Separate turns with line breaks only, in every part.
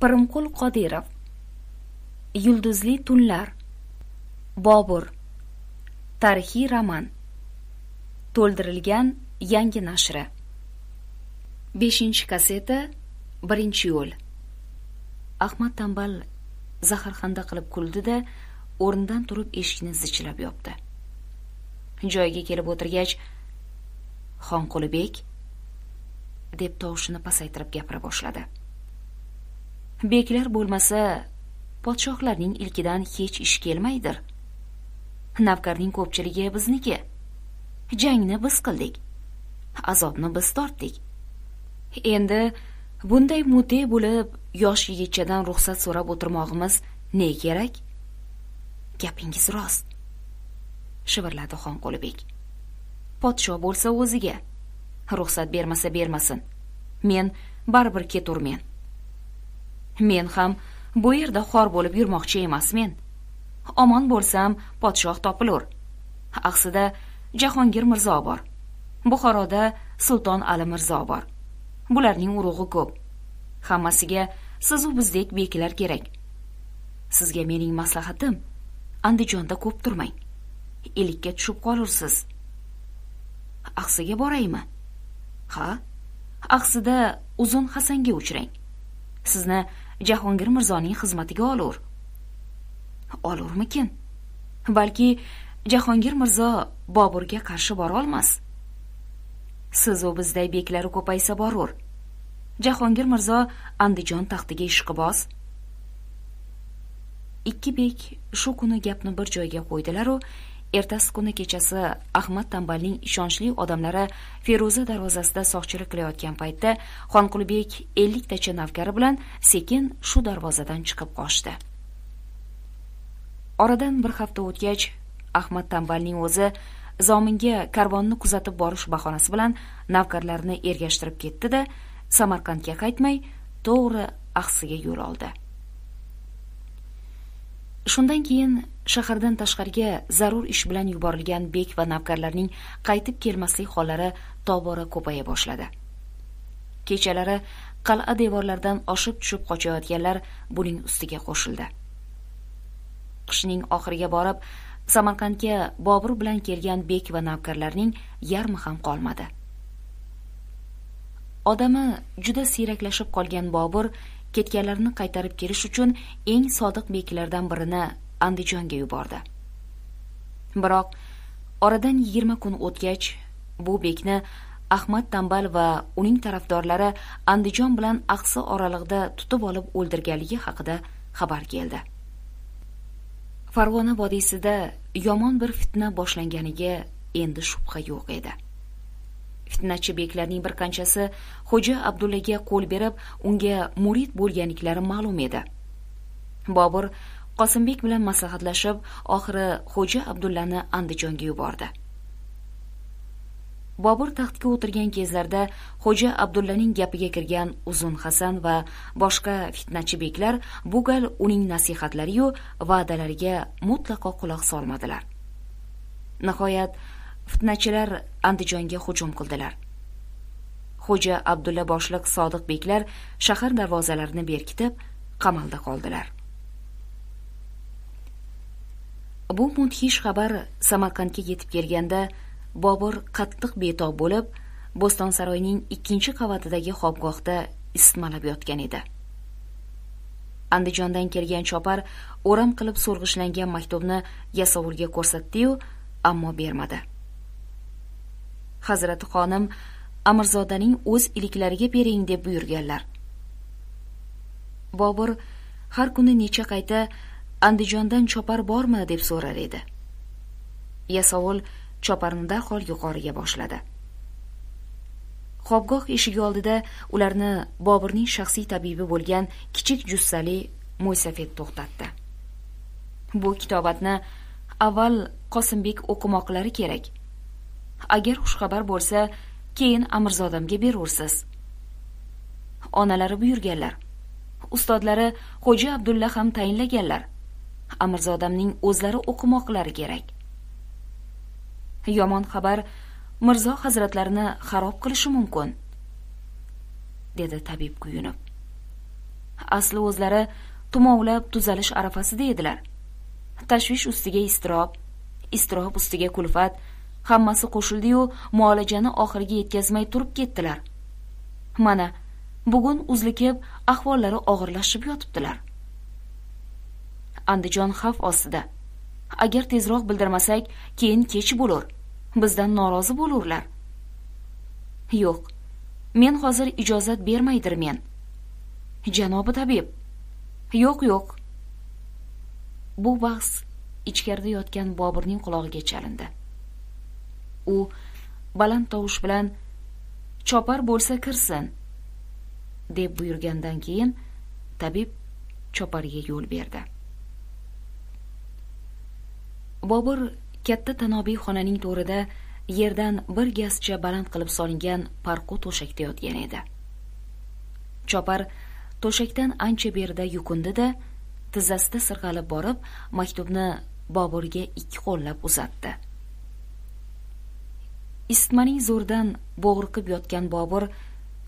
pirimqul qodirov yulduzli tunlar bobur tarixiy roman to'ldirilgan yangi nashri. Beshinchi kaseta birinchi yo'l. Ahmad tanbal zaharxanda qilib kuldi da o'rnidan turib eshikni zichlab yopdi. Joyiga kelib o'tirgach xonqulibek? deb tovushini pasaytirib gapira boshladi. Beklar bo'lmasa podshohlarning ilkidan hech ish kelmaydir. Navkarning ko'pchiligi bizniki. Jangni biz qildik. Azobni biz tortdik. Endi bunday mute bo'lib yosh yigitchadan ruxsat so'rab o'tirmog'imiz ne kerak? Gapingiz rost shivirladi xonqulibek. Podsho bo'lsa o'ziga. Ruxsat bermasa bermasin. Men baribir keturmen. Men ham bu yerda xor bo'lib yurmoqchi emasmen. Omon bo'lsam podshoh topilur. Axsida jahongir mirzo bor. Buxoroda sulton ali mirzo bor. Bularning urug'i ko'p. Hammasiga sizu bizdek beklar kerak. Sizga mening maslahatim andijonda ko'p turmang. Ilikka tushib qolursiz. Axsiga boraymi? Ha? Axsida uzun hasanga uchrang. Sizni jahongir mirzoning xizmatiga olur. Olurmikin? Balki jahongir mirzo boburga qarshi borolmas sizu bizday beklari ko'paysa borur. Jahongir mirzo andijon taxtiga ishqiboz ikki bek shu kuni gapni bir joyga qo'ydilaru ertasi kuni kechasi ahmad tanbalning ishonchli odamlari feruza darvozasida soqchilik qilayotgan paytda xonqulibek elliktacha navkari bilan sekin shu darvozadan chiqib qochdi. Oradan bir hafta o'tgach ahmad tanbalning o'zi zominga karvonni kuzatib borish bahonasi bilan navkarlarini ergashtirib ketdi da samarqandga qaytmay to'g'ri axsiga yo'l oldi. Shundan keyin shahardan tashqariga zarur ish bilan yuborilgan bek va navkarlarning qaytib kelmaslik hollari tobora ko'paya boshladi. Kechalari qal'a devorlaridan oshib tushib qochayotganlar buning ustiga qo'shildi. Qishning oxiriga borib samarqandga bobur bilan kelgan bek va navkarlarning yarmi ham qolmadi. Odami juda siyraklashib qolgan bobur ketganlarini qaytarib kelish uchun eng sodiq beklardan birini andijonga yubordi. Biroq oradan yigirma kun o'tgach bu bekni ahmad tanbal va uning tarafdorlari andijon bilan axsi oralig'ida tutib olib o'ldirganligi haqida xabar keldi. Farg'ona vodiysida yomon bir fitna boshlanganiga endi shubha yo'q edi. Fitnachi beklarning bir qanchasi xo'ja abdullaga qo'l berib unga murid bo'lganliklari ma'lum edi. Bobur qosimbek bilan maslahatlashib oxiri xo'ja abdullani andijonga yubordi. Bobur taxtga o'tirgan kezlarda xo'ja abdullaning gapiga kirgan uzun hasan va boshqa fitnachi beklar bu gal uning nasihatlariyu va'dalariga mutlaqo quloq solmadilar. Nihoyat fitnachilar andijonga hujum qildilar. Xo'ja abdulla boshliq sodiq beklar shahar darvozalarini berkitib qamalda qoldilar. Bu mudhish xabar samarqandga yetib kelganda bobur qattiq betob bo'lib bo'stonsaroyning ikkinchi qavatidagi xobgohda isitmalab yotgan edi. Andijondan kelgan chopar o'ram qilib so'rg'ishlangan maktubni yasovulga ko'rsatdi-yu ammo bermadi. Hazrati xonim amirzodaning o'z iliklariga bering deb buyurganlar. Bobur har kuni necha qayta andijondan chopar bormi? deb so'rar edi. Yasovul choparni darhol yuqoriga boshladi. Xobgoh eshigi oldida ularni boburning shaxsiy tabibi bo'lgan kichik jussali mo'ysafid to'xtatdi. Bu kitobatni avval qosimbek o'qimoqlari kerak. Agar xushxabar bo'lsa keyin amirzodamga berursiz. Onalari buyurganlar. Ustodlari xo'ja abdulla ham tayinlaganlar. Amirzodamning o'zlari o'qimoqlari kerak. Yomon xabar mirzo hazratlarini xarob qilishi mumkin dedi tabib kuyunib. Asli o'zlari tumovlab tuzalish arafasida edilar. Tashvish ustiga iztirob iztirob ustiga kulfat hammasi qo'shildiyu muolajani oxiriga yetkazmay turib ketdilar. Mana bugun uzlikib ahvollari og'irlashib yotibdilar. Andijon xavf ostida. Agar tezroq bildirmasak keyin kech bo'lur. Bizdan norozi bo'lurlar. Yo'q. Men hozir ijozat bermaydirmen janobi tabib. Yo'q yo'q. Bu bahs ichkarida yotgan boburning qulog'iga chalindi. U baland tovush bilan chopar bo'lsa kirsin deb buyurgandan keyin tabib choparga yo'l berdi. Bobur katta tanobiy xonaning to'rida yerdan bir gazcha baland qilib solingan parqu to'shakda yotgan edi. Chopar to'shakdan ancha berida yukundi da tizzasida sirg'alib borib maktubni boburga ikki qo'llab uzatdi. Isitmaning zo'ridan bo'g'riqib yotgan bobur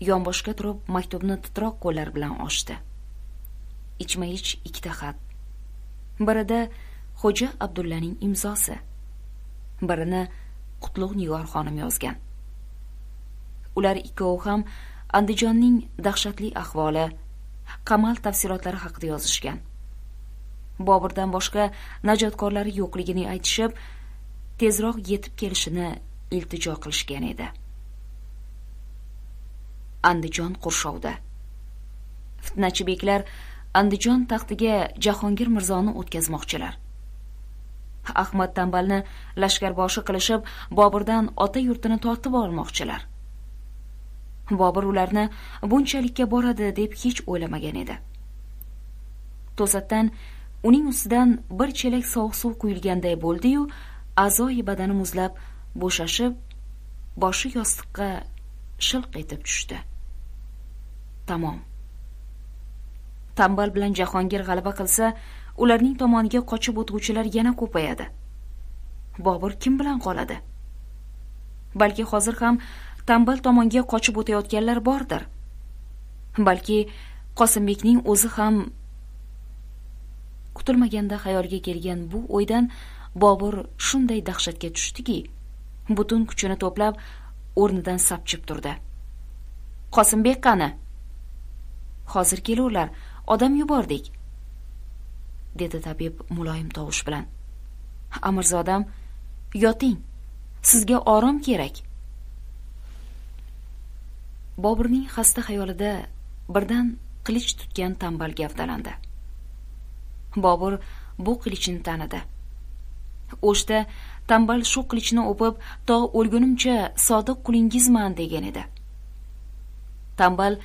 yonboshga turib maktubni titroq qo'llar bilan ochdi. Ichma ich ikkita xat. Birida xo'ja abdullaning imzosi. Birini qutlug' nigor xonim yozgan. Ular ikkovi ham andijonning dahshatli ahvoli qamal tafsilotlari haqida yozishgan. Boburdan boshqa najotkorlari yo'qligini aytishib tezroq yetib kelishini iltijo qilishgan edi. Andijon qurshovda. Fitnachi beklar andijon taxtiga jahongir mirzoni o'tkazmoqchilar. Ahmad tanbalni lashkarboshi qilishib boburdan ota yurtini tortib olmoqchilar. Bobur ularni bunchalikka boradi deb hech o'ylamagan edi. To'satdan uning ustidan bir chelak sovuq suv quyilganday bo'ldi-yu a'zoyi badani muzlab bo'shashib boshi yostiqqa shilq etib tushdi. Tamom. Tambal bilan jahongir g'alaba qilsa ularning tomoniga qochib o'tguvchilar yana ko'payadi. Bobur kim bilan qoladi? Balki hozir ham tanbal tomonga qochib o'tayotganlar bordir. Balki qosimbekning o'zi ham kutilmaganda xayolga kelgan bu o'ydan bobur shunday dahshatga tushdiki butun kuchini to'plab o'rnidan sapchib turdi. Qosimbek qani? Hozir kelurlar odam yubordik. Dedi tabib muloyim tovush bilan. Amirzodam yoting sizga orom kerak. Boburning xasta xayolida birdan qilich tutgan tanbal gavdalandi bobur bu qilichni tanidi. O'shda tanbal shu qilichni o'pib to o'lgunimcha sodiq qulingizman degan edi. Tanbal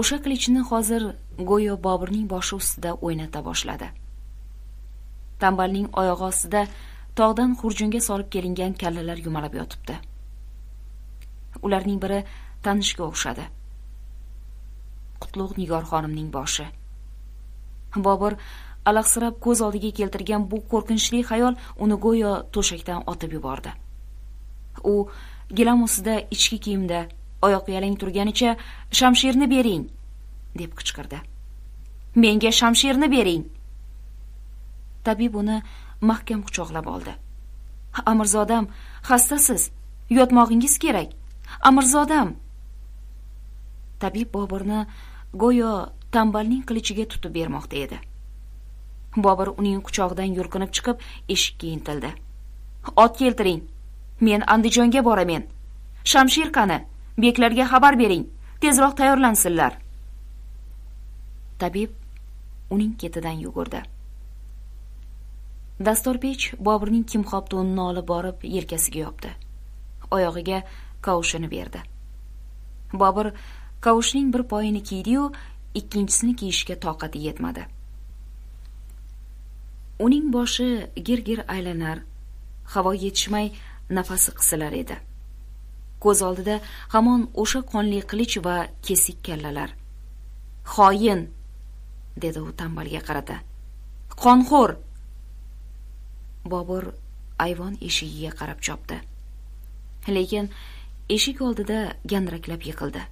o'sha qilichni hozir go'yo boburning boshi ustida o'ynata boshladi. Tanbalning oyog'i ostida tog'dan xurjunga solib kelingan kallalar yumalab yotibdi. Ularning biri tanishga o'xshadi. Qutlug' nigor xonimning boshi. Bobur alahsirab ko'z oldiga keltirgan bu qo'rqinchli xayol uni go'yo to'shakdan otib yubordi. U gilam ustida ichki kiyimda oyoq yalang turganicha shamshirni bering deb qichqirdi. Menga shamshirni bering tabib uni mahkam quchoqlab oldi. Amirzodam xastasiz yotmog'ingiz kerak. Amirzodam. Tabib boburni go'yo tanbalning qilichiga tutib bermoqda edi. Bobur uning quchog'idan yulqinib chiqib eshikka intildi. Ot keltiring. Men andijonga boramen. Shamshir qani beklarga xabar bering. Tezroq tayyorlansinlar. Tabib uning ketidan yugurdi. Dastorpech boburning kimxob to'nini olib borib yelkasiga yopdi. Oyog'iga kavushini berdi. Bobur kavushning bir poyini kiydi-yu ikkinchisini kiyishga toqati yetmadi. Uning boshi gir gir aylanar havo yetishmay nafasi qisilar edi. Ko'z oldida hamon o'sha qonli qilich va kesik kallalar. Xoin dedi u tanbalga qarata. Qonxo'r! Bobur ayvon eshigiga qarab chopdi. Lekin eshik oldida gandraklab yiqildi.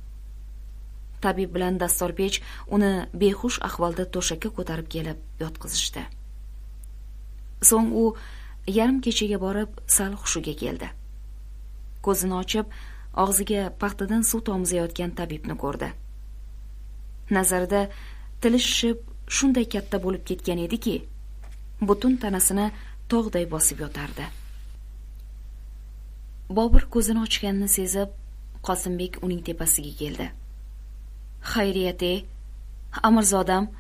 Tabib bilan dastorpech uni behush ahvolda to'shakka ko'tarib kelib yotqizishdi. So'ng u yarim kechaga borib sal hushiga keldi. Ko'zini ochib og'ziga paxtadan suv tomizayotgan tabibni ko'rdi. Nazarida tili shishib shunday katta bo'lib ketgan ediki butun tanasini tog'day bosib yotardi. Bobur ko'zini ochganini sezib qosimbek uning tepasiga keldi. Xayriyat e amirzodam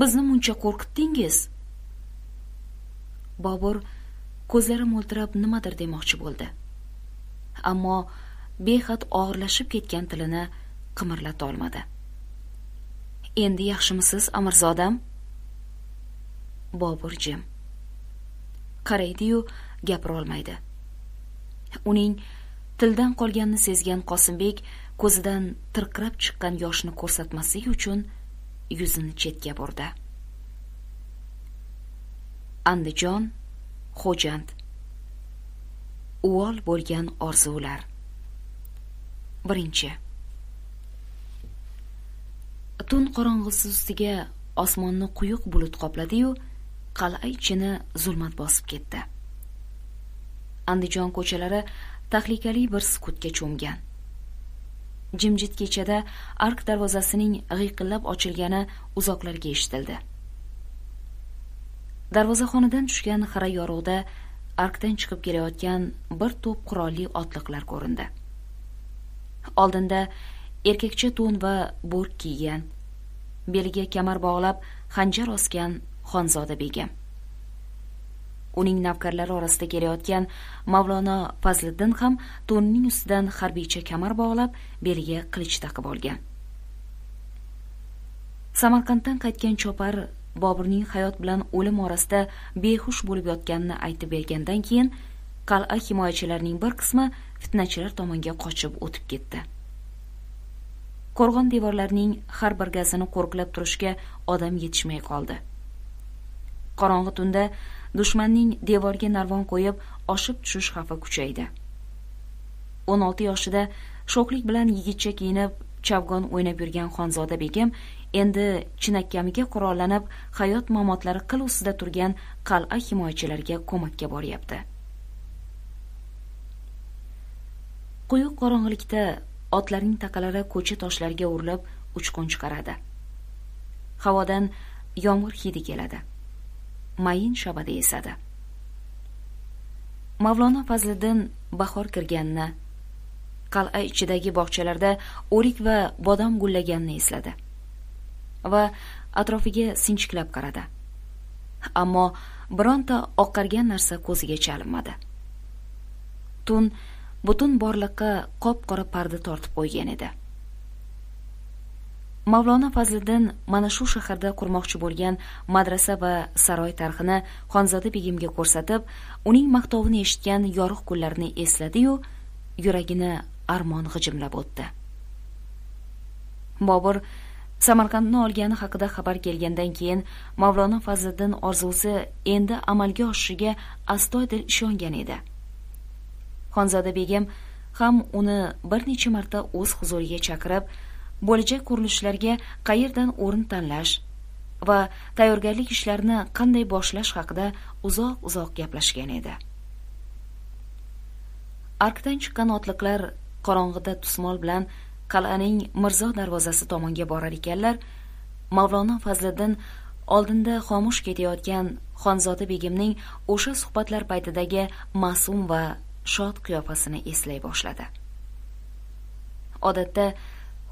bizni muncha qo'rqitdingiz. Bobur ko'zlari mo'ltirab nimadir demoqchi bo'ldi. Ammo behad og'irlashib ketgan tilini qimirlatolmadi endi yaxshimisiz amirzodam? Bobur jim qaraydi yu gapirolmaydi. Uning tildan qolganini sezgan qosimbek ko'zidan tirqirab chiqqan yoshni ko'rsatmaslik uchun yuzini chetga burdi. Andijon xo'jand. Uvol bo'lgan orzular. Birinchi. Tun qorong'isi ustiga osmonni quyuq bulut qopladiyu qal'a ichini zulmat bosib ketdi. Andijon ko'chalari tahlikali bir sukutga cho'mgan. Jimjit kechada ark darvozasining g'iyqillab ochilgani uzoqlarga eshitildi. Darvozaxonadan tushgan xira yorug'da arkdan chiqib kelayotgan bir to'p qurolli otliqlar ko'rindi. Oldinda erkakcha to'n va bo'rk kiygan beliga kamar bog'lab xanjar osgan xonzoda begim uning navkarlari orasida kelayotgan mavlono fazliddin ham to'nining ustidan harbiycha kamar bog'lab beliga qilich taqib olgan. Samarqanddan qaytgan chopar boburning hayot bilan o'lim orasida behush bo'lib yotganini aytib bergandan keyin qal'a himoyachilarining bir qismi fitnachilar tomonga qochib o'tib ketdi. Qo'rg'on devorlarining har bir gazini qo'riqlab turishga odam yetishmay qoldi. Qorong'i tunda dushmanning devorga narvon qo'yib oshib tushish xavfi kuchaydi. O'n olti yoshida sho'xlik bilan yigitcha kiyinib chavgon o'ynab yurgan xonzoda begim endi chinakamiga qurollanib hayot mamotlari qil ustida turgan qal'a himoyachilariga ko'makka boryapti. Quyuq qorong'ilikda otlarning taqalari ko'cha toshlariga urilib uchqun chiqaradi. Havodan yomg'ir hidi keladi. Mayin shabada esadi mavlono fazliddin bahor kirganini qal'a ichidagi bog'chalarda o'rik va bodom gullaganini esladi va atrofiga sinchiklab qaradi. Ammo bironta oqargan narsa ko'ziga chalinmadi. Tun butun borliqqa qop qora parda tortib qo'ygan edi. Mavlono fazliddin mana shu shaharda qurmoqchi bo'lgan madrasa va saroy tarhini xonzoda begimga ko'rsatib uning maqtovini eshitgan yorug' kunlarini esladiyu yuragini armon g'ijimlab o'tdi. Bobur samarqandni olgani haqida xabar kelgandan keyin mavlono fazliddin orzusi endi amalga oshishiga astoydil ishongan edi. Xonzoda begim ham uni bir necha marta o'z huzuriga chaqirib bo'lajak qurilishlarga qayerdan o'rin tanlash va tayyorgarlik ishlarini qanday boshlash haqida uzoq uzoq gaplashgan edi. Arkdan chiqqan otliqlar qorong'ida tusmol bilan qal'aning mirzo darvozasi tomonga borar ekanlar mavlono fazliddin oldinda xomush ketayotgan xonzoda begimning o'sha suhbatlar paytidagi ma'sum va shod qiyofasini eslay boshladi. Odatda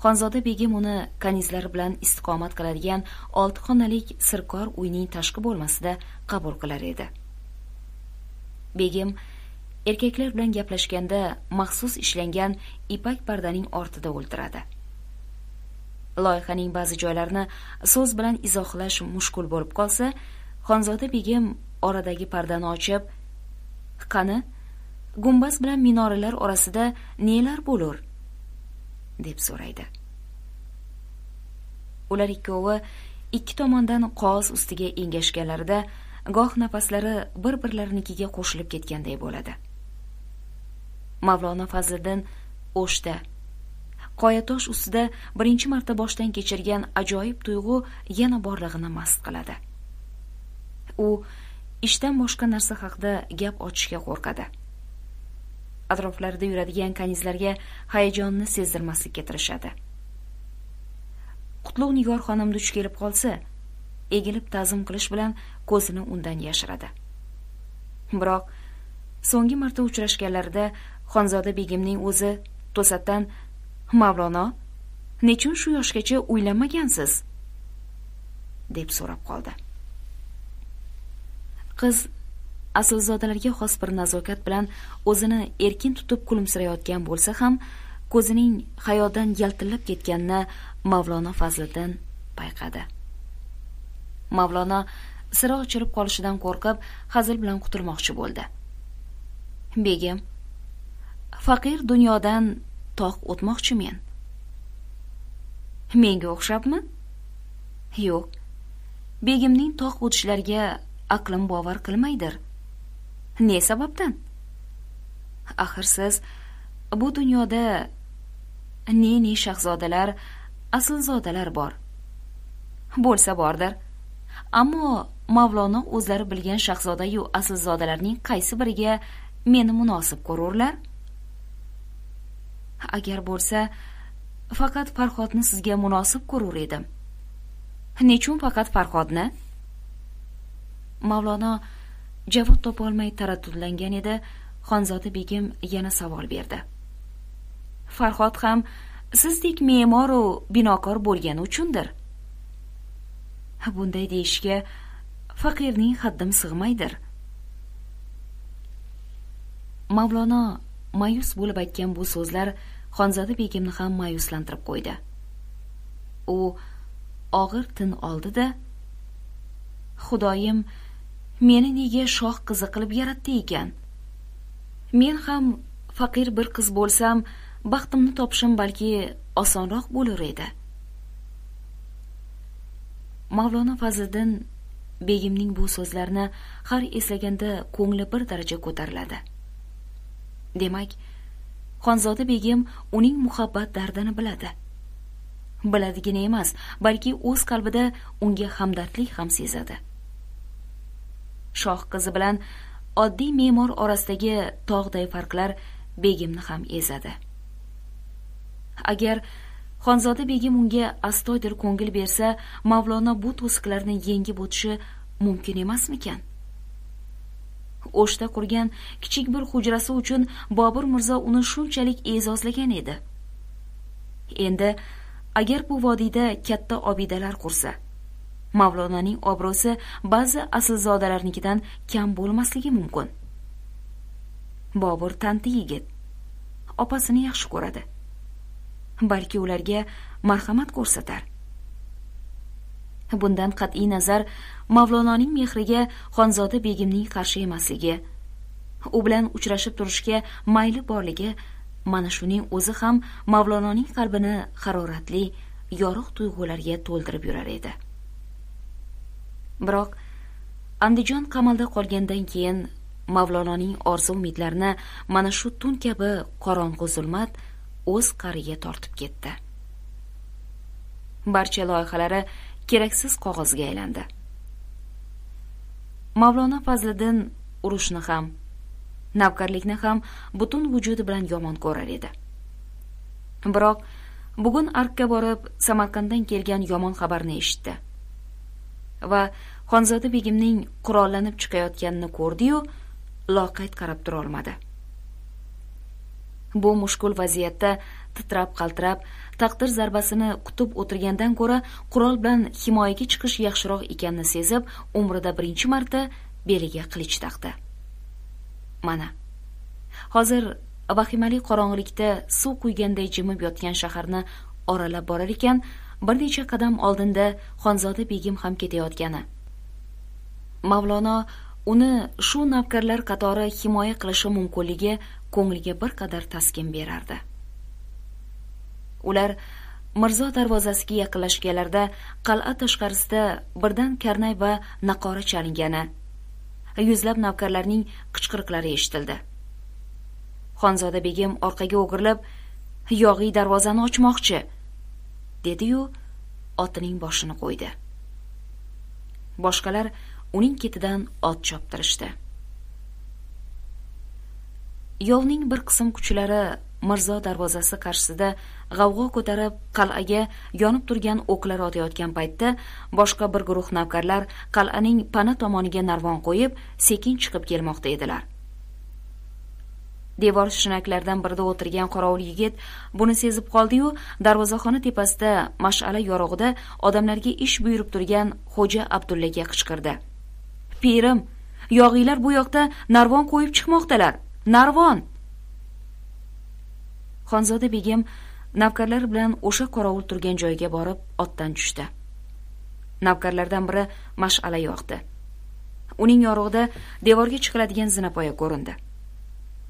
xonzoda begim uni kanizlari bilan istiqomat qiladigan olti xonalik sirkor uyning tashqi bo'lmasida qabul qilar edi. Begim erkaklar bilan gaplashganda maxsus ishlangan ipak pardaning ortida o'ltiradi loyihaning ba'zi joylarini so'z bilan izohlash mushkul bo'lib qolsa xonzoda begim oradagi pardani ochib qani gumbaz bilan minoralar orasida nelar bo'lur? Deb so'raydi. Ular ikkovi ikki tomondan qog'oz ustiga engashganlarida goh nafaslari bir birlarinikiga qo'shilib ketganday bo'ladi. Mavlono fazliddin o'shda. Qoyatosh ustida birinchi marta boshdan kechirgan ajoyib tuyg'u yana borlig'ini mast qiladi. U ishdan boshqa narsa haqida gap ochishga qo'rqadi. Atroflarida yuradigan kanizlarga hayajonni sezdirmaslikka tirishadi. Qutlug' nigor xonim duch kelib qolsa egilib ta'zim qilish bilan ko'zini undan yashiradi. Biroq so'nggi marta uchrashganlarida xonzoda begimning o'zi to'satdan mavlono nechun shu yoshgacha uylanmagansiz? deb so'rab qoldi. Qiz aslzodalarga xos bir nazokat bilan o'zini erkin tutib kulimsirayotgan bo'lsa ham ko'zining hayodan yaltillab ketganini mavlono fazliddin payqadi. Mavlono sira ochilib qolishidan qo'rqib hazil bilan qutulmoqchi bo'ldi. Begim faqir dunyodan tog' o'tmoqchimen menga o'xshabmi yo'q begimning tog' o'tishlariga aqlim bovar qilmaydir. Ne sababdan? Axir siz bu dunyoda ne ne shahzodalar aslzodalar bor. Bo'lsa bordir. Ammo mavlono o'zlari bilgan shahzodayu aslzodalarning qaysi biriga meni munosib ko'rurlar? Agar bo'lsa faqat farhodni sizga munosib ko'rur edim. Nechun faqat farhodni? Mavlono javob topolmay taraddudlangan edi. Xonzoda begim yana savol berdi. Farhod ham sizdek me'moru binokor bo'lgani uchundir. Bunday deyishga faqirning haddim sig'maydir. Mavlono ma'yus bo'lib aytgan bu so'zlar xonzoda begimni ham ma'yuslantirib qo'ydi. U og'ir tin oldi da xudoyim meni nega shoh qizi qilib yaratdi ekan? Men ham faqir bir qiz bo'lsam baxtimni topishim balki osonroq bo'lur edi. Mavlono fazliddin begimning bu so'zlarini har eslaganda ko'ngli bir daraja ko'tariladi. Demak xonzoda begim uning muhabbat dardini biladi. Biladigina emas balki o'z qalbida unga hamdardlik ham sezadi. Shoh qizi bilan oddiy me'mor orasidagi tog'day farqlar begimni ham ezadi. Agar xonzoda begim unga astoydil ko'ngil bersa mavlono bu to'siqlarni yengib o'tishi mumkin emasmikan? O'shda qurgan kichik bir hujrasi uchun bobur mirzo uni shunchalik e'zozlagan edi. Endi agar bu vodiyda katta obidalar qursa mavlononing obro'si ba'zi aslzodalarnikidan kam bo'lmasligi mumkin. Bobur tanti yigit. Opasini yaxshi ko'radi. Balki ularga marhamat ko'rsatar. Bundan qat'iy nazar mavlononing mehriga xonzoda begimning qarshi emasligi u bilan uchrashib turishga mayli borligi mana shuning o'zi ham mavlononing qalbini haroratli yorug' tuyg'ularga to'ldirib yurar edi. Biroq andijon qamalda qolgandan keyin mavlononing orzu umidlarini mana shu tun kabi qorong'u zulmat o'z qa'riga tortib ketdi. Barcha loyihalari keraksiz qog'ozga aylandi. Mavlono fazliddin urushni ham navkarlikni ham butun vujudi bilan yomon ko'rar edi. Biroq bugun arkka borib samarqanddan kelgan yomon xabarni eshitdi va xonzoda begimning qurollanib chiqayotganini ko'rdi-yu loqayd qarab turolmadi. Bu mushkul vaziyatda titrab qaltirab taqdir zarbasini kutib o'tirgandan ko'ra qurol bilan himoyaga chiqish yaxshiroq ekanini sezib umrida birinchi marta beliga qilich taqdi. Mana hozir vahimali qorong'ilikda suv quyganday jimib yotgan shaharni oralab borar ekan bir necha qadam oldinda xonzoda begim ham ketayotgani mavlono uni shu navkarlar qatori himoya qilishi mumkinligi ko'ngliga bir qadar taskin berardi. Ular mirzo darvozasiga yaqinlashganlarida qal'a tashqarisida birdan karnay va naqora chalingani yuzlab navkarlarning qichqiriqlari eshitildi. Xonzoda begim orqaga o'girilib yog'iy darvozani ochmoqchi dedi-yu otining boshini qo'ydi. Boshqalar uning ketidan ot choptirishdi. Yovning bir qism kuchlari mirzo darvozasi qarshisida g'avg'o ko'tarib qal'aga yonib turgan o'qlar otayotgan paytda boshqa bir guruh navkarlar qal'aning pana tomoniga narvon qo'yib sekin chiqib kelmoqda edilar. Devor shinaklaridan birida o'tirgan qorovul yigit buni sezib qoldi-yu darvozaxona tepasida mash'ala yorug'ida odamlarga ish buyurib turgan xo'ja abdullaga qichqirdi. Pirim. Yog'iylar bu yoqda narvon qo'yib chiqmoqdalar. Narvon! Xonzoda begim navkarlar bilan o'sha qorovul turgan joyga borib otdan tushdi. Navkarlardan biri mash'ala yoqdi. Uning yorug'ida devorga chiqiladigan zinapoya ko'rindi.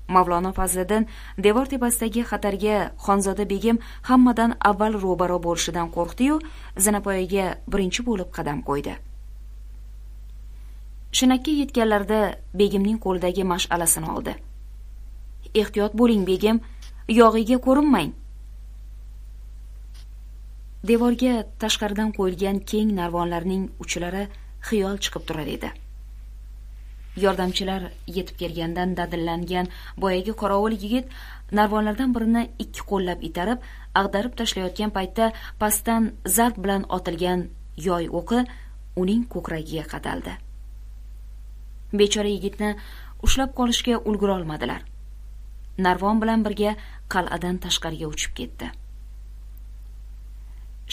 Mavlono fazliddin devor tepasidagi xatarga xonzoda begim hammadan avval ro'baro bo'lishidan qo'rqdi-yu zinapoyaga birinchi bo'lib qadam qo'ydi. Chinakka yetganlarida begimning qo'lidagi mash'alasini oldi. Ehtiyot bo'ling begim yog'iyga ko'rinmang. Devorga tashqaridan qo'yilgan keng narvonlarning uchlari xiyol chiqib turar edi. Yordamchilar yetib kelgandan dadillangan boyagi qorovul yigit narvonlardan birini ikki qo'llab itarib ag'darib tashlayotgan paytda pastdan zarb bilan otilgan yoy o'qi uning ko'kragiga qadaldi bechora yigitni ushlab qolishga ulgurolmadilar. Narvon bilan birga qal'adan tashqariga uchib ketdi.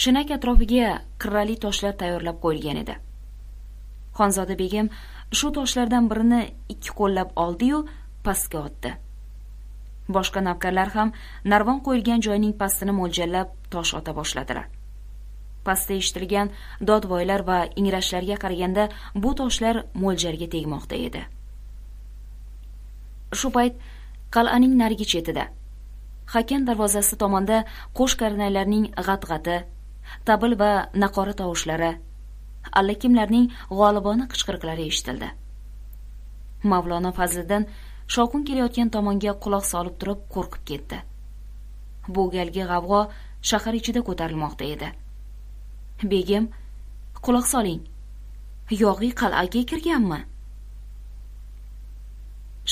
Shinak atrofiga qirrali toshlar tayyorlab qo'yilgan edi. Xonzoda begim shu toshlardan birini ikki qo'llab oldi-yu pastga otdi. Boshqa navkarlar ham narvon qo'yilgan joyning pastini mo'ljallab tosh ota boshladilar. Pastda eshitilgan dodvoylar va ingrashlarga qaraganda bu toshlar mo'ljalga tegmoqda edi. Shu payt qal'aning narigi chetida hakan darvozasi tomonda qo'sh karnaylarning g'at g'ati tabil va naqora tovushlari allakimlarning g'olibona qichqiriqlari eshitildi. Mavlono fazliddin shovqin kelayotgan tomonga quloq solib turib qo'rqib ketdi. Bu galgi g'avg'o shahar ichida ko'tarilmoqda edi. Begim quloq soling. Yog'iy qal'aga kirganmi?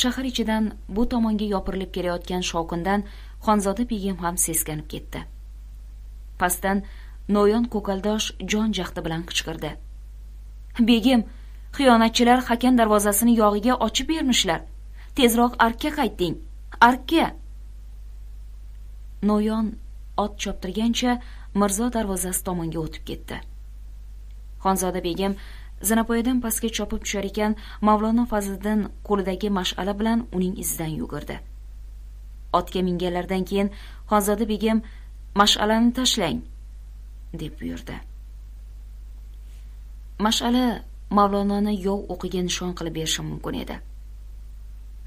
Shahar ichidan bu tomonga yopirilib kelayotgan shovqindan xonzoda begim ham seskanib ketdi. Pastdan no'yon ko'kaldosh jon jahdi bilan qichqirdi. Begim xiyonatchilar hakan darvozasini yog'iga ochib bermishlar. Tezroq arkka qayting. Arkka! No'yon ot choptirgancha mirzo darvozasi tomonga o'tib ketdi. Xonzoda begim zinapoyadan pastga chopib tushar ekan mavlono fazliddin qo'lidagi mash'ala bilan uning izidan yugurdi. Otga minganlaridan keyin xonzoda begim mash'alani tashlang deb buyurdi. Mash'ala mavlononi yov o'qiga nishon qilib berishi mumkin edi.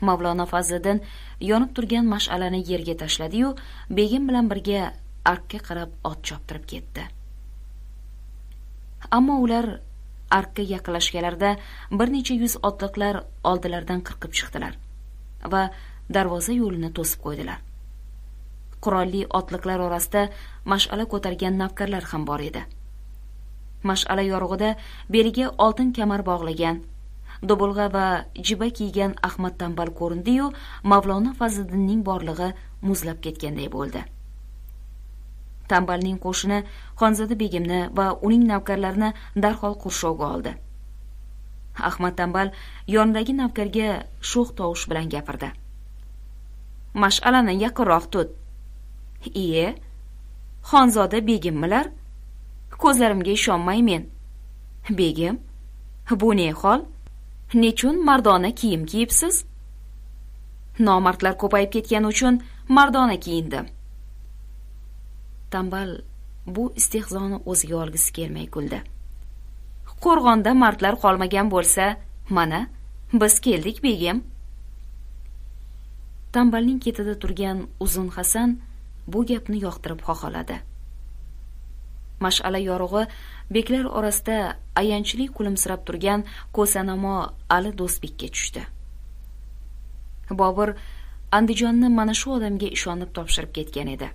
Mavlono fazliddin yonib turgan mash'alani yerga tashladi yu begim bilan birga arkka qarab ot choptirib ketdi. Ammo ular arkka yaqinlashganlarida bir necha yuz otliqlar oldilaridan qirqib chiqdilar va darvoza yo'lini to'sib qo'ydilar. Qurolli otliqlar orasida mash'ala ko'targan navkarlar ham bor edi. Mash'ala yorug'ida beliga oltin kamar bog'lagan dubulg'a va jiba kiygan ahmad tanbal ko'rindi-yu mavlono fazliddinning borlig'i muzlab ketganday bo'ldi. Tanbalning qo'shini xonzoda begimni va uning navkarlarini darhol qurshovga oldi. Ahmad tanbal yonidagi navkarga sho'x tovush bilan gapirdi. Mash'alani yaqinroq tut. Iye xonzoda begimmilar? Ko'zlarimga ishonmaymen begim bu ne hol? Nechun mardona kiyim kiyibsiz? Nomardlar ko'payib ketgani uchun mardona kiyindim. Tanbal bu istehzoni o'ziga olgisi kelmay kuldi. Qo'rg'onda mardlar qolmagan bo'lsa mana biz keldik begim. Tanbalning ketida turgan uzun hasan bu gapni yoqtirib xoholadi. Mash'ala yorug'i beklar orasida ayanchli kulimsirab turgan ko'sanamo ali do'stbekka tushdi. Bobur andijonni mana shu odamga ishonib topshirib ketgan edi.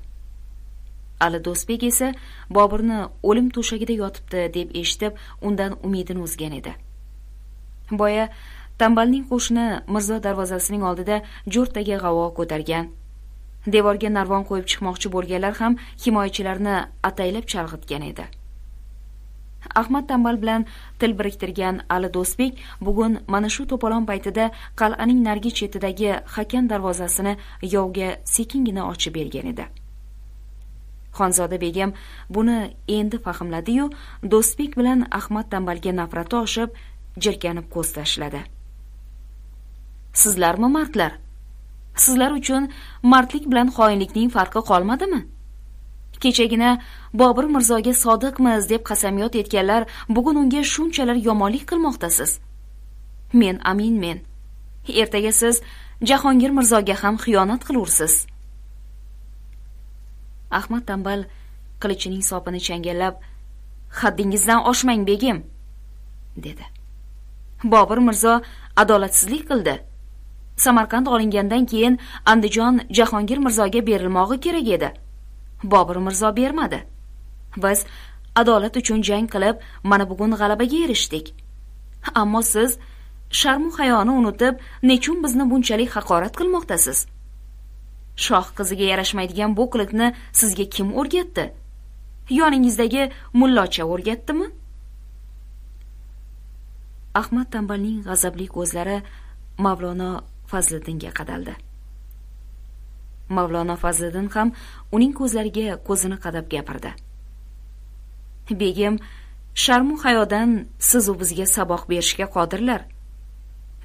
Ali do'stbek esa boburni o'lim to'shagida yotibdi deb eshitib undan umidini uzgan edi. Boya tanbalning qo'shini mirzo darvozasining oldida jo'rttaga g'avo ko'targan. Devorga narvon qo'yib chiqmoqchi bo'lganlar ham himoyachilarni ataylab chalg'itgan edi. Ahmad tambal bilan til biriktirgan ali do'stbek bugun mana shu to'polon paytida qal'aning narigi chetidagi hakan darvozasini yovga sekingina ochib bergan edi. Xonzoda begim buni endi fahmladi yu do'stbek bilan ahmad tanbalga nafrati oshib jirkanib ko'z tashladi. Sizlarmi mardlar? Sizlar uchun mardlik bilan xoinlikning farqi qolmadimi? Kechagina bobur mirzoga sodiqmiz deb qasamyod etganlar bugun unga shunchalar yomonlik qilmoqdasiz. Men aminmen ertaga siz jahongir mirzoga ham xiyonat qilursiz. Ahmad tanbal qilichining sopini changallab haddingizdan oshmang begim dedi. Bobur mirzo adolatsizlik qildi. Samarqand olingandan keyin andijon jahongir mirzoga berilmog'i kerak edi. Bobur mirzo bermadi. Biz adolat uchun jang qilib mana bugun g'alabaga erishdik. Ammo siz sharmu hayoni unutib nechun bizni bunchalik haqorat qilmoqdasiz? Shoh qiziga yarashmaydigan bu qiliqni sizga kim o'rgatdi? Yoningizdagi mullocha o'rgatdimi? Ahmad tanbalning g'azabli ko'zlari mavlono fazliddinga qadaldi. Mavlono fazliddin ham uning ko'zlariga ko'zini qadab gapirdi. Begim sharmu hayodan sizu bizga saboq berishga qodirlar.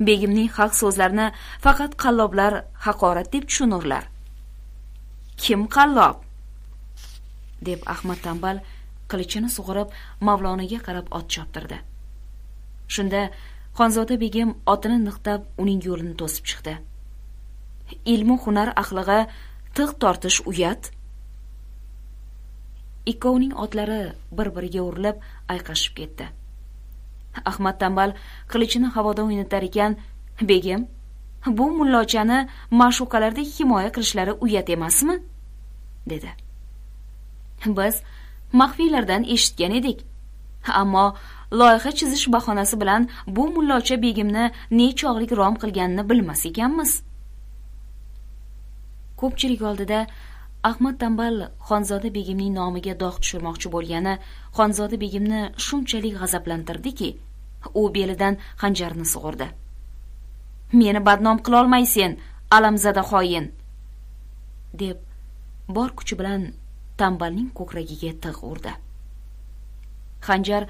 Begimning haq so'zlarini faqat qalloblar haqorat deb tushunurlar. Kim qallob? deb ahmad tanbal qilichini sug'urib mavlonaga qarab ot choptirdi. Shunda xonzoda begim otini niqtab uning yo'lini to'sib chiqdi. Ilmu hunar ahlig'a tig' tortish uyat. Ikkovining otlari bir biriga urilib ayqashib ketdi. Ahmad tanbal qilichini havoda o'ynatar ekan begim bu mullochani ma'shuqalardek himoya qilishlari uyat emasmi? Dedi. Biz maxfiylardan eshitgan edik. Ammo loyiha chizish bahonasi bilan bu mullocha begimni nechog'lik rom qilganini bilmas ekanmiz. Ko'pchilik oldida ahmad tanbal xonzoda begimning nomiga dog' tushirmoqchi bo'lgani xonzoda begimni shunchalik g'azablantirdiki u belidan xanjarni sug'urdi. Meni badnom qilolmaysen alamzada xoin deb bor kuchi bilan tanbalning ko'kragiga tig' urdi. Xanjar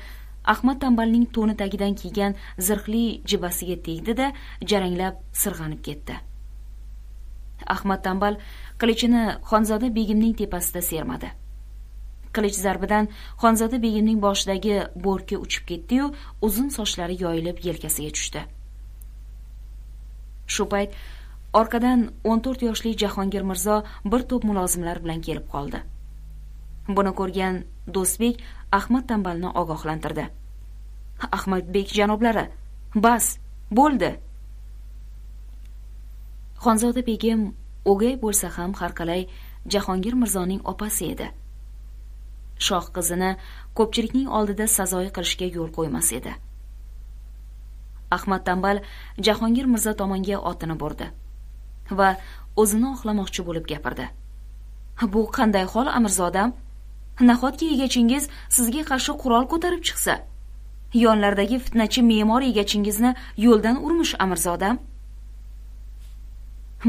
ahmad tanbalning to'ni tagidan kiygan zirhli jibasiga tegdi da jaranglab sirg'anib ketdi. Ahmad tanbal qilichini xonzoda begimning tepasida sermadi. Qilich zarbidan xonzoda begimning boshidagi bo'rki uchib ketdi-yu uzun sochlari yoyilib yelkasiga tushdi. Shu payt orqadan o'n to'rt yoshli jahongir mirzo bir to'p mulozimlar bilan kelib qoldi. Buni ko'rgan do'stbek ahmad tanbalni ogohlantirdi. Ahmadbek janoblari bas bo'ldi. Xonzoda begim o'gay bo'lsa ham har qalay jahongir mirzoning opasi edi. Shoh qizini ko'pchilikning oldida sazoyi qilishga yo'l qo'ymas edi. Ahmad tanbal jahongir mirzo tomonga otini burdi. Va o'zini oqlamoqchi bo'lib gapirdi. Bu qanday hol amirzodam? Nahotki egachingiz sizga qarshi qurol ko'tarib chiqsa? Yonlaridagi fitnachi me'mor egachingizni yo'ldan urmish amirzodam.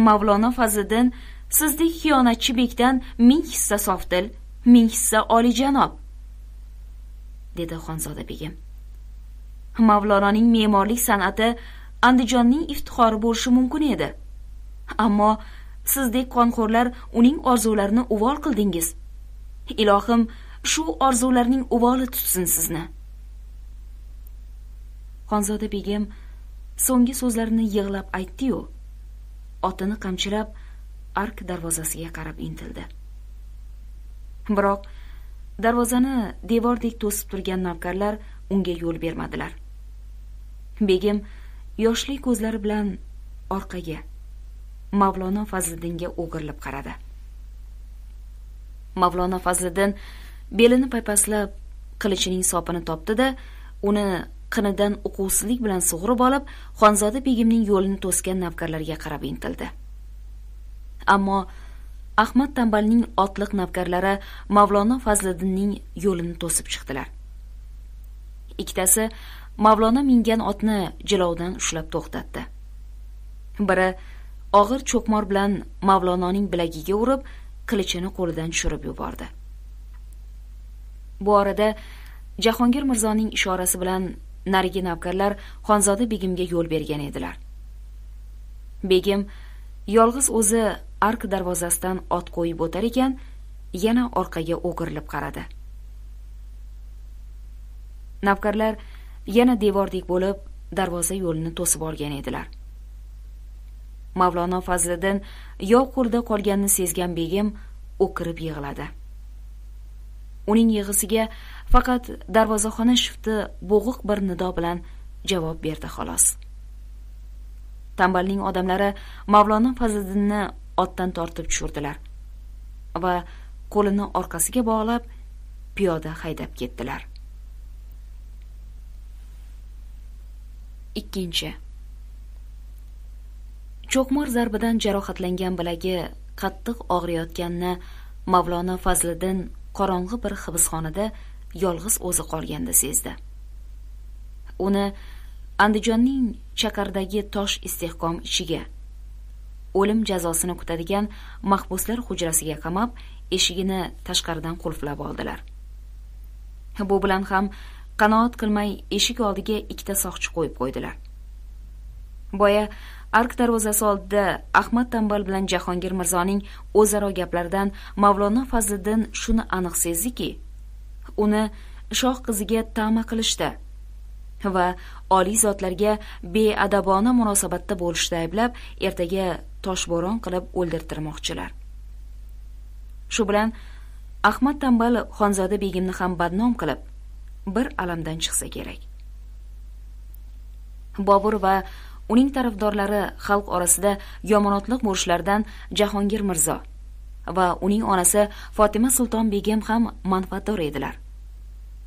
Mavlono fazliddin sizdek xiyonatchi bekdan ming hissa sofdil ming hissa olijanob dedi xonzoda begim. Mavlononing me'morlik san'ati andijonning iftixori bo'lishi mumkin edi. Ammo sizdek qonxo'rlar uning orzularini uvol qildingiz. Ilohim shu orzularning uvoli tutsin sizni. Xonzoda begim so'nggi so'zlarini yig'lab aytdi-yu otini qamchilab ark darvozasiga qarab intildi. Biroq darvozani devordek to'sib turgan navkarlar unga yo'l bermadilar. Begim yoshli ko'zlari bilan orqaga mavlono fazliddinga o'girilib qaradi. Mavlono fazliddin belini paypaslab qilichining sopini topdi da uni qinidan uquvsizlik bilan sug'urib olib xonzoda begimning yo'lini to'sgan navkarlarga qarab intildi. Ammo ahmad tanbalning otliq navkarlari mavlono fazliddinning yo'lini to'sib chiqdilar. Ikkitasi mavlono mingan otni jilovdan ushlab to'xtatdi. Biri og'ir cho'qmor bilan mavlononing bilagiga urib qilichini qo'lidan tushirib yubordi. Bu orada jahongir mirzoning ishorasi bilan narigi navkarlar xonzoda begimga yo'l bergan edilar. Begim yolg'iz o'zi ark darvozasidan ot qo'yib o'tar ekan yana orqaga o'girilib qaradi. Navkarlar yana devordek bo'lib darvoza yo'lini to'sib olgan edilar. Mavlono fazliddin yov qo'lida qolganini sezgan begim o'kirib yig'ladi. Uning yig'isiga faqat darvozaxona shifti bo'g'iq bir nido bilan javob berdi xolos. Tanbalning odamlari mavlono fazliddinni otdan tortib tushirdilar va qo'lini orqasiga bog'lab piyoda haydab ketdilar. Ikkinchi cho'qmor zarbidan jarohatlangan bilagi qattiq og'riyotganini mavlono fazliddin qorong'i bir hibsxonada yolg'iz o'zi qolganda sezdi. Uni andijonning chaqardagi tosh istehkom ichiga o'lim jazosini kutadigan mahbuslar hujrasiga qamab eshigini tashqaridan qulflab oldilar. Bu bilan ham qanoat qilmay eshik oldiga ikkita soqchi qo'yib qo'ydilar. Boya ark darvozasi oldida ahmad tanbal bilan jahongir mirzoning o'zaro gaplaridan mavlono fazliddin shuni aniq sezdiki uni shoh qiziga tama qilishda va oliy zotlarga beadabona munosabatda bo'lishda ayblab ertaga toshbo'ron qilib o'ldirtirmoqchilar. Shu bilan ahmad tanbal xonzoda begimni ham badnom qilib bir alamdan chiqsa kerak. Bobur va uning tarafdorlari xalq orasida yomonotliq bo'lishlaridan jahongir mirzo va uning onasi fotima sulton begim ham manfaatdor edilar.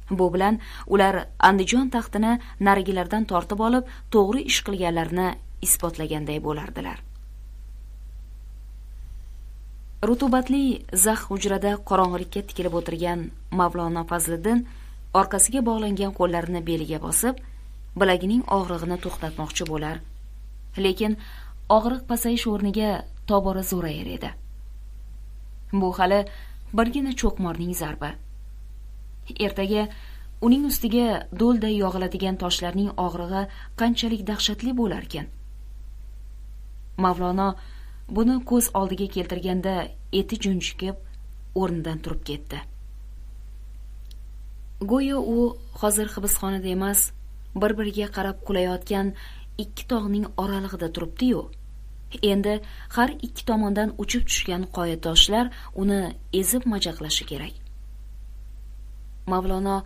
Bu bilan ular andijon taxtini narigilardan tortib olib to'g'ri ish qilganlarini isbotlaganday bo'lardilar. Rutubatli zax hujrada qorong'ilikka tikilib o'tirgan mavlono fazliddin orqasiga bog'langan qo'llarini beliga bosib bilagining og'rig'ini to'xtatmoqchi bo'lar. Lekin og'riq pasayish o'rniga tobora zo'rayar edi. Bu hali birgina cho'qmorning zarbi. Ertaga uning ustiga do'lday yog'iladigan toshlarning og'rig'i qanchalik dahshatli bo'larkin mavlono buni ko'z oldiga keltirganda eti junjikib o'rnidan turib ketdi. Go'yo u hozir hibsxonada emas bir biriga qarab qulayotgan ikki tog'ning oralig'ida turibdi-yu. Endi har ikki tomondan uchib tushgan qoya toshlar uni ezib majaqlashi kerak. Mavlono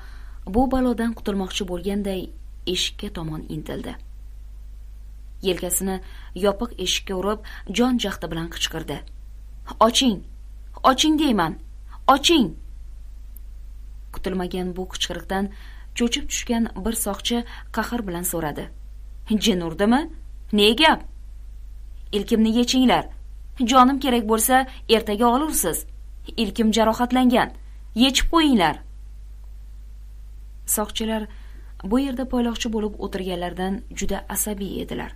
bu balodan qutulmoqchi bo'lganday eshikka tomon intildi. Yelkasini yopiq eshikka urib jon jahdi bilan qichqirdi. Oching oching deyman oching! Kutilmagan bu qichqiriqdan cho'chib tushgan bir soqchi qahr bilan so'radi. Jin urdimi ne gap? Ilkimni yechinglar. Jonim kerak bo'lsa ertaga olursiz. Ilkim jarohatlangan. Yechib qo'yinglar. Soqchilar bu yerda poyloqchi bo'lib o'tirganlardan juda asabiy edilar.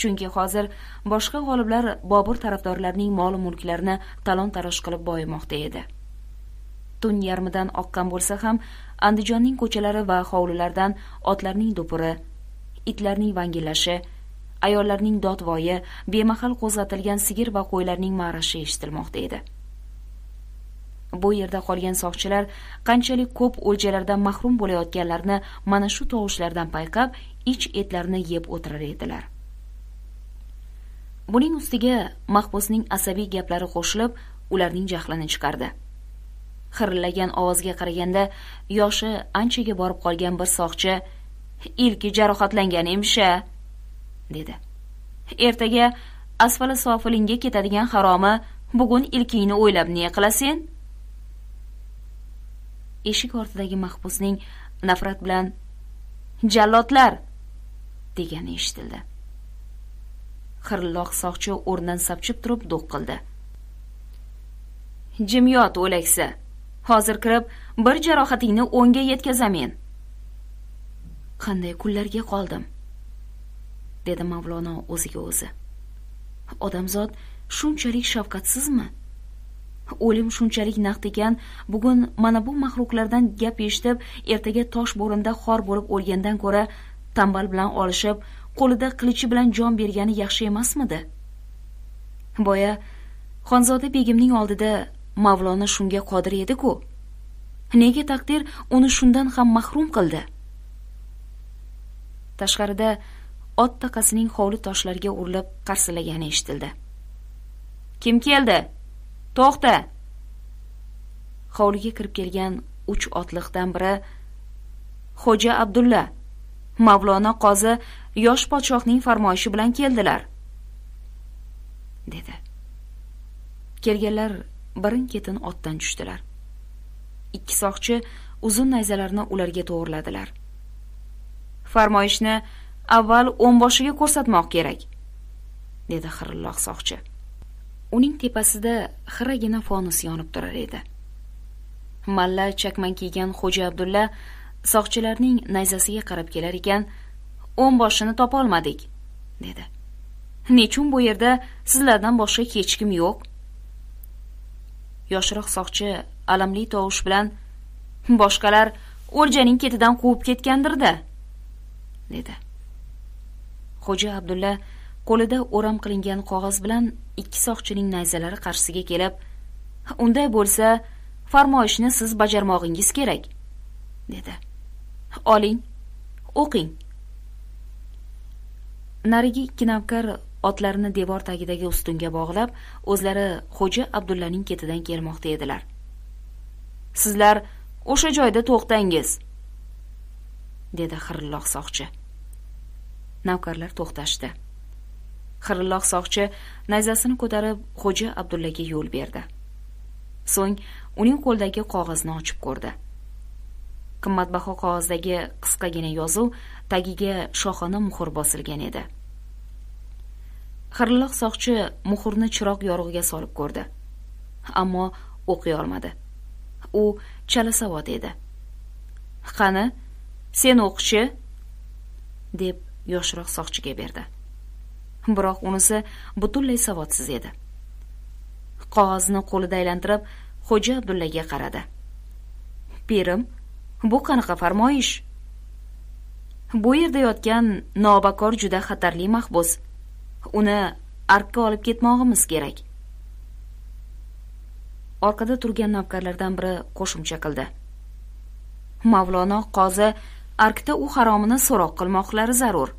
Chunki hozir boshqa g'oliblar bobur tarafdorlarining mol mulklarini talon taroj qilib boyimoqda edi. Tun yarmidan oqqan bo'lsa ham andijonning ko'chalari va hovlilaridan otlarning do'piri itlarning vangillashi ayollarning dodvoyi bemahal qo'zg'atilgan sigir va qo'ylarning ma'rashi eshitilmoqda edi. Bu yerda qolgan soqchilar qanchalik ko'p o'ljalardan mahrum bo'layotganlarini mana shu tovushlardan payqab ich etlarini yeb o'tirar edilar. Buning ustiga mahbusning asabiy gaplari qo'shilib ularning jahlini chiqardi. Xirillagan ovozga qaraganda yoshi anchaga borib qolgan bir soqchi ilki jarohatlangan emish a dedi. Ertaga asfali sofilingga ketadigan haromi bugun ilkingni o'ylab ne qilasen eshik ortidagi mahbusning nafrat bilan jallodlar degani eshitildi. Xirilloq soqchi o'rnidan sapchib turib do'q qildi. Jimyot o'laksa hozir kirib bir jarohatingni o'ngga yetkazamen. Qanday kunlarga qoldim? Dedi mavlono o'ziga o'zi. Odamzod shunchalik shafqatsizmi o'lim shunchalik naqd ekan bugun mana bu maxluqlardan gap eshitib ertaga tosh bo'rinda xor bo'lib o'lgandan ko'ra tambal bilan olishib qo'lida qilichi bilan jon bergani yaxshi emasmidi? Boya xonzoda begimning oldida mavlono shunga qodir edi ku nega taqdir uni shundan ham mahrum qildi? Tashqarida ot taqasining hovli toshlariga urilib qarsilagani eshitildi. Kim keldi? To'xta! Hovliga kirib kelgan uch otliqdan biri xo'ja abdulla mavlono qozi yosh podshohning farmoyishi bilan keldilar dedi. Kelganlar birin ketin otdan tushdilar. Ikki soqchi uzun nayzalarini ularga to'g'irladilar. Farmoyishni avval o'nboshiga ko'rsatmoq kerak dedi xirilloq soqchi. Uning tepasida xiragina fonus yonib turar edi. Malla chakman kiygan xo'ja abdulla soqchilarning nayzasiga qarab kelar ekan o'nboshini topolmadik dedi. Nechun bu yerda sizlardan boshqa hech kim yo'q? Yoshroq soqchi alamli tovush bilan boshqalar o'ljaning ketidan quvib ketgandirda dedi. Xo'ja abdulla qo'lida o'ram qilingan qog'oz bilan ikki soqchining nayzalari qarshisiga kelib unday bo'lsa farmoyishni siz bajarmog'ingiz kerak dedi. Oling o'qing. Narigi ikki navkar otlarini devor tagidagi ustunga bog'lab o'zlari xo'ja abdullaning ketidan kelmoqda edilar. Sizlar o'sha joyda to'xtangiz dedi xirilloq soqchi navkarlar to'xtashdi. Xirilloq soqchi nayzasini ko'tarib xo'ja abdullaga yo'l berdi. So'ng uning qo'lidagi qog'ozni ochib ko'rdi. Qimmatbaho qog'ozdagi qisqagina yozuv tagiga shohona muhr bosilgan edi. Xirilloq soqchi muhrni chiroq yorug'iga solib ko'rdi. Ammo o'qiy olmadi. U chalasavod edi. Qani sen o'qichi deb yoshroq soqchiga berdi. Biroq unisi butunlay savodsiz edi. Qog'ozni qo'lida aylantirib xo'ja abdullaga qaradi. Pirim bu qanaqa farmoyish? Bu yerda yotgan nobakor juda xatarli mahbus. Uni arkka olib ketmog'imiz kerak. Orqada turgan navkarlardan biri qo'shimcha qildi. Mavlono qozi arkda u haromini so'roq qilmoqlari zarur.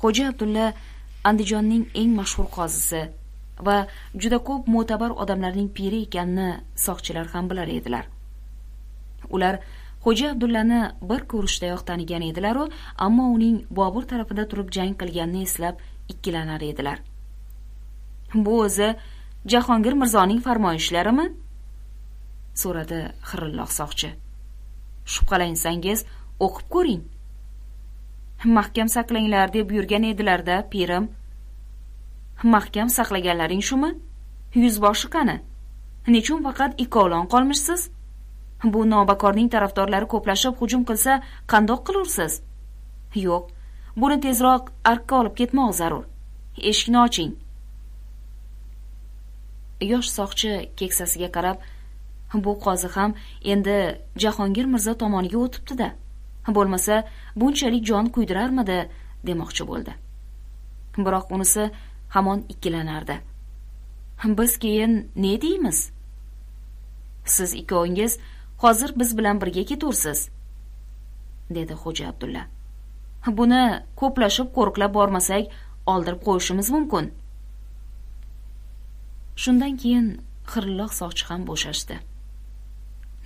Xo'ja abdulla andijonning eng mashhur qozisi va juda ko'p mo'tabar odamlarning piri ekanini soqchilar ham bilar edilar. Ular xo'ja abdullani bir ko'rishdayoq tanigan edilaru ammo uning bobur tarafida turib jang qilganini eslab ikkilanar edilar. Bu o'zi jahongir mirzoning farmoyishlarimi so'radi xirilloq soqchi shubhalansangiz o'qib ko'ring. Mahkam saqlanglar deb yurgan edilarda pirim. Mahkam saqlaganlaring shumi? Yuzboshi qani? Nechun faqat ikkovlon qolmishsiz? Bu nobakorning tarafdorlari ko'plashib hujum qilsa qandoq qilursiz? Yo'q buni tezroq arkka olib ketmoq zarur. Eshikni oching. Yosh soqchi keksasiga qarab bu qozi ham endi jahongir mirzo tomoniga o'tibdi da bo'lmasa bunchalik jon kuydirarmidi demoqchi bo'ldi. Biroq unisi hamon ikkilanardi. Biz keyin ne deymiz? Siz ikkovingiz hozir biz bilan birga ketursiz dedi xo'ja abdulla. Buni ko'plashib qo'riqlab bormasak oldirib qo'yishimiz mumkin. Shundan keyin xirilloq soqchi ham bo'shashdi.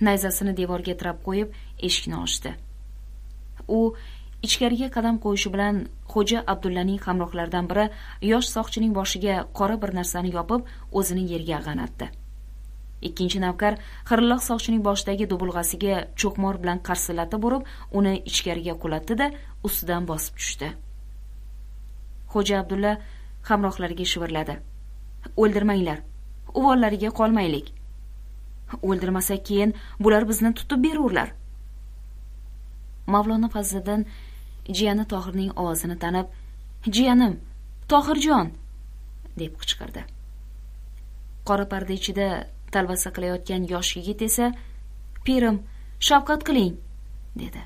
Nayzasini devorga tirab qo'yib eshikni ochdi. U ichkariga qadam qo'yishi bilan xo'ja abdullaning hamrohlaridan biri yosh soqchining boshiga qora bir narsani yopib o'zini yerga ag'anatdi. Ikkinchi navkar xirliq soqchining boshidagi dubulg'asiga cho'qmor bilan qarsillatib urib uni ichkariga qulatdi da ustidan bosib tushdi. Xo'ja abdulla hamrohlariga shivirladi. O'ldirmanglar uvollariga qolmaylik. O'ldirmasak keyin bular bizni tutib berurlar. Mavlono fazliddin jiyani tohirning ovozini tanib jiyanim tohirjon deb qichqirdi. Qora parda ichida talvasa qilayotgan yosh yigit esa pirim shafqat qiling dedi.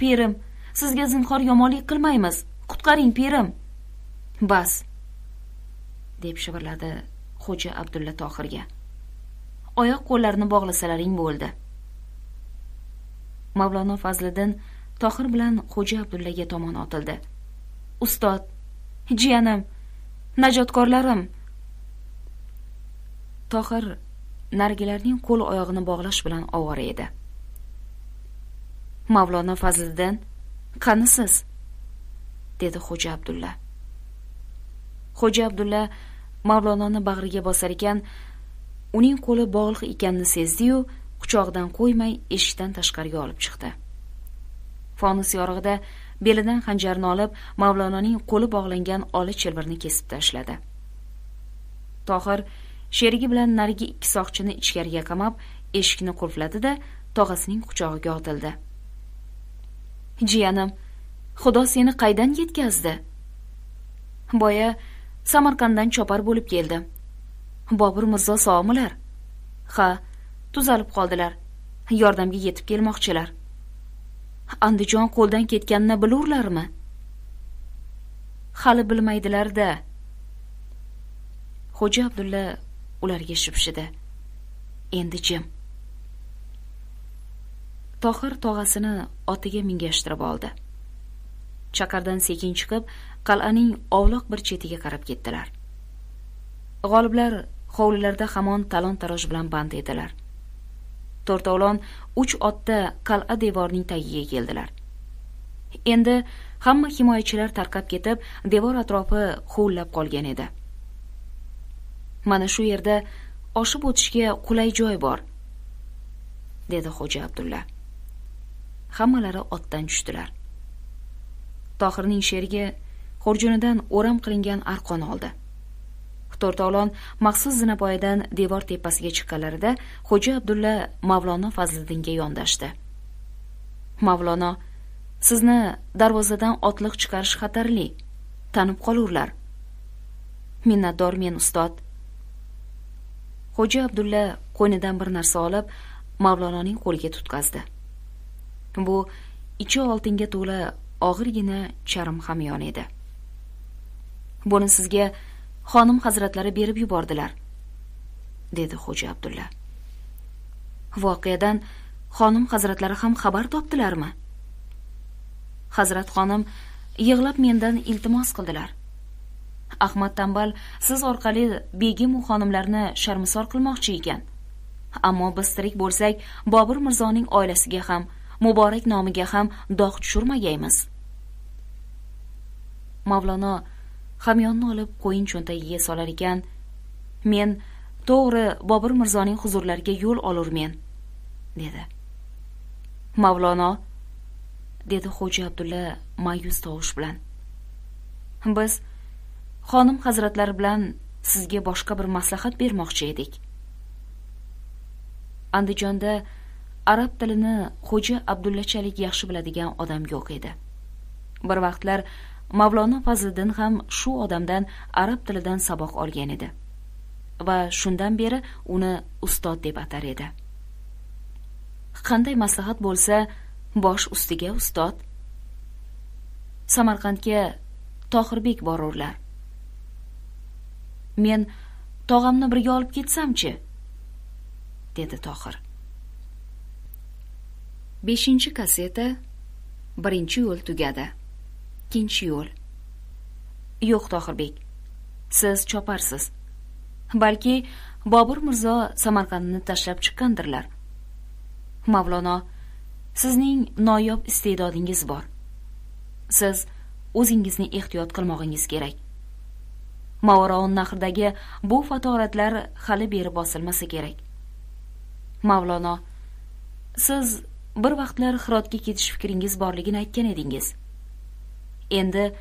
Pirim sizga zinhor yomonlik qilmaymiz qutqaring pirim bas deb shivirladi xo'ja abdulla tohirga. Oyoq qo'llarini bog'lasalaring bo'ldi. Mavlono fazliddin tohir bilan xo'ja abdullaga tomon otildi. Ustod jiyanim najotkorlarim tohir narigilarning qo'l oyog'ini bog'lash bilan ovora edi. Mavlono fazliddin qani siz dedi xo'ja abdulla. Xo'ja abdulla mavlononi bag'riga bosar ekan uning qo'li bog'liq ekanini sezdi-yu quchog'idan qo'ymay eshikdan tashqariga olib chiqdi. Fonus yorug'ida belidan xanjarni olib mavlononing qo'li bog'langan ola chilvirni kesib tashladi. Tohir sherigi bilan narigi ikki soqchini ichkariga qamab eshikni qulfladi da tog'asining quchog'iga otildi. Jiyanim xudo seni qaydan yetkazdi? Boya samarqanddan chopar bo'lib keldim bobur mirzo sog'milar ha tuzalib qoldilar. Yordamga yetib kelmoqchilar. Andijon qo'ldan ketganini bilurlarmi? Hali bilmaydilar da xo'ja abdulla ularga shipshidi endi jim. Tohir tog'asini otiga mingashtirib oldi. Chaqirdan sekin chiqib qal'aning ovloq bir chetiga qarab ketdilar. G'oliblar hovlilarda hamon talon taroj bilan band edilar. To'rtovlon uch otda qal'a devorining tagiga keldilar. Endi hamma himoyachilar tarqab ketib devor atrofi huvillab qolgan edi. Mana shu yerda oshib o'tishga qulay joy bor dedi xo'ja abdulla. Hammalari otdan tushdilar. Tohirning sherigi xurjunidan o'ram qilingan arqon oldi. To'rtovlon maxsus zinapoyadan devor tepasiga chiqqanlarida xo'ja abdulla mavlono fazliddinga yondashdi. Mavlono sizni darvozadan otliq chiqarish xatarli tanib qolurlar. Minnatdormen ustod. Xo'ja abdulla qo'ynidan bir narsa olib mavlononing qo'liga tutqazdi. Bu ichi oltinga to'la og'irgina charm hamyon edi. Buni sizga xonim hazratlari berib yubordilar dedi xo'ja abdulla. Voqeadan xonim hazratlari ham xabar topdilarmi? Hazrat xonim yig'lab mendan iltimos qildilar. Ahmad tanbal siz orqali begimu xonimlarni sharmisor qilmoqchi ekan. Ammo biz tirik bo'lsak bobur mirzoning oilasiga ham muborak nomiga ham dog' tushirmagaymiz mavlono hamyonni olib qo'yin cho'ntagiga solar ekan. Men to'g'ri bobur mirzoning huzurlariga yo'l olurmen dedi. Mavlono dedi xo'ja abdulla ma'yus tovush bilan. Biz xonim hazratlari bilan sizga boshqa bir maslahat bermoqchi edik. Andijonda arab tilini xo'ja abdullachalik yaxshi biladigan odam yo'q edi. Bir vaqtlar mavlono fazliddin ham shu odamdan arab tilidan saboq olgan edi va shundan beri uni ustod deb atar edi. Qanday maslahat bo'lsa bosh ustiga ustod. Samarqandga tohirbek borurlar. Men tog'amni birga olib ketsamchi? dedi tohir. Beshinchi kasseta birinchi yo'l tugadi. Ikkinchi yo'l. Yo'q tohirbek siz choparsiz. Balki bobur mirzo samarqandni tashlab chiqqandirlar. Mavlono sizning noyob iste'dodingiz bor. Siz o'zingizni ehtiyot qilmog'ingiz kerak. Movarounnahrdagi bu fatoratlar hali beri bosilmasa kerak. Mavlono siz bir vaqtlar hirotga ketish fikringiz borligini aytgan edingiz. Endi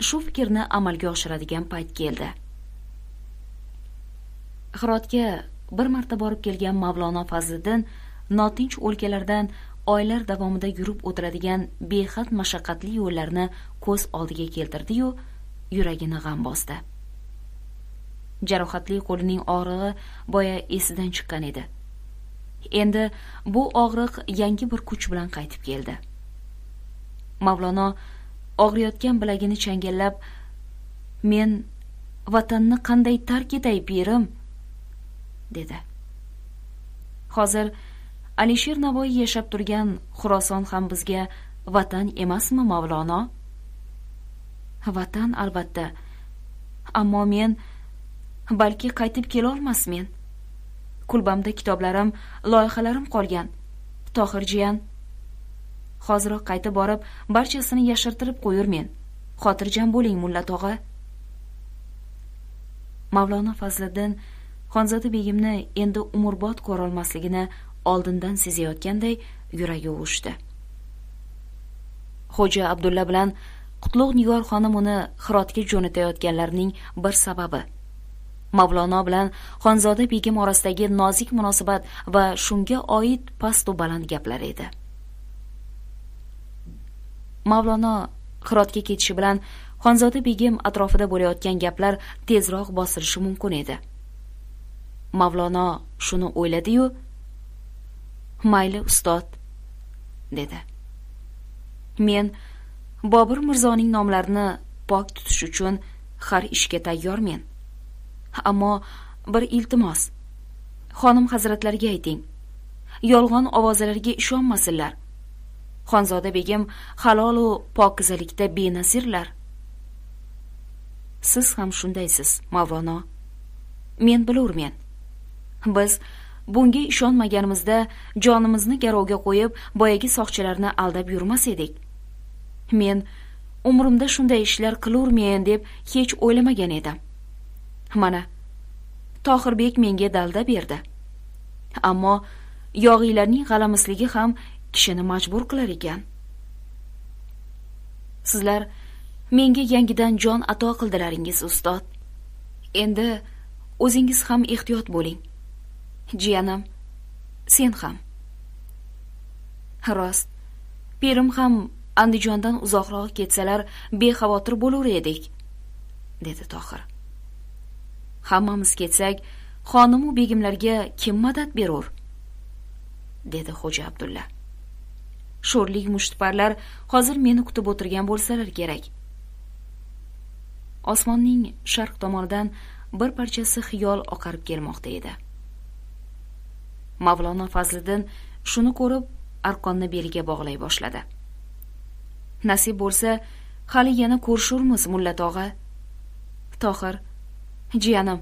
shu fikrni amalga oshiradigan payt keldi. Hirotga bir marta borib kelgan mavlono fazliddin notinch o'lkalardan oylar davomida yurib o'tiradigan behad mashaqqatli yo'llarni ko'z oldiga keltirdi-yu yuragini g'am bosdi. Jarohatli qo'lining og'rig'i boya esidan chiqqan edi. Endi bu og'riq yangi bir kuch bilan qaytib keldi. Mavlono og'riyotgan bilagini changallab men vatanni qanday tark etay pirim? dedi. Hozir alisher navoiy yashab turgan xuroson ham bizga vatan emasmi mavlono? Vatan albatta. Ammo men balki qaytib kelolmasmen. Kulbamda kitoblarim loyihalarim qolgan. Tohir jiyan. Hoziroq qaytib borib barchasini yashirtirib qo'yurmen. Xotirjam bo'ling mulla tog'a. Mavlono fazliddin xonzoda begimni endi umrbod ko'rolmasligini oldindan sezayotganday yuragi uvushdi. Xo'ja abdulla bilan qutlug' nigor xonim uni hirotga jo'natayotganlarining bir sababi. Mavlono bilan xonzoda begim orasidagi nozik munosabat va shunga oid pastu baland gaplar edi. Mavlono hirotga ketishi bilan xonzoda begim atrofida bo'layotgan gaplar tezroq bosilishi mumkin edi. Mavlono shuni o'yladi-yu mayli ustod dedi. Men bobur mirzoning nomlarini pok tutish uchun har ishga tayyormen. Ammo bir iltimos. Xonim hazratlariga ayting. Yolg'on ovozalarga ishonmasinlar. Xonzoda begim halolu pokizalikda benazirlar siz ham shundaysiz mavlono. Men bilurmen. Biz bunga ishonmaganimizda jonimizni garovga qo'yib boyagi soqchilarni aldab yurmas edik. Men umrimda shunday ishlar qilurmen deb hech o'ylamagan edim. Mana tohirbek menga dalda berdi. Ammo yog'iylarning g'alamisligi ham kishini majbur qilar ekan. Sizlar menga yangidan jon ato qildilaringiz ustod. Endi o'zingiz ham ehtiyot bo'ling. Jiyanim sen ham. Rost pirim ham andijondan uzoqroq ketsalar bexavotir bo'lur edik dedi tohir. Hammamiz ketsak xonimu begimlarga kim madad berur? Dedi xo'ja abdulla. Sho'rlik mushtiparlar hozir meni kutib o'tirgan bo'lsalar kerak. Osmonning sharq tomonidan bir parchasi xiyol oqarib kelmoqda edi. Mavlono fazliddin shuni ko'rib arqonni beliga bog'lay boshladi. Nasib bo'lsa hali yana ko'rishurmiz mulla tog'a. Tohir jiyanim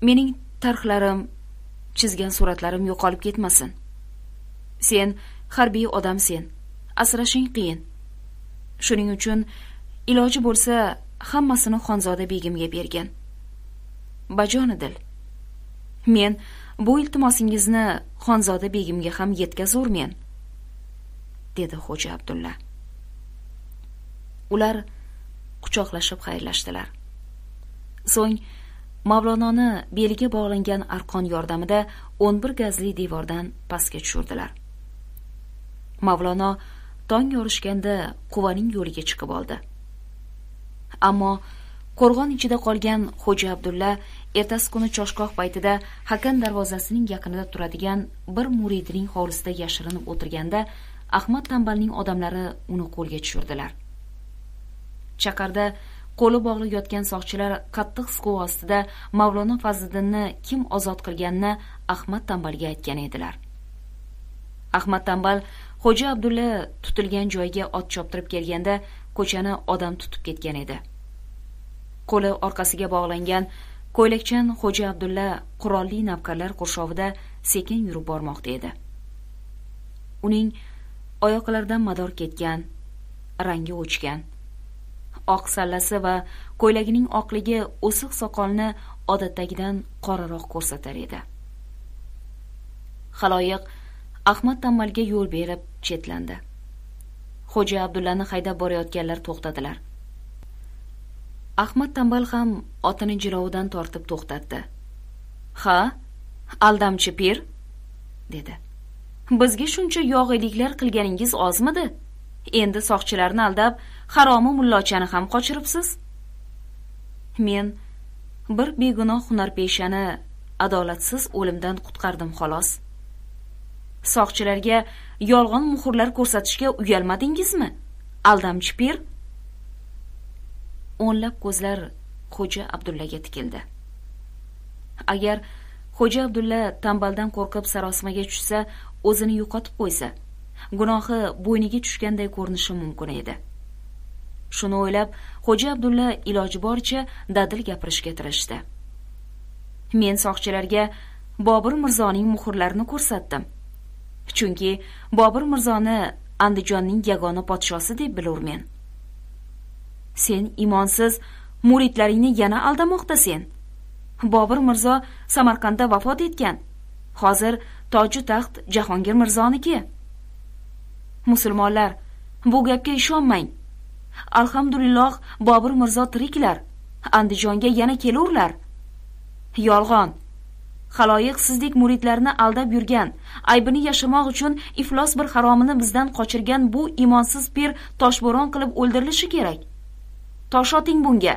mening tarhlarim chizgan suratlarim yo'qolib ketmasin. Sen harbiy odamsen asrashing qiyin. Shuning uchun iloji bo'lsa hammasini xonzoda begimga bergin. Bajonidil men bu iltimosingizni xonzoda begimga ham yetkazurmen dedi xo'ja abdulla. Ular quchoqlashib xayrlashdilar. So'ng mavlononi beliga bog'langan arqon yordamida o'n bir gazli devordan pastga tushirdilar. Mavlono tong yorishganda quvaning yo'liga chiqib oldi. Ammo qo'rg'on ichida qolgan xo'ja abdulla ertasi kuni choshgoh paytida hakan darvozasining yaqinida turadigan bir muridining hovlisida yashirinib o'tirganda ahmad tanbalning odamlari uni qo'lga tushirdilar. Chaqarda qo'li bog'liq yotgan soqchilar qattiq siquv ostida mavlono fazliddinni kim ozod qilganini ahmad tanbalga aytgan edilar. Ahmad tanbal xo'ja abdulla tutilgan joyga ot choptirib kelganda ko'chani odam tutib ketgan edi. Qo'li orqasiga bog'langan ko'ylakchan xo'ja abdulla qurolli navkarlar qurshovida sekin yurib bormoqda edi. Uning oyoqlaridan mador ketgan rangi o'chgan oq sallasi va ko'ylagining oqligi o'siq soqolni odatdagidan qoraroq ko'rsatar edi. Xaloyiq ahmad tanbalga yo'l berib chetlandi. Xo'ja abdullani haydab borayotganlar to'xtadilar. Ahmad tanbal ham otini jilovidan tortib to'xtatdi. Ha aldamchi pir dedi. Bizga shuncha yog'iyliklar qilganingiz ozmidi? Endi soqchilarni aldab haromi mullochani ham qochiribsiz? Men bir begunoh hunarpeshani adolatsiz o'limdan qutqardim xolos. Soqchilarga yolg'on muhrlar ko'rsatishga uyalmadingizmi? Aldamchi pir. O'nlab ko'zlar xo'ja abdullaga tikildi. Agar xo'ja abdulla tanbaldan qo'rqib sarosimaga tushsa o'zini yo'qotib qo'ysa gunohi bo'yniga tushganday ko'rinishi mumkin edi. Shuni o'ylab xo'ja abdulla iloji boricha dadil gapirishga tirishdi. Men soqchilarga bobur mirzoning muhrlarini ko'rsatdim. Chunki bobur mirzoni andijonning yagona podshosi deb bilurmen sen imonsiz muridlaringni yana aldamoqdasen bobur mirzo samarqandda vafot etgan. Hozir toju taxt jahongir mirzoniki. Musulmonlar bu gapga ishonmang. Alhamdulillah bobur mirzo tiriklar. Andijonga yana kelurlar. Yolg'on. Haloyiq sizdek muridlarni aldab yurgan aybini yashamoq uchun iflos bir haromini bizdan qochirgan bu imonsiz pir toshbo'ron qilib o'ldirilishi kerak. Tosh oting bunga.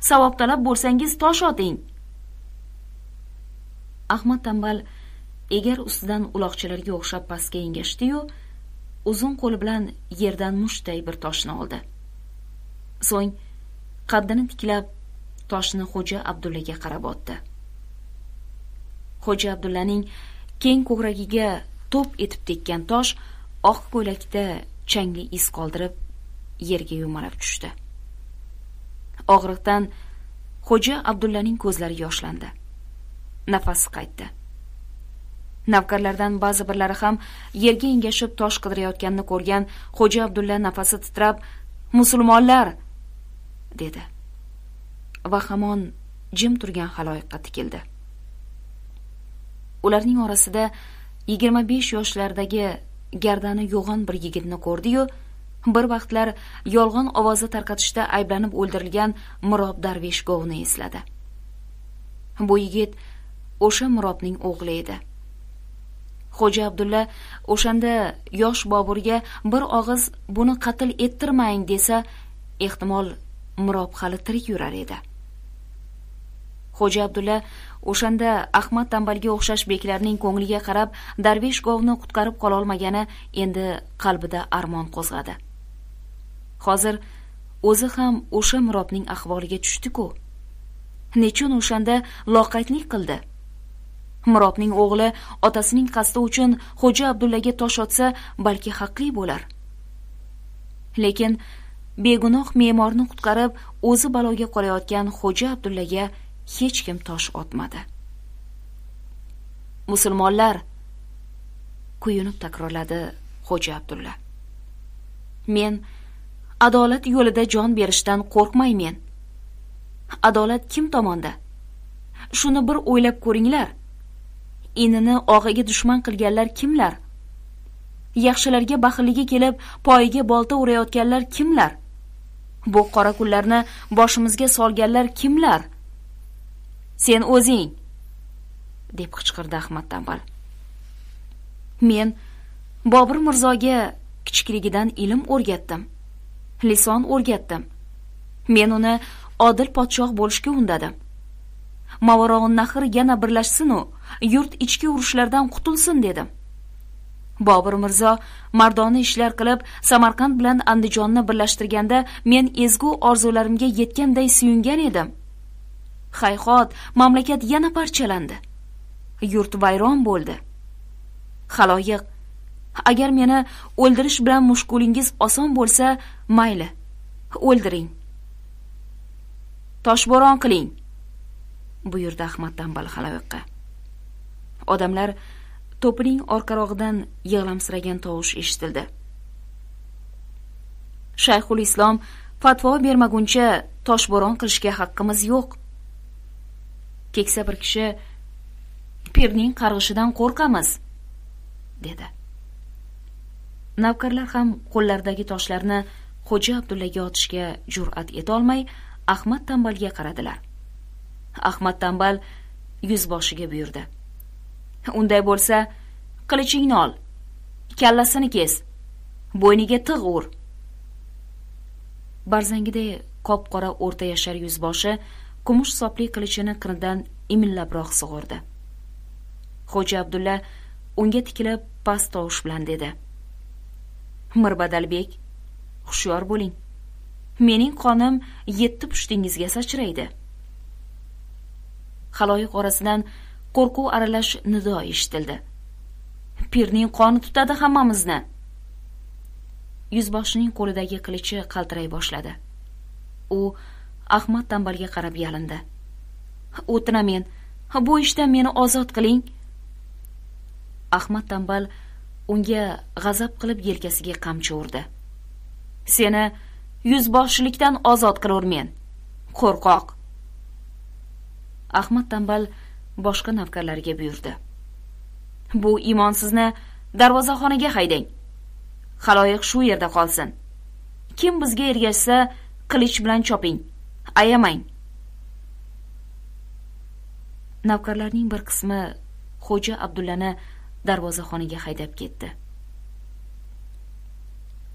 Savobtalab bo'lsangiz tosh oting. Ahmad tanbal egar ustidan uloqchilarga o'xshab pastga engashdiyu uzun qo'li bilan yerdan mushtday bir toshni oldi. So'ng qaddini tiklab toshni xo'ja abdullaga qarab otdi. Xo'ja abdullaning keng ko'kragiga to'p etib tekkan tosh oq ko'ylakda changli iz qoldirib yerga yumalab tushdi. Og'riqdan xo'ja abdullaning ko'zlari yoshlandi. Nafasi qaytdi. Navkarlardan ba'zi birlari ham yerga engashib tosh qidirayotganini ko'rgan xo'ja abdulla nafasi titrab musulmonlar dedi. Va hamon jim turgan haloyiqqa tikildi. Ularning orasida yigirma besh yoshlardagi gardani yo'g'on bir yigitni ko'rdi-yu bir vaqtlar yolg'on ovoza tarqatishda ayblanib o'ldirilgan mirob darvesh govni esladi. Bu yigit o'sha mirobning o'g'li edi. Xo'ja abdulla o'shanda yosh boburga bir og'iz buni qatl ettirmang desa ehtimol mirob hali tirik yurar edi. Xo'ja abdulla o'shanda ahmad tanbalga o'xshash beklarning ko'ngliga qarab darvesh govni qutqarib qololmagani endi qalbida armon qo'zg'adi. Hozir o'zi ham o'sha mirobning ahvoliga tushdiku. Nechun o'shanda loqaydlik qildi? Mirobning o'g'li otasining qasdi uchun xo'ja abdullaga tosh otsa balki haqli bo'lar. Lekin begunoh me'morni qutqarib o'zi baloga qolayotgan xo'ja abdullaga hech kim tosh otmadi. Musulmonlar kuyunib takrorladi xo'ja abdulla men adolat yo'lida jon berishdan qo'rqmaymen adolat kim tomonda? Shuni bir o'ylab ko'ringlar. Inini og'aga dushman qilganlar kimlar? Yaxshilarga baxilligi kelib poyiga bolta urayotganlar kimlar? Bu qora kunlarni boshimizga solganlar kimlar? Sen o'zing deb qichqirdi ahmad tanbal. Men bobur mirzoga kichikligidan ilm o'rgatdim lison o'rgatdim. Men uni odil podshoh bo'lishga undadim. Mavaroun nahr yana birlashsinu yurt ichki urushlardan qutulsin dedim. Bobur mirzo mardona ishlar qilib samarqand bilan andijonni birlashtirganda men ezgu orzularimga yetganday suyungan edim. Hayhot mamlakat yana parchalandi. Yurt vayron bo'ldi. Haloyiq agar meni o'ldirish bilan mushkulingiz oson bo'lsa mayli o'ldiring. Toshbo'ron qiling buyurdi ahmad tanbal haloyiqqa odamlar to'pining orqarog'idan yig'lamsiragan tovush eshitildi. Shayxul islom fatvo bermaguncha toshbo'ron qilishga haqqimiz yo'q. Keksa bir kishi pirning qarg'ishidan qo'rqamiz dedi. Navkarlar ham qo'llaridagi toshlarni xo'ja abdullaga otishga jur'at etolmay ahmad tanbalga qaradilar. Ahmad tanbal yuzboshiga buyurdi. Unday bo'lsa qilichingni ol. Kallasini kes. Bo'yniga tig' ur. Barzangiday qop qora o'rta yashar yuzboshi kumush sopli qilichini qinidan imillabroq sug'urdi. Xo'ja abdulla unga tikilib past tovush bilan dedi. Mirbadalbek hushyor bo'ling. Mening qonim yetti pushtingizga sachraydi xaloyiq orasidan qo'rquv aralash nido eshitildi. Pirning qoni tutadi hammamizni. Yuzboshining qo'lidagi qilichi qaltiray boshladi. U ahmad tanbalga qarab yalindi. O'tinamen bu ishdan meni ozod qiling. Ahmad tanbal unga g'azab qilib yelkasiga qamchi urdi. Seni yuzboshilikdan ozod qilurmen qo'rqoq. Ahmad tanbal boshqa navkarlariga buyurdi. Bu imonsizni darvozaxonaga haydang. Haloyiq shu yerda qolsin. Kim bizga ergashsa qilich bilan choping. Ayamang. Navkarlarning bir qismi xo'ja abdullani darvozaxonaga haydab ketdi.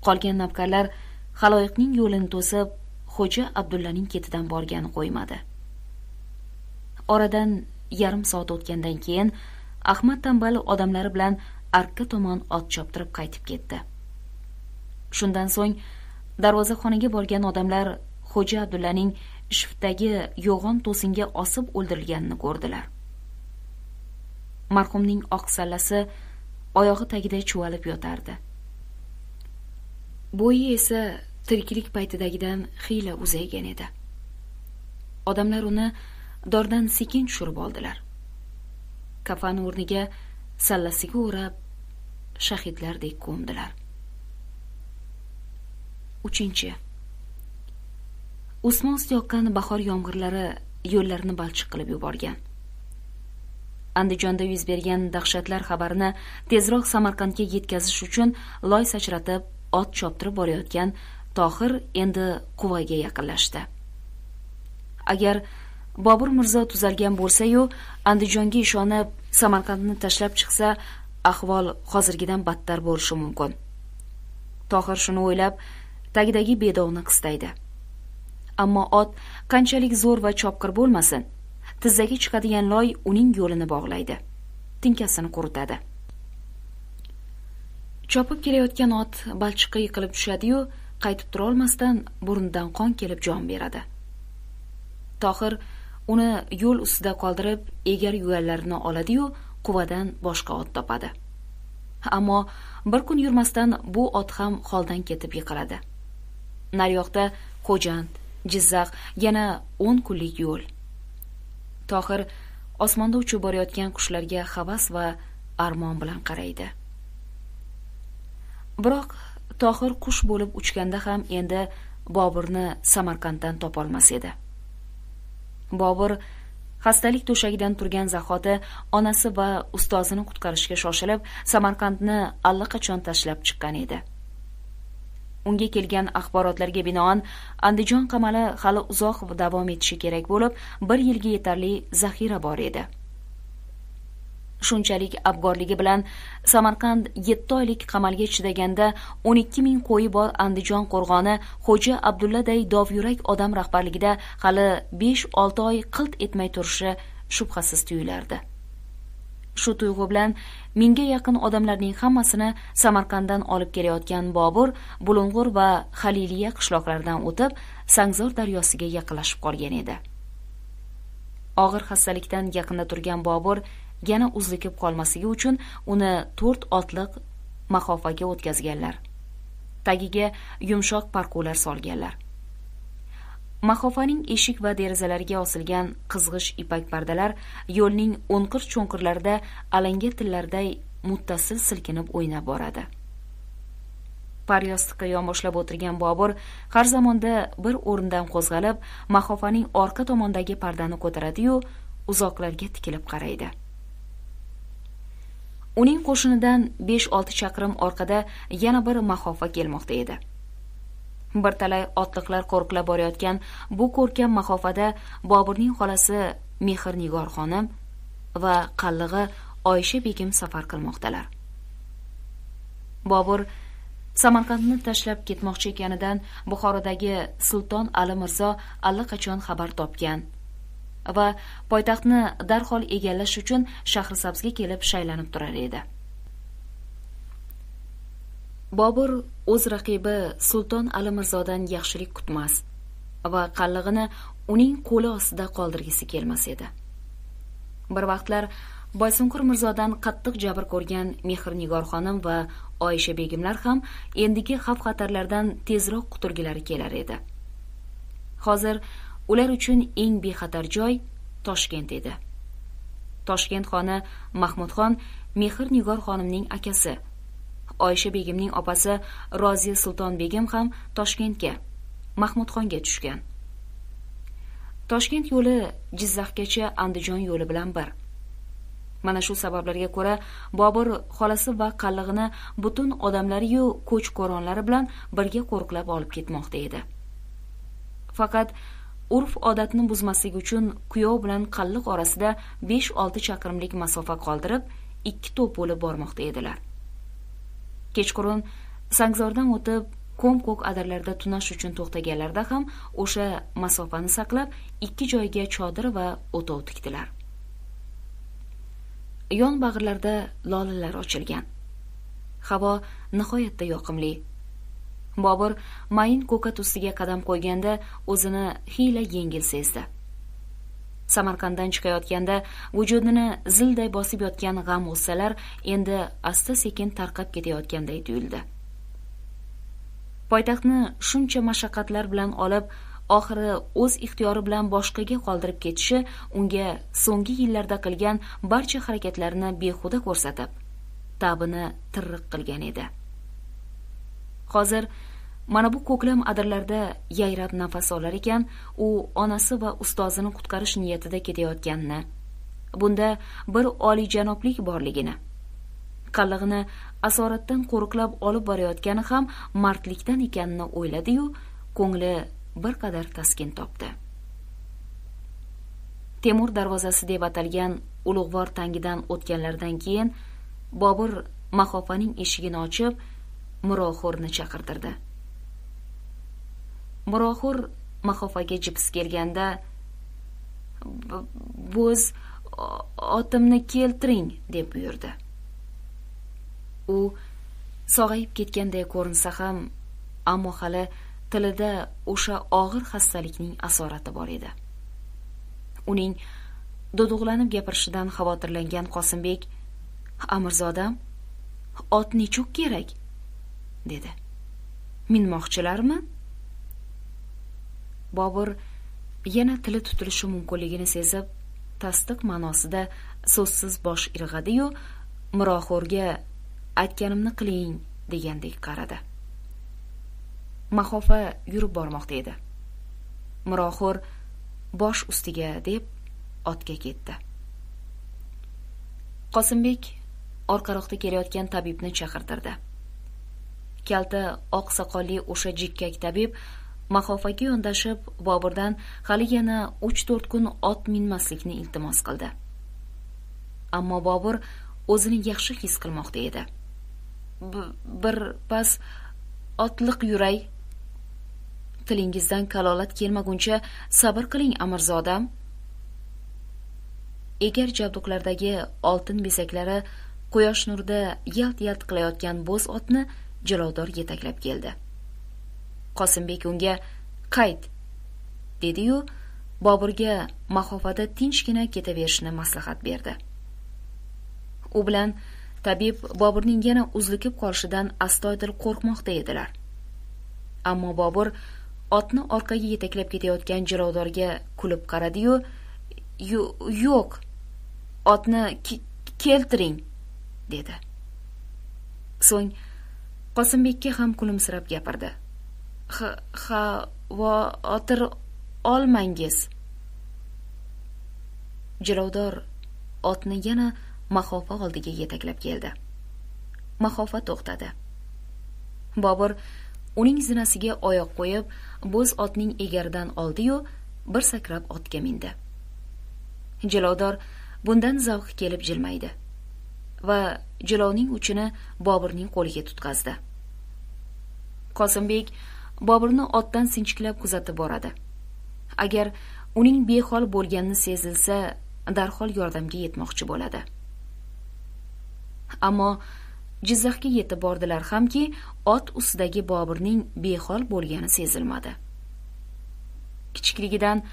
Qolgan navkarlar haloyiqning yo'lini to'sib xo'ja abdullaning ketidan borgani qo'ymadi. Oradan yarim soat o'tgandan keyin ahmad tanbal odamlari bilan arkka tomon ot choptirib qaytib ketdi. Shundan so'ng darvozaxonaga borgan odamlar xo'ja abdullaning shiftdagi yo'g'on to'singa osib o'ldirilganini ko'rdilar. Marhumning oq sallasi oyog'i tagida chuvalib yotardi. Bo'yi esa tiriklik paytidagidan xiyla uzaygan edi. Odamlar uni dordan sekin tushirib oldilar. Kafan o'rniga sallasiga o'rab shahidlardek ko'mdilar. Uchinchi. Ustma yoqqan bahor yomg'irlari yo'llarni balchiq qilib yuborgan. Andijonda yuz bergan dahshatlar xabarini tezroq samarqandga yetkazish uchun loy sachratib ot choptirib borayotgan tohir endi quvaga yaqinlashdi. Agar bobur mirzo tuzalgan bo'lsa-yu andijonga ishonib samarqandni tashlab chiqsa ahvol hozirgidan battar bo'lishi mumkin. Tohir shuni o'ylab tagidagi bedovni qistaydi. Ammo ot qanchalik zo'r va chopqir bo'lmasin tizzaga chiqadigan loy uning yo'lini bog'laydi tinkasini quritadi. Chopib kelayotgan ot balchiqqa yiqilib tushadi-yu qaytib turolmasdan burnidan qon kelib jon beradi. Tohir uni yo'l ustida qoldirib egar yuganlarini oladi-yu quvadan boshqa ot topadi. Ammo bir kun yurmasdan bu ot ham holdan ketib yiqiladi. Naryoqda xo'jand jizzax yana o'n kunlik yo'l. Tohir osmonda uchib borayotgan qushlarga havas va armon bilan qaraydi. Biroq tohir qush bo'lib uchganda ham endi boburni samarqanddan topolmas edi. Bobur xastalik to'shagidan turgan zahoti onasi va ustozini qutqarishga shoshilib samarqandni allaqachon tashlab chiqqan edi. Unga kelgan axborotlarga binoan andijon qamali hali uzoq davom etishi kerak bo'lib bir yilga yetarli zaxira bor edi. Shunchalik abgorligi bilan samarqand yetti oylik qamalga chidaganda o'n ikki ming qo'yi bor andijon qo'rg'oni xo'ja abdulladay dovyurak odam rahbarligida hali besh olti oy qilt etmay turishi shubhasiz tuyulardi. Shu tuyg'u bilan mingga yaqin odamlarning hammasini samarqanddan olib kelayotgan bobur bulung'ur va haliliya qishloqlaridan o'tib sangzor daryosiga yaqinlashib qolgan edi. Og'ir xastalikdan yaqinda turgan bobur yana uzlikib qolmasligi uchun uni to'rt otliq mahofaga o'tkazganlar. Tagiga yumshoq parkular solganlar. Mahofaning eshik va derazalariga osilgan qizg'ish ipak pardalar yo'lning o'nqir cho'nqirlarida alanga tillarday muttasil silkinib o'ynab boradi. Paryostiqqa yonboshlab o'tirgan bobur har zamonda bir o'rindan qo'zg'alib mahofaning orqa tomondagi pardani ko'taradi yu uzoqlarga tikilib qaraydi. Uning qo'shinidan besh olti chaqirim orqada yana bir mahofa kelmoqda edi. Bir talay otliqlar qo'riqlab borayotgan bu ko'rkam mahofada boburning xolasi mehr nigor xonim va qallig'i oyisha begim safar qilmoqdalar. Bobur samarqandni tashlab ketmoqchi ekanidan buxorodagi sulton ali mirzo allaqachon xabar topgan va poytaxtni darhol egallash uchun shahrisabzga kelib shaylanib turar edi. Bobur o'z raqibi sulton ali mirzodan yaxshilik kutmas va qallig'ini uning qo'li ostida qoldirgisi kelmas edi. Bir vaqtlar boysunqur mirzodan qattiq jabr ko'rgan mehr nigor xonim va oyisha begimlar ham endigi xavf xatarlardan tezroq qutulgilari kelar edi. Hozir ular uchun eng bexatar joy toshkent edi. Toshkent xoni mahmudxon mehr nigor xonimning akasi. Oyisha begimning opasi roziya sulton begim ham toshkentga mahmudxonga tushgan. Toshkent yo'li jizzaxgacha andijon yo'li bilan bir. Mana shu sabablarga ko'ra bobur xolasi va qallig'ini butun odamlariyu ko'ch ko'ronlari bilan birga qo'riqlab olib ketmoqda edi. Faqat urf odatni buzmaslik uchun kuyov bilan qalliq orasida besh olti chaqirimlik masofa qoldirib ikki to'p bo'lib bormoqda edilar. Kechqurun sangzordan o'tib ko'm ko'k adirlarda tunash uchun to'xtaganlarida ham o'sha masofani saqlab ikki joyga chodir va o'tov tikdilar. Yon bag'irlarda lolalar ochilgan. Havo nihoyatda yoqimli. Bobur mayin ko'kat ustiga qadam qo'yganda o'zini xiyla yengil sezdi. Samarqanddan chiqayotganda vujudini zilday bosib yotgan g'am g'ussalar endi asta sekin tarqab ketayotganday tuyuldi. Poytaxtni shuncha mashaqqatlar bilan olib oxiri o'z ixtiyori bilan boshqaga qoldirib ketishi unga so'nggi yillarda qilgan barcha harakatlarini behuda ko'rsatib ta'bini tirriq qilgan edi. Hozir mana bu ko'klam adirlarda yayrab nafas olar ekan u onasi va ustozini qutqarish niyatida ketayotganini bunda bir oliyjanoblik borligini qallig'ini asoratdan qo'riqlab olib borayotgani ham mardlikdan ekanini o'yladi yu ko'ngli bir qadar taskin topdi. Temur darvozasi deb atalgan ulug'vor tangidan o'tganlaridan keyin bobur mahofaning eshigini ochib miroxo'rni chaqirtirdi. Miroxo'r mahofaga jipsi kelganda bo'z otimni keltiring deb buyurdi. U sog'ayib ketganday ko'rinsa ham ammo hali tilida o'sha og'ir xastalikning asorati bor edi. Uning duduqlanib gapirishidan xavotirlangan qosimbek amirzodam ot nechuk kerak dedi. Minmoqchilarmi? Bobur yana tili tutilishi mumkinligini sezib tasdiq ma'nosida so'zsiz bosh irg'adi yu miroxo'rga aytganimni qiling degandek qaradi. Mahofa yurib bormoqda edi. Miroxo'r bosh ustiga deb otga ketdi. Qosimbek orqaroqda kelayotgan tabibni chaqirtirdi. Kalta oq soqolli o'sha jikkak tabib mahofaga yondashib boburdan hali yana uch to'rt kun ot minmaslikni iltimos qildi. Ammo bobur o'zini yaxshi his qilmoqda edi. Bir pas otliq yuray. Tilingizdan kalolat kelmaguncha sabr qiling amirzodam. Egar jabduqlardagi oltin bezaklari quyosh nurida yalt yalt qilayotgan bo'z otni jilovdor yetaklab keldi. Qosimbek unga qayt dedi yu boburga mahofada tinchgina ketaverishni maslahat berdi. U bilan tabib boburning yana uzlikib qolishidan astoydil qo'rqmoqda edilar. Ammo bobur otni orqaga yetaklab ketayotgan jilovdorga kulib qaradi yu yo'q otni keltiring dedi. So'ng qosimbekka ham kulimsirab gapirdi. Ha otir olmangiz. Jilovdor otni yana mahofa oldiga yetaklab keldi. Mahofa to'xtadi. Bobur uning zinasiga oyoq qo'yib bo'z otning egaridan oldiyu bir sakrab otga mindi. Jilovdor bundan zavqi kelib jilmaydi va jilovning uchini boburning qo'liga tutqazdi. Qosimbek boburni otdan sinchiklab kuzatib boradi. Agar uning behol bo'lganini sezilsa darhol yordamga yetmoqchi bo'ladi. Ammo jizzaxga yetib bordilar hamki ot ustidagi boburning behol bo'lgani sezilmadi. Kichikligidan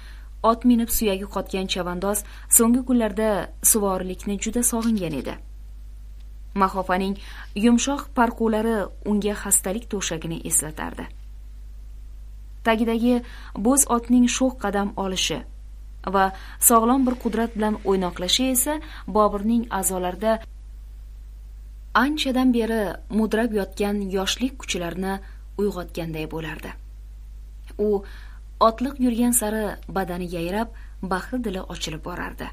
ot minib suyagi qotgan chavandoz so'nggi kunlarda suvorilikni juda sog'ingan edi. Mahofaning yumshoq parqulari unga xastalik to'shagini eslatardi. Tagidagi bo'z otning sho'x qadam olishi va sog'lom bir qudrat bilan o'ynoqlashi esa boburning a'zolarida anchadan beri mudrab yotgan yoshlik kuchlarini uyg'otganday bo'lardi. U otliq yurgan sari badani yayrab bahri dili ochilib borardi.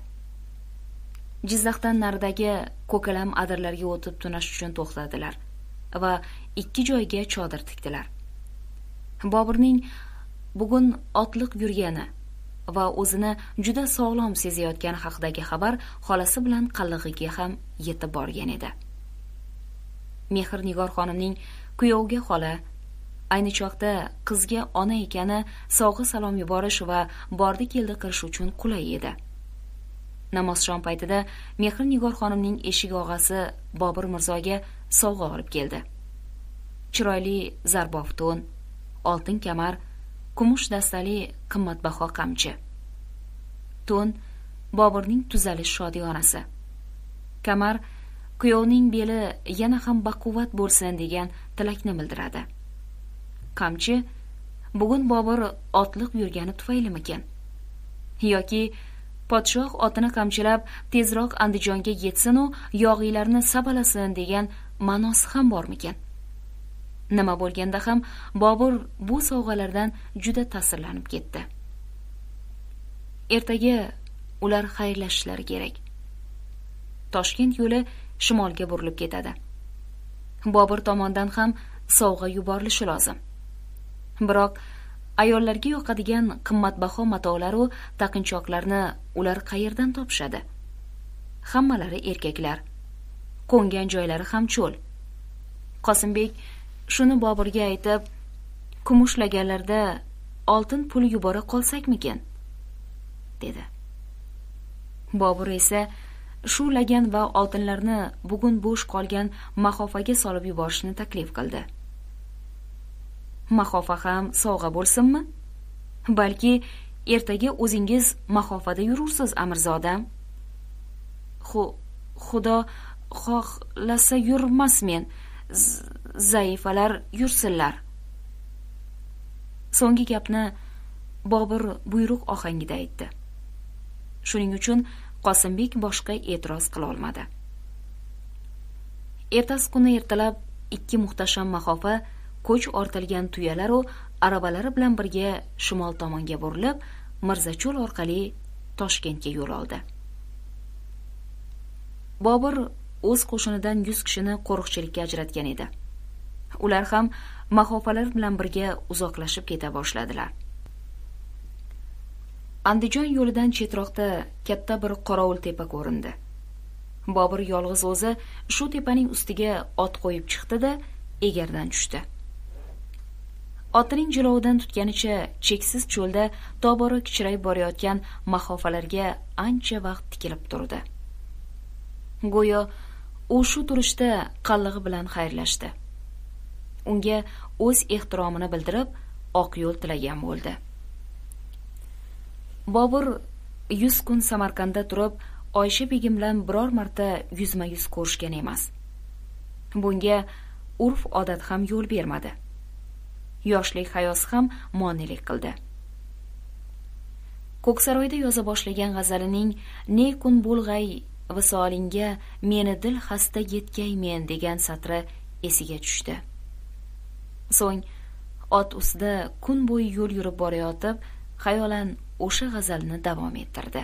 Jizzaxdan naridagi ko'kalam adirlarga o'tib tunash uchun to'xtadilar va ikki joyga chodir tikdilar. Boburning bugun otliq yurgani va o'zini juda sog'lom sezayotgani haqidagi xabar xolasi bilan qallig'iga ham yetib borgan edi. Mehr nigor xonimning kuyovga xola ayni choqda qizga ona ekani sovg'a salom yuborish va bordi keldi qilish uchun qulay edi. Namozshom paytida mehr nigor xonimning eshik og'asi bobur mirzoga sovg'a olib keldi. Chiroyli zarbof to'n oltin kamar kumush dastali qimmatbaho qamchi. To'n boburning tuzalish shodiyonasi kamar kuyovning beli yana ham baquvvat bo'lsin degan tilakni bildiradi. Qamchi bugun bobur otliq yurgani tufaylimikin yoki podshoh otini qamchilab tezroq andijonga yetsinu yog'iylarni sabalasin degan ma'nosi ham bormikin nima bo'lganda ham bobur bu sovg'alardan juda ta'sirlanib ketdi. Ertaga ular xayrlashishlari kerak. Toshkent yo'li shimolga burilib ketadi. Bobur tomondan ham sovg'a yuborilishi lozim. Biroq ayollarga yoqadigan qimmatbaho matolaru taqinchoqlarni ular qayerdan topishadi? Hammalari erkaklar. Qo'ngan joylari ham cho'l. Qosimbek shuni boburga aytib kumushlaganlarda oltin pul yubora qolsakmikin? dedi. Bobur esa shu lagan va oltinlarni bugun bo'sh qolgan mahofaga solib yuborishni taklif qildi. Mahofa ham sovg'a bo'lsinmi? Balki ertaga o'zingiz mahofada yurursiz amirzodam? Xudo xohlasa yurmasmen. Zaifalar yursinlar. So'nggi gapni bobur buyruq ohangida aytdi. Shuning uchun qosimbek boshqa e'tiroz qilolmadi ertasi kuni ertalab ikki muhtasham mahofa ko'ch ortilgan tuyalaru arabalari bilan birga shimol tomonga burilib mirzacho'l orqali toshkentga yo'l oldi. Bobur o'z qo'shinidan yuz kishini qo'riqchilikka ajratgan edi. Ular ham mahofalar bilan birga uzoqlashib keta boshladilar. Andijon yo'lidan chetroqda katta bir qorovul tepa ko'rindi. Bobur yolg'iz o'zi shu tepaning ustiga ot qo'yib chiqdi da egardan tushdi. Otining jilovidan tutganicha cheksiz cho'lda tobora kichrayib borayotgan mahofalarga ancha vaqt tikilib turdi. Go'yo u shu turishda qallig'i bilan xayrlashdi. Unga o'z ehtiromini bildirib oq yo'l tilagan bo'ldi. Bobur yuz kun samarqandda turib oysha begim bilan biror marta yuzma yuz ko'rishgan emas. Bunga urf odat ham yo'l bermadi. Yoshlik hayosi ham monelik qildi. Ko'ksaroyda yoza boshlagan g'azalining ne kun bo'lg'ay visolingga meni dil xasta yetkaymen degan satri esiga tushdi. So'ng ot ustida kun bo'yi yo'l yurib borayotib xayolan o'sha g'azalni davom ettirdi.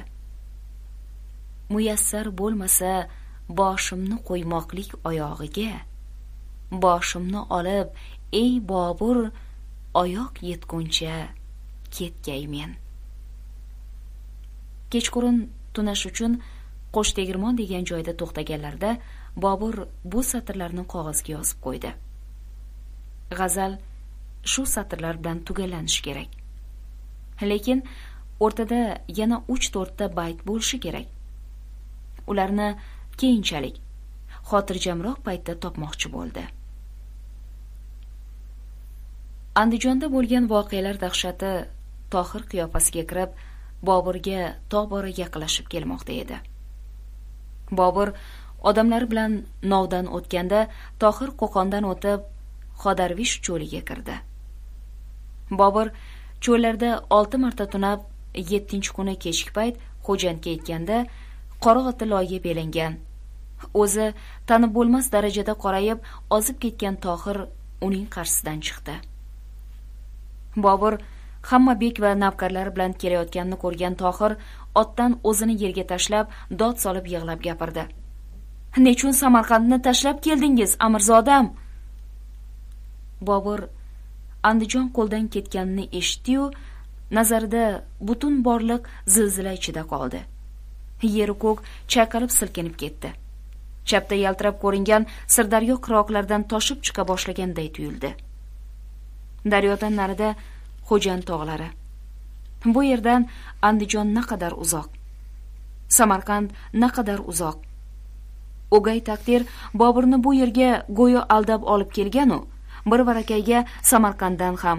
Muyassar bo'lmasa boshimni qo'ymoqlik oyog'iga boshimni olib ey bobur oyoq yetguncha ketgay men. Kechqurun tunash uchun qo'shtegirmon degan joyda to'xtaganlarida bobur bu satrlarni qog'ozga yozib qo'ydi. G'azal shu satrlar bilan tugallanishi kerak. Lekin o'rtada yana uch to'rtta bayt bo'lishi kerak. Ularni keyinchalik xotirjamroq paytda topmoqchi bo'ldi. Andijonda bo'lgan voqealar dahshati tohir qiyofasiga kirib boburga tobora yaqinlashib kelmoqda edi. Bobur odamlar bilan novdan o'tganda tohir qo'qondan o'tib xodarvish cho'liga kirdi. Bobur cho'llarda olti marta tunab yettinchi kuni kechki payt xo'jandga yetganda qora oti loyga belangan o'zi tanib bo'lmas darajada qorayib ozib ketgan tohir uning qarshisidan chiqdi. Bobur hamma bek va navkarlari bilan kelayotganini ko'rgan tohir otdan o'zini yerga tashlab dod solib yig'lab gapirdi. Nechun samarqandni tashlab keldingiz amirzodam? Bobur andijon qo'ldan ketganini eshitdi-yu nazarida butun borliq zilzila ichida qoldi. Yeru ko'k chayqalib silkinib ketdi. Chapda yaltirab ko'ringan sirdaryo qirg'oqlaridan toshib chiqa boshlaganday tuyuldi. Daryodan narida xo'jan tog'lari. Bu yerdan andijon naqadar uzoq samarqand naqadar uzoq. O'gay taqdir boburni bu yerga go'yo aldab olib kelganu bir barakayga samarqanddan ham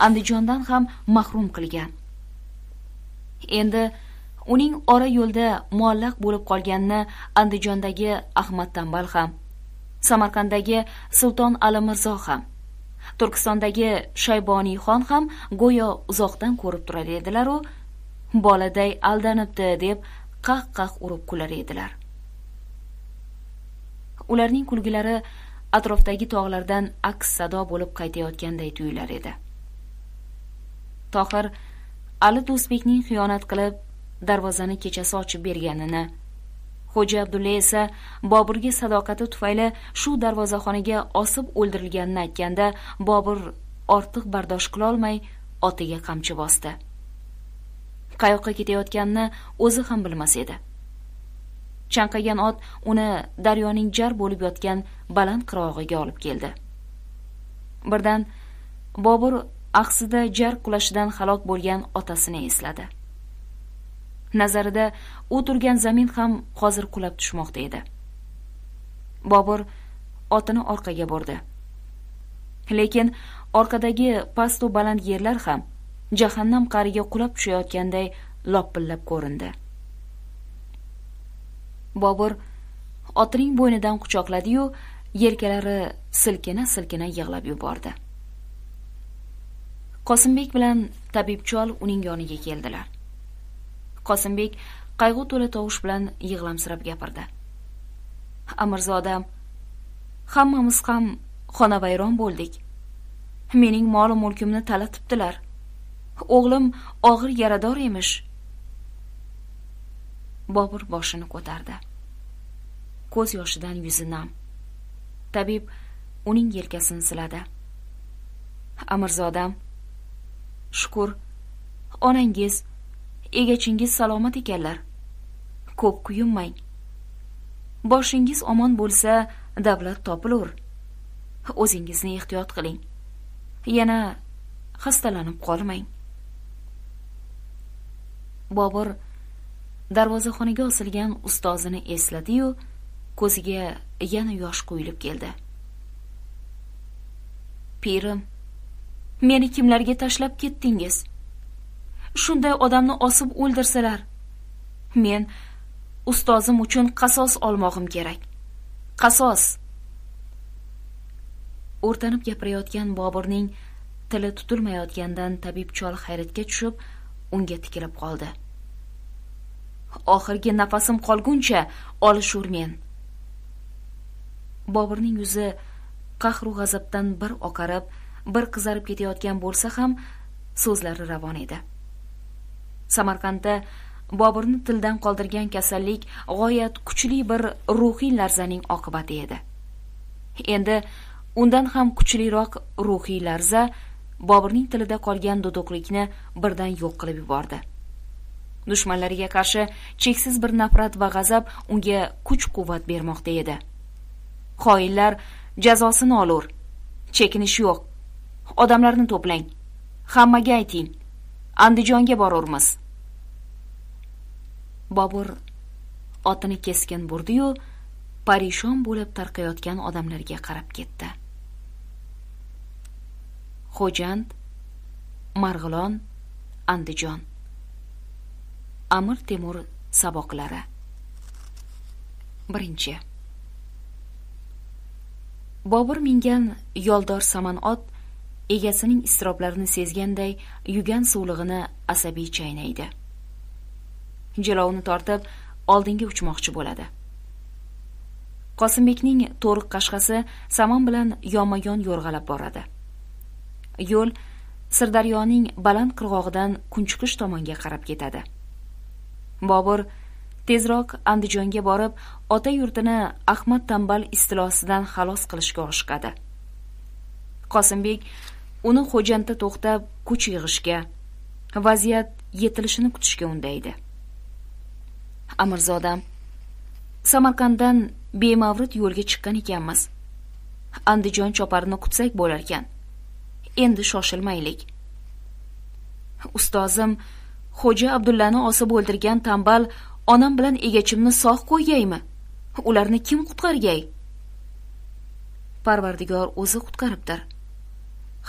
andijondan ham mahrum qilgan. Endi uning ora yo'lda muallaq bo'lib qolganini andijondagi ahmad tanbal ham samarqanddagi sulton ali mirzo ham turkistondagi shayboniyxon ham go'yo uzoqdan ko'rib turar edilaru boladay aldanibdi deb qah qah urib kular edilar. Ularning kulgilari atrofdagi tog'lardan aks sado bo'lib qaytayotganday tuyular edi. Tohir ali do'stbekning xiyonat qilib darvozani kechasi ochib berganini xo'ja abdulla esa boburga sadoqati tufayli shu darvozaxonaga osib o'ldirilganini aytganda bobur ortiq bardosh qilolmay otiga qamchi bosdi. Qayoqqa ketayotganini o'zi ham bilmas edi. Chanqagan ot uni daryoning jar bo'lib yotgan baland qirg'og'iga olib keldi. Birdan bobur axsida jar qulashidan halok bo'lgan otasini esladi. Nazarida u turgan zamin ham hozir qulab tushmoqda edi. Bobur otini orqaga burdi. Lekin orqadagi pastu baland yerlar ham jahannam qa'riga qulab tushayotganday lopillab ko'rindi. Bobur otining bo'ynidan quchoqladi-yu yelkalari silkina silkina yig'lab yubordi. Qosimbek bilan tabib chol uning yoniga keldilar. Qosimbek qayg'u to'la tovush bilan yig'lamsirab gapirdi. Amirzodam hammamiz ham xonavayron bo'ldik. Mening mol mulkimni talatibdilar. O'g'lim og'ir yarador emish. Bobur boshini ko'tardi. Ko'z yoshidan yuzi nam. Tabib uning yelkasini siladi. Amirzodam shukur onangiz egachingiz salomat ekanlar. Ko'p kuyunmang. Boshingiz omon bo'lsa davlat topilur. O'zingizni ehtiyot qiling. Yana xastalanib qolmang. Bobur darvozaxonaga osilgan ustozini esladi-yu ko'ziga yana yosh quyilib keldi. Pirim meni kimlarga tashlab ketdingiz? Shunday odamni osib o'ldirsalar men ustozim uchun qasos olmog'im kerak. Qasos! O'rtanib gapirayotgan boburning tili tutilmayotgandan tabib chol hayratga tushib unga tikilib qoldi. Oxirgi nafasim qolguncha olishurmen boburning yuzi qahru g'azabdan bir oqarib bir qizarib ketayotgan bo'lsa ham so'zlari ravon edi. Samarqandda boburni tildan qoldirgan kasallik g'oyat kuchli bir ruhiy larzaning oqibati edi. Endi undan ham kuchliroq ruhiy larza boburning tilida qolgan duduqlikni birdan yo'q qilib yubordi. Dushmanlariga qarshi cheksiz bir nafrat va g'azab unga kuch quvvat bermoqda edi. Xoinlar jazosini olur chekinish yo'q odamlarni to'plang hammaga ayting andijonga borurmiz. Bobur otini keskin burdiyu parishon bo'lib tarqayotgan odamlarga qarab ketdi. Xo'jand marg'ilon andijon. Amir temur saboqlari. Birinchi. Bobur mingan yoldor saman ot egasining iztiroblarini sezganday yugan suvlig'ini asabiy chaynaydi. Jilovni tortib oldinga uchmoqchi bo'ladi. Qosimbekning to'riq qashqasi saman bilan yonma yon yo'rg'alab boradi. Yo'l sirdaryoning baland qirg'og'idan kunchiqish tomonga qarab ketadi. Bobur tezroq andijonga borib ota yurtini ahmad tanbal istilosidan xalos qilishga oshiqadi. Qosimbek uni xo'jandda to'xtab kuch yig'ishga vaziyat yetilishini kutishga undaydi. Amirzodam samarqanddan bemavrid yo'lga chiqqan ekanmiz. Andijon choparini kutsak bo'larkan. Endi shoshilmaylik. Ustozim xo'ja abdullani osib o'ldirgan tanbal onam bilan egachimni sog' qo'ygaymi? Ularni kim qutqargay? Parvardigor o'zi qutqaribdir.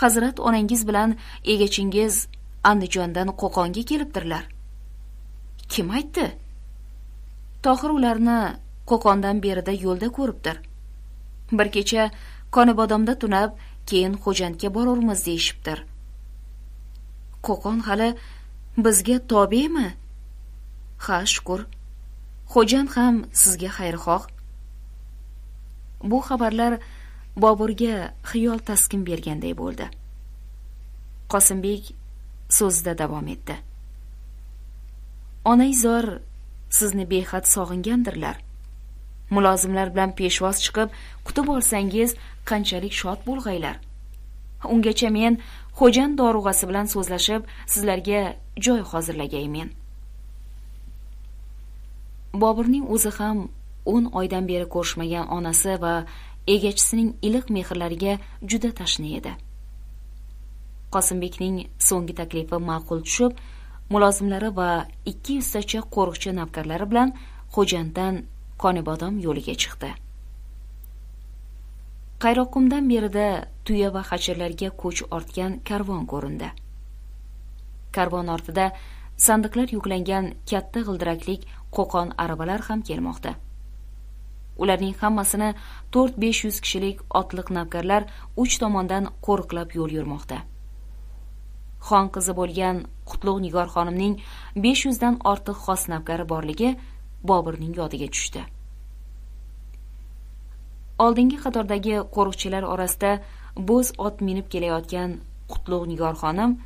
Hazrat onangiz bilan egachingiz andijondan qo'qonga kelibdirlar. Kim aytdi? Tohir ularni qo'qondan berida yo'lda ko'ribdir. Bir kecha konibodomda tunab keyin xo'jandga borurmiz deyishibdir. Qo'qon hali bizga tobemi ha shukur xo'jam ham sizga xayrixoh. Bu xabarlar boburga xiyol taskin berganday bo'ldi. Qosimbek so'zida davom etdi. Onaizor sizni behad sog'ingandirlar. Mulozimlar bilan peshvoz chiqib kutib olsangiz qanchalik shod bo'lg'aylar. Ungacha men xo'jand dorug'asi bilan so'zlashib sizlarga joy hozirlagaymen. Boburning o'zi ham o'n oydan beri ko'rishmagan onasi va egachisining iliq mehrlariga juda tashna edi. Qosimbekning so'nggi taklifi ma'qul tushib mulozimlari va ikki yuztacha qo'riqchi navkarlari bilan xo'janddan konibodom yo'liga chiqdi. Qayroqqumdan berida tuya va hachirlarga ko'ch ortgan karvon ko'rindi. Karvon ortida sandiqlar yuklangan katta g'ildiraklik qo'qon aravalar ham kelmoqda. Ularning hammasini to'rt besh yuz kishilik otliq navkarlar uch tomondan qo'riqlab yo'l yurmoqda. Xon qizi bo'lgan qutlug' nigor xonimning besh yuzdan ortiq xos navkari borligi boburning yodiga tushdi. Oldingi qatordagi qo'riqchilar orasida bo'z ot minib kelayotgan qutlug' nigor xonim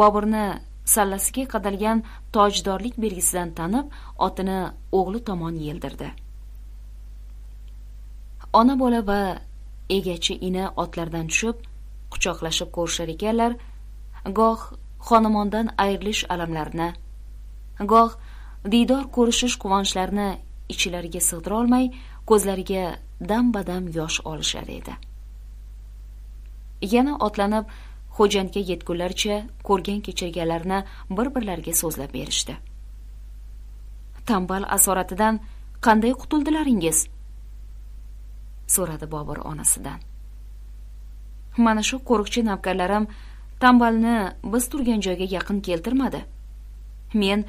boburni sallasiga qadalgan tojdorlik belgisidan tanib otini o'g'li tomon yeldirdi. Ona bola va egachi ini otlardan tushib quchoqlashib ko'rishar ekanlar goh xonamondan ayrilish alamlarini goh diydor ko'rishish quvonchlarini ichlariga sig'dirolmay ko'zlariga dam badam yosh olishar edi. Yana otlanib xo'jandga yetgunlaricha ko'rgan kechirganlarini bir birlariga so'zlab berishdi. Tanbal asoratidan qanday qutuldilaringiz so'radi bobur onasidan. Mana shu qo'riqchi navkarlarim tanbalni biz turgan joyga yaqin keltirmadi. Men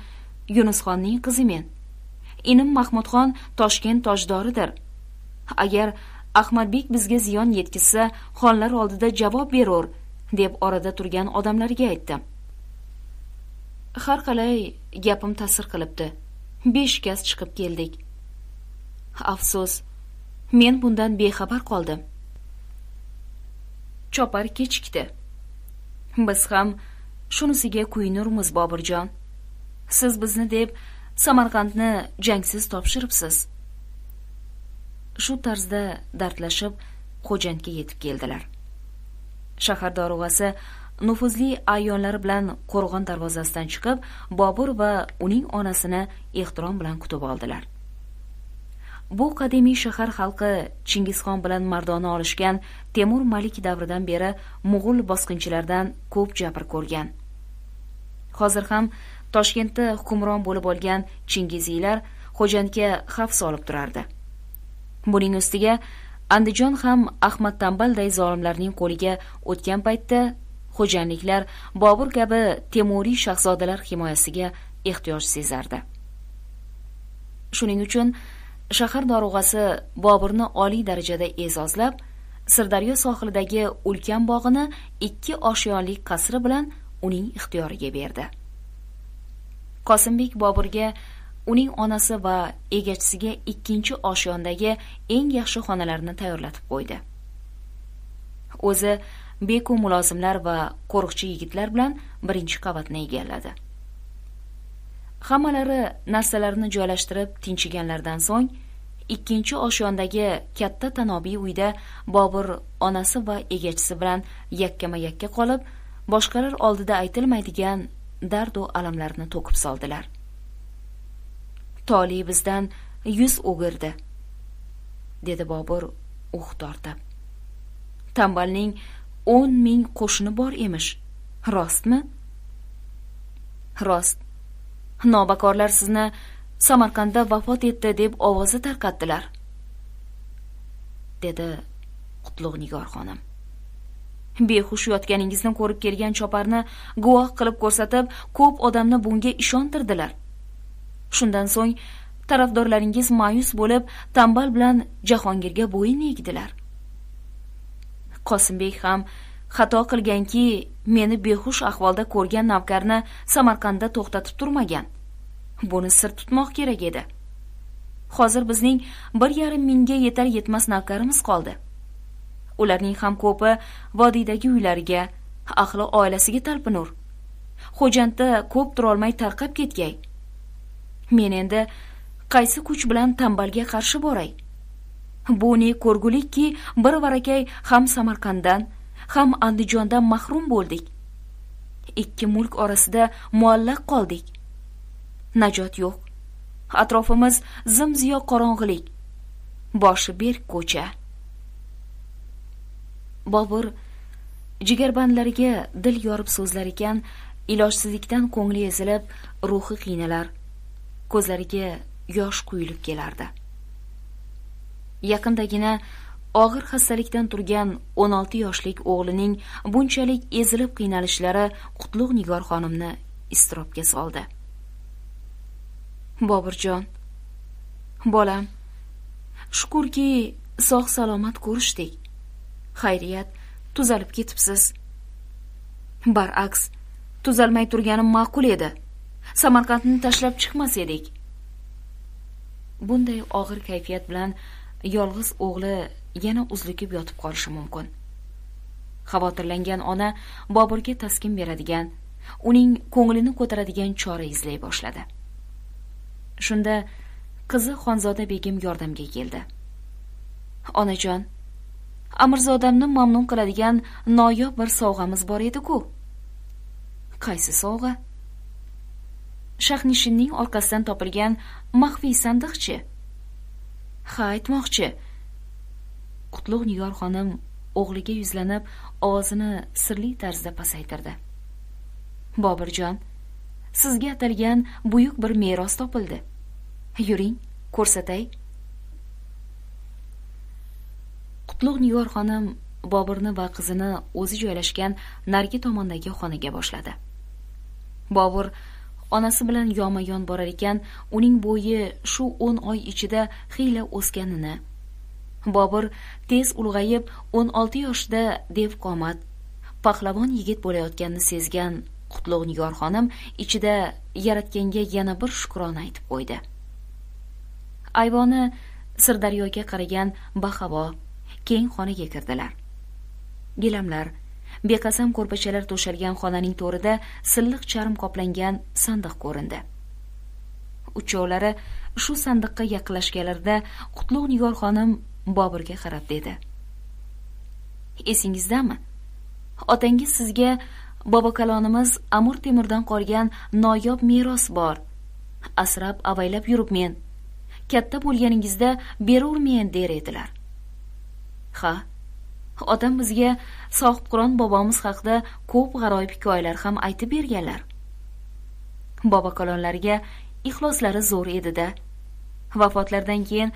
yunusxonning qizimen. Inim mahmudxon toshkent tojdoridir. Agar ahmadbek bizga ziyon yetkazsa xonlar oldida javob berur deb orada turgan odamlarga aytdim har qalay gapim ta'sir qilibdi. Besh gaz chiqib keldik. Afsus men bundan bexabar qoldim. Chopar kechikdi. Biz ham shunisiga kuyinurmiz boburjon. Siz bizni deb samarqandni jangsiz topshiribsiz. Shu tarzda dardlashib xo'jandga yetib keldilar. Shahar dorug'asi nufuzli a'yonlari bilan qo'rg'on darvozasidan chiqib bobur va uning onasini ehtirom bilan kutib oldilar. Bu qadimiy shahar xalqi chingizxon bilan mardona olishgan temur malik davridan beri mo'g'ul bosqinchilaridan ko'p jabr ko'rgan. Hozir ham toshkentda hukmron bo'lib olgan chingiziylar xo'jandga xavf solib turardi. Buning ustiga andijon ham ahmad tanbalday zolimlarning qo'liga o'tgan paytda xo'jandliklar bobur kabi temuriy shahzodalar himoyasiga ehtiyoj sezardi. Shuning uchun shahar dorug'asi boburni oliy darajada e'zozlab sirdaryo sohilidagi ulkan bog'ini ikki oshiyonlik qasri bilan uning ixtiyoriga berdi. Qosimbek boburga uning onasi va egachisiga ikkinchi oshyondagi eng yaxshi xonalarni tayyorlatib qo'ydi. O'zi beku mulozimlar va qo'riqchi yigitlar bilan birinchi qavatni egalladi. Hammalari narsalarini joylashtirib tinchiganlaridan so'ng ikkinchi oshyondagi katta tanobiy uyda bobur onasi va egachisi bilan yakkama yakka qolib boshqalar oldida aytilmaydigan dardu alamlarini to'kib soldilar. Tole bizdan yuz o'girdi dedi bobur uh tortib. Tanbalning o'n ming qo'shini bor emish rostmi? Rost. Nobakorlar sizni samarqandda vafot etdi deb ovoza tarqatdilar dedi qutlug' nigor xonim. Behush yotganingizni ko'rib kelgan choparni guvoh qilib ko'rsatib ko'p odamni bunga ishontirdilar. Shundan so'ng tarafdorlaringiz ma'yus bo'lib tanbal bilan jahongirga bo'yin egdilar. Qosimbek ham xato qilganki meni behush ahvolda ko'rgan navkarni samarqandda to'xtatib turmagan. Buni sir tutmoq kerak edi. Hozir bizning bir yarim mingga yetar yetmas navkarimiz qoldi. Ularning ham ko'pi vodiydagi uylariga ahli oilasiga talpinur. Xo'jandda ko'p turolmay tarqab ketgay. Men endi qaysi kuch bilan tanbalga qarshi boray? Bu ne ko'rgulikki bir barakay ham samarqanddan ham andijondan mahrum bo'ldik. Ikki mulk orasida muallaq qoldik. Najot yo'q. Atrofimiz zim ziyo qorong'ilik. Boshi berk ko'cha. Bobur jigarbandlariga dil yorib so'zlar ekan ilojsizlikdan ko'ngli ezilib ruhi qiynalar. Ko'zlariga yosh quyilib kelardi. Yaqindagina og'ir xastalikdan turgan o'n olti yoshlik o'g'lining bunchalik ezilib qiynalishlari qutlug' nigor xonimni iztirobga soldi. Boburjon bolam shukurki sog' salomat ko'rishdik. Xayriyat tuzalib ketibsiz. Bar'aks tuzalmay turganim ma'qul edi. Samarqandni tashlab chiqmas edik. Bunday og'ir kayfiyat bilan yolg'iz o'g'li yana uzlikib yotib qolishi mumkin. Xavotirlangan ona boburga taskin beradigan uning ko'nglini ko'taradigan chora izlay boshladi. Shunda qizi xonzoda begim yordamga keldi. Onajon amirzodamni mamnun qiladigan noyob bir sovg'amiz bor edi ku qaysi sovg'a? Shahnishinning orqasidan topilgan maxfiy sandiqchi. Ha aytmoqchi. Qutlug' nigor xonim o'g'liga yuzlanib ovozini sirli tarzda pasaytirdi. Boburjon sizga atalgan buyuk bir meros topildi. Yuring ko'rsatay. Qutlug' nigor xonim boburni va qizini o'zi joylashgan narigi tomondagi xonaga boshladi. Bobur onasi bilan yonma yon borar ekan uning bo'yi shu o'n oy ichida xiyla o'sganini. Bobur tez ulg'ayib o'n olti yoshida dev qomat pahlavon yigit bo'layotganini sezgan qutlug' nigor xonim ichida yaratganga yana bir shukrona aytib qo'ydi. Ayvoni sirdaryoga qaragan bahavo keng xonaga kirdilar. Gilamlar beqasam ko'rpachalar to'shalgan xonaning to'rida silliq charm qoplangan sandiq ko'rindi. Uchovlari shu sandiqqa yaqinlashganlarida qutlug' nigor xonim boburga qarab dedi. Esingizdami otangiz sizga bobokalonimiz amir temurdan qolgan noyob meros bor. Asrab avaylab yuribmen katta bo'lganingizda berurmen der edilar. Ha otam bizga sohibqiron bobomiz haqida ko'p g'aroyib hikoyalar ham aytib berganlar. Bobokalonlariga ixloslari zo'r edida vafotlaridan keyin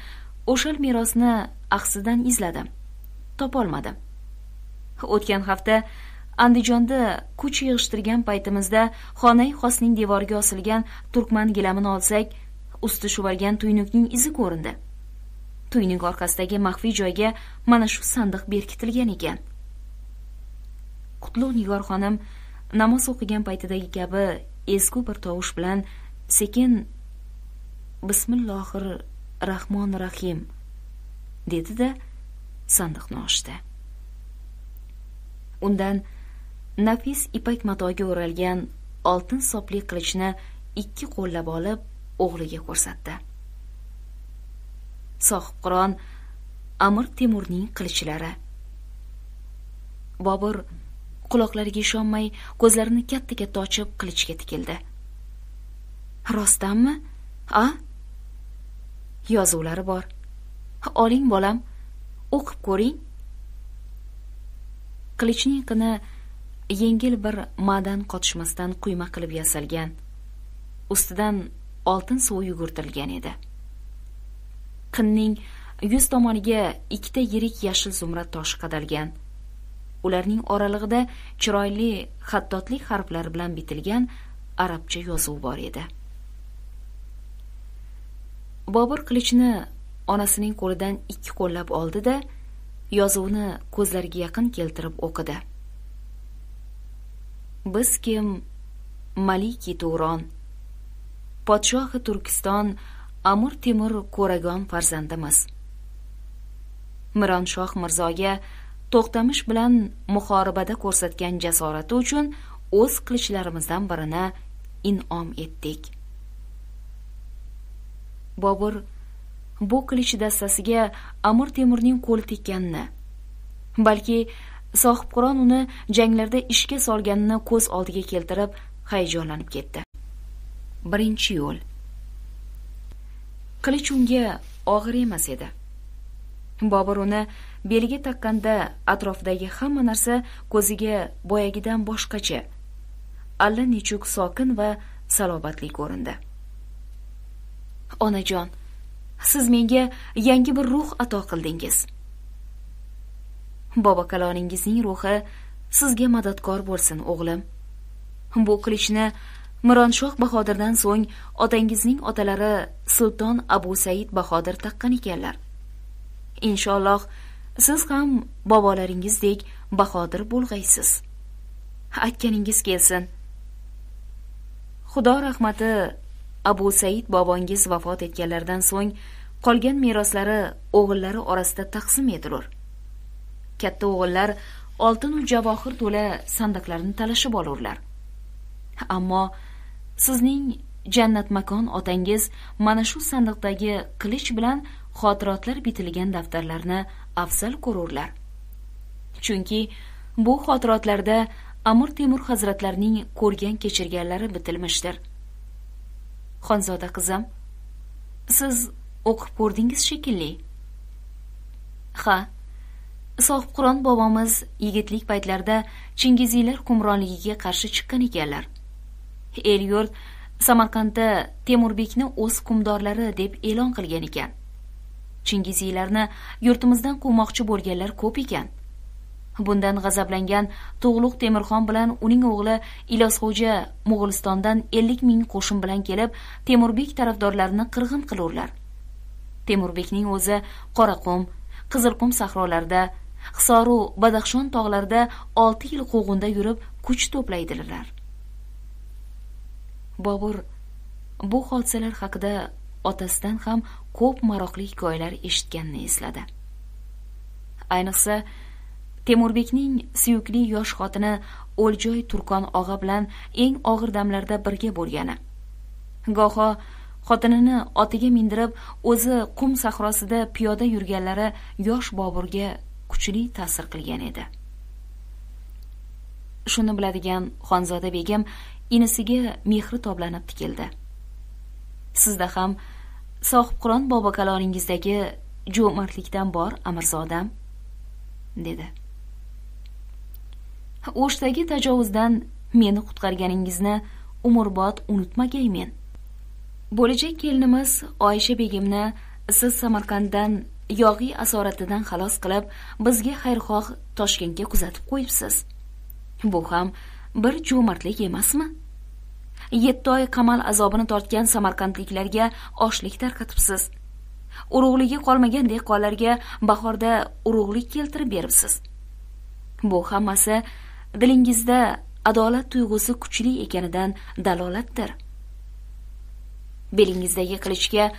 o'shal merosni axsidan izladim. Topolmadim. O'tgan hafta andijonda kuch yig'ishtirgan paytimizda xonai xosning devoriga osilgan turkman gilamini olsak usti shuvalgan tuynukning izi ko'rindi. Tuynak orqasidagi maxfiy joyga mana shu sandiq berkitilgan ekan. Qutlug' nigor xonim namoz o'qigan paytidagi kabi ezgu bir tovush bilan sekin bismillohir rahmonir rahim dedi da sandiqni ochdi. Undan nafis ipak matoga o'ralgan oltin sopli qilichni ikki qo'llab olib o'g'liga ko'rsatdi. Sohibqiron amir temurning qilichlari. Bobur quloqlariga ishonmay ko'zlarini katta katta ochib qilichga tikildi. Rostdanmi? A? Yozuvlari bor. Oling bolam o'qib ko'ring. Qilichning qini yengil bir ma'dan qotishmasdan quyma qilib yasalgan. Ustidan oltin suvi yugurtirilgan edi. Qinning yuz tomoniga ikkita yirik yashil zumrad toshi qadalgan. Ularning oralig'ida chiroyli xattotlik harflari bilan bitilgan arabcha yozuv bor edi. Bobur qilichni onasining qo'lidan ikki qo'llab oldi da yozuvni ko'zlariga yaqin keltirib o'qidi. Biz kim? Maliki turon. Podshohi turkiston amir temur ko'ragon farzandimiz. Mironshoh mirzoga to'xtamish bilan muhoribada ko'rsatgan jasorati uchun o'z qilichlarimizdan birini in'om etdik. Bobur bu qilich dastasiga amir temurning qo'li tekkanini balki sohibqiron uni janglarda ishga solganini ko'z oldiga keltirib hayajonlanib ketdi. Birinchi yo'l. Qilich unga og'ir emas edi. Bobur uni beliga taqqanda atrofidagi hamma narsa ko'ziga boyagidan boshqacha allanechuk sokin va salobatli ko'rindi. Onajon siz menga yangi bir ruh ato qildingiz. Bobokaloningizning ruhi sizga madadkor bo'lsin o'g'lim. Bu qilichni mironshoh bahodirdan so'ng otangizning otalari sulton abu said bahodir taqqan ekanlar. Inshaalloh siz ham bobolaringizdek bahodir bo'lg'aysiz. Aytganingiz kelsin. Xudo rahmati abu said bobongiz vafot etganlaridan so'ng qolgan meroslari o'g'illari orasida taqsim etilur. Katta o'g'illar oltinu javohir to'la sandiqlarni talashib olurlar. Ammo sizning jannatmakon otangiz mana shu sandiqdagi qilich bilan xotirotlar bitilgan daftarlarni afzal ko'rurlar. Chunki bu xotirotlarda amir temur hazratlarining ko'rgan kechirganlari bitilmishdir. Xonzoda qizim siz o'qib ko'rdingiz shekilli. Ha sohibqiron bobomiz yigitlik paytlarida chingiziylar hukmronligiga qarshi chiqqan ekanlar. El yurt samarqandda temurbekni o'z hukmdorlari deb e'lon qilgan ekan. Chingiziylarni yurtimizdan quvmoqchi bo'lganlar ko'p ekan. Bundan g'azablangan tug'luq temirxon bilan uning o'g'li ilosxo'ja mo'g'ulistondan ellik ming qo'shin bilan kelib temurbek tarafdorlarini qirg'in qilurlar. Temurbekning o'zi qoraqum qizilqum sahrolarida hisoru badaxshon tog'larida olti yil quvg'inda yurib kuch to'playdilar. Bobur bu hodisalar haqida otasidan ham ko'p maroqli hikoyalar eshitganini esladi. Ayniqsa temurbekning suyukli yosh xotini o'ljoy turkon og'a bilan eng og'ir damlarda birga bo'lgani. Goho xotinini otiga mindirib o'zi qum sahrosida piyoda yurganlari yosh boburga kuchli ta'sir qilgan edi. Shuni biladigan xonzoda begim inisiga mehri toblanib tikildi. Sizda ham sohibqiron bobokaloningizdagi jo'mardlikdan bor amirzodam dedi. O'shdagi tajovuzdan meni qutqarganingizni umrbod unutmagaymen. Bo'lajak kelinimiz oyisha begimni siz samarqanddan yog'iy asoratidan xalos qilib bizga xayrixoh toshkentga kuzatib qo'yibsiz. Bu ham bir jo'mardlik emasmi? Yetti oy qamal azobini tortgan samarqandliklarga oshlik tarqatibsiz. Urug'ligi qolmagan dehqonlarga bahorda urug'lik keltirib beribsiz. Bu hammasi dilingizda adolat tuyg'usi kuchli ekanidan dalolatdir. Belingizdagi qilichga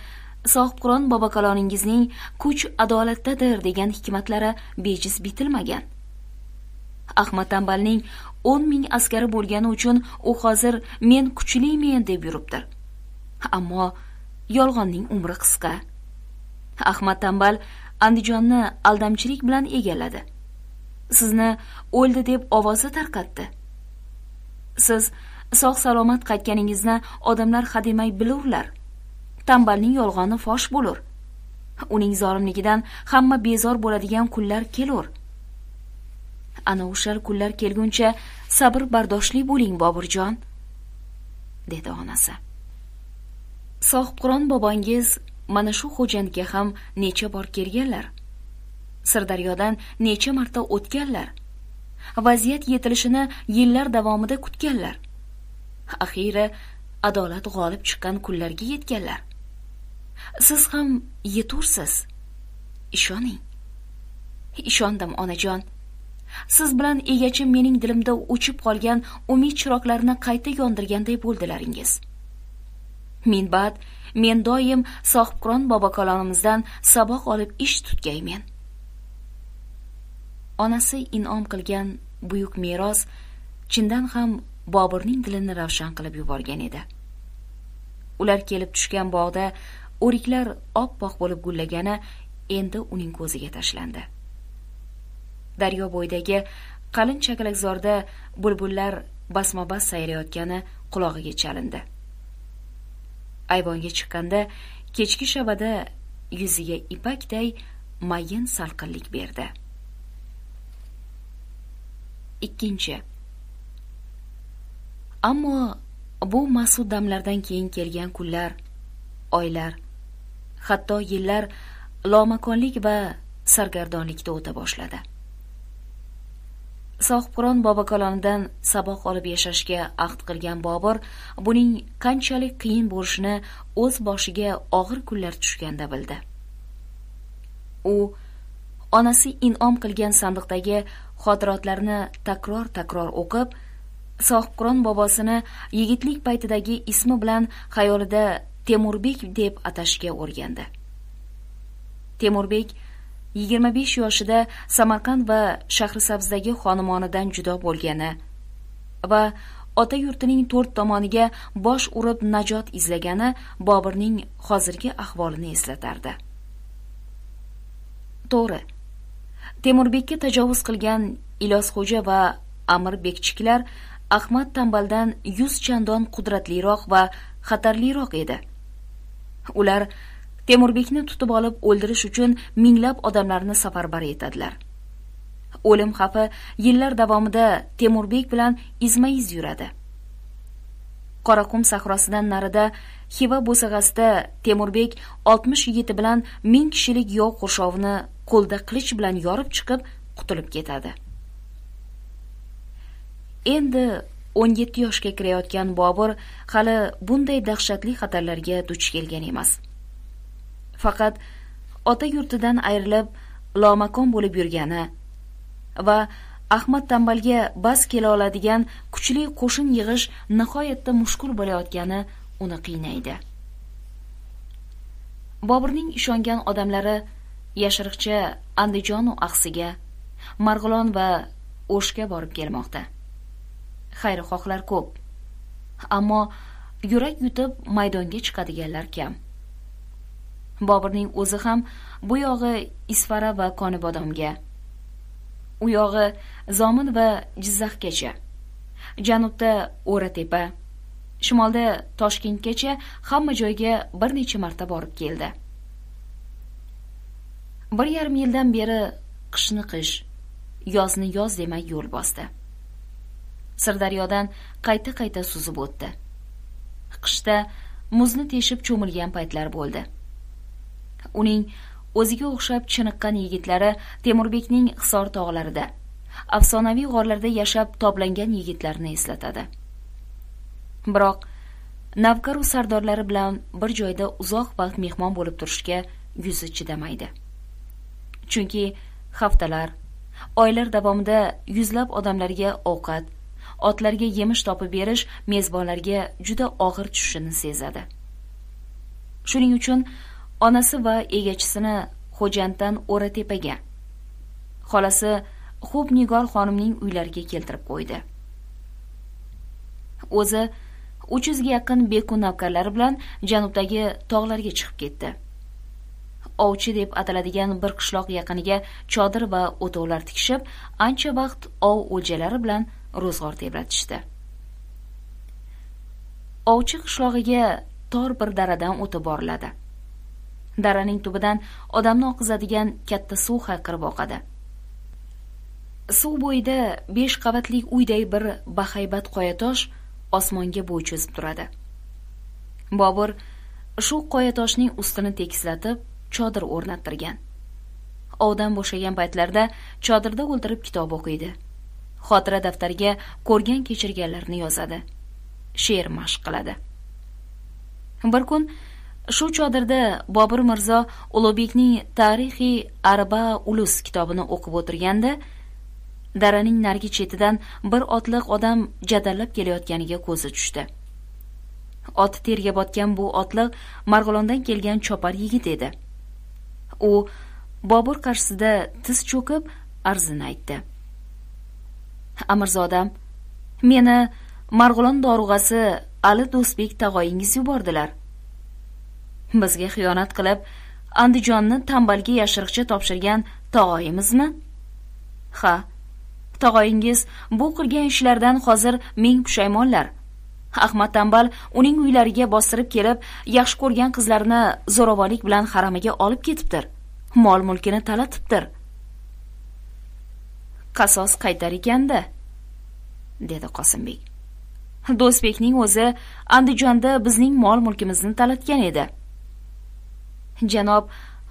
sohibqiron bobokaloningizning kuch adolatdadir degan hikmatlari bejiz bitilmagan. Ahmad tanbalning o'n ming askari bo'lgani uchun u hozir men kuchlimen deb yuribdir. Ammo yolg'onning umri qisqa. Ahmad tanbal andijonni aldamchilik bilan egalladi. Sizni o'ldi deb ovoza tarqatdi. Siz sog' salomat qaytganingizni odamlar hademay bilurlar. Tanbalning yolg'oni fosh bo'lur. Uning zolimligidan hamma bezor bo'ladigan kunlar kelur. Ana o'shal kunlar kelguncha sabr bardoshli bo'ling boburjon dedi onasi. Sohibqiron bobongiz mana shu xo'jandga ham necha bor kelganlar? Sirdaryodan necha marta o'tganlar? Vaziyat yetilishini yillar davomida kutganlar? Axiyri adolat g'olib chiqqan kunlarga yetganlar? Siz ham yetursiz. Ishoning. Ishondim onajon. Siz bilan egachim mening dilimda o'chib qolgan umid chiroqlarini qayta yondirganday bo'ldilaringiz. Minbad men doim sohibqiron bobokalonimizdan saboq olib ish tutgaymen. Onasi in'om qilgan buyuk meros chindan ham boburning dilini ravshan qilib yuborgan edi. Ular kelib tushgan bog'da o'riklar oppoq bo'lib gullagani endi uning ko'ziga tashlandi. Daryo bo'yidagi qalin chakalakzorda bulbullar basma bas sayrayotgani qulog'iga chalindi. Ayvonga chiqqanda kechki shabada yuziga ipakday mayin salqinlik berdi. Ikkinchi. Ammo bu mas'ud damlardan keyin kelgan kunlar oylar hatto yillar lomakonlik va sargardonlikda o'ta boshladi. Sohibqiron bobokalonidan saboq olib yashashga ahd qilgan bobur buning qanchalik qiyin bo'lishini o'z boshiga og'ir kunlar tushganda bildi. U onasi in'om qilgan sandiqdagi xotirotlarni takror takror o'qib sohibqiron bobosini yigitlik paytidagi ismi bilan xayolida temurbek deb atashga o'rgandi. Temurbek yigirma besh yoshida samarqand va shahrisabzdagi xonimonidan judo bo'lgani va ota yurtining to'rt tomoniga bosh urib najot izlagani boburning hozirgi ahvolini eslatardi. To'g'ri. Temurbekka tajovuz qilgan ilosxo'ja va amir bekchiklar ahmad tanbaldan yuz chandon qudratliroq va xatarliroq edi. Ular temurbekni tutib olib o'ldirish uchun minglab odamlarni safarbar etadilar. O'lim xavfi yillar davomida temurbek bilan izma iz yuradi. Qoraqum sahrosidan narida xiva bo'sag'asida temurbek oltmish yigiti bilan ming kishilik yov qurshovini qo'lda qilich bilan yorib chiqib qutulib ketadi. Endi o'n yetti yoshga kirayotgan bobur hali bunday dahshatli xatarlarga duch kelgan emas. Faqat ota yurtidan ayrilib lomakon bo'lib yurgani va ahmad tanbalga bas kela oladigan kuchli qo'shin yig'ish nihoyatda mushkul bo'layotgani uni qiynaydi. Boburning ishongan odamlari yashiriqcha andijonu axsiga marg'ilon va o'shga borib kelmoqda. Xayrixohlar ko'p ammo yurak yutib maydonga chiqadiganlar kam. Boburning o'zi ham bu yog'i isfara va konibodomga u yog'i zomin va jizzaxgacha janubda o'ratepa shimolda toshkentgacha hamma joyga bir necha marta borib keldi. Bir yarim yildan beri qishni qish yozni yoz demay yo'l bosdi. Sirdaryodan qayta qayta suzib o'tdi. Qishda muzni teshib cho'milgan paytlar bo'ldi. Uning o'ziga o'xshab chiniqqan yigitlari temurbekning hisor tog'larida afsonaviy g'orlarda yashab toblangan yigitlarni eslatadi. Biroq navkaru sardorlari bilan bir joyda uzoq vaqt mehmon bo'lib turishga yuzi chidamaydi. Chunki haftalar oylar davomida yuzlab odamlarga ovqat otlarga yemish topib berish mezbonlarga juda og'ir tushishini sezadi. Shuning uchun onasi va egachisini xo'janddan o'ratepaga xolasi xo'p nigor xonimning uylariga keltirib qo'ydi. O'zi uch yuzga yaqin beku navkarlari bilan janubdagi tog'larga chiqib ketdi. Ovchi deb ataladigan bir qishloq yaqiniga chodir va o'tovlar tikishib ancha vaqt ov o'ljalari bilan ro'zg'or tebratishdi. Ovchi qishlog'iga tor bir daradan o'tib boriladi. Daraning tubidan odamni oqizadigan katta suv hayqirib oqadi. Suv bo'yida besh qavatli uyday bir bahaybat qoyatosh osmonga bo'y cho'zib turadi. Bobur shu qoyatoshning ustini tekislatib chodir o'rnattirgan ovdan bo'shagan paytlarda chodirda o'ltirib kitob o'qiydi. Xotira daftariga ko'rgan kechirganlarini yozadi. She'r mashq qiladi. Bir kun shu chodirda bobur mirzo ulug'bekning tarixiy arba ulus kitobini o'qib o'tirganda daraning narigi chetidan bir otliq odam jadallab kelayotganiga ko'zi tushdi. Oti terga botgan bu otliq marg'ilondan kelgan chopar yigit edi. U bobur qarshisida tiz cho'kib arzini aytdi. Amirzodam meni marg'ilon dorug'asi ali do'stbek tog'oyingiz yubordilar. Bizga xiyonat qilib andijonni tambalga yashiriqcha topshirgan tog'oyimizmi? Ha tog'oyingiz bu qilgan ishlaridan hozir ming pushaymonlar ahmad tanbal uning uylariga bostirib kelib yaxshi ko'rgan qizlarini zo'ravonlik bilan haramiga olib ketibdir. Mol mulkini talatibdir. Qasos qaytar ekanda dedi qosimbek. Do'stbekning o'zi andijonda bizning mol mulkimizni talatgan edi. Janob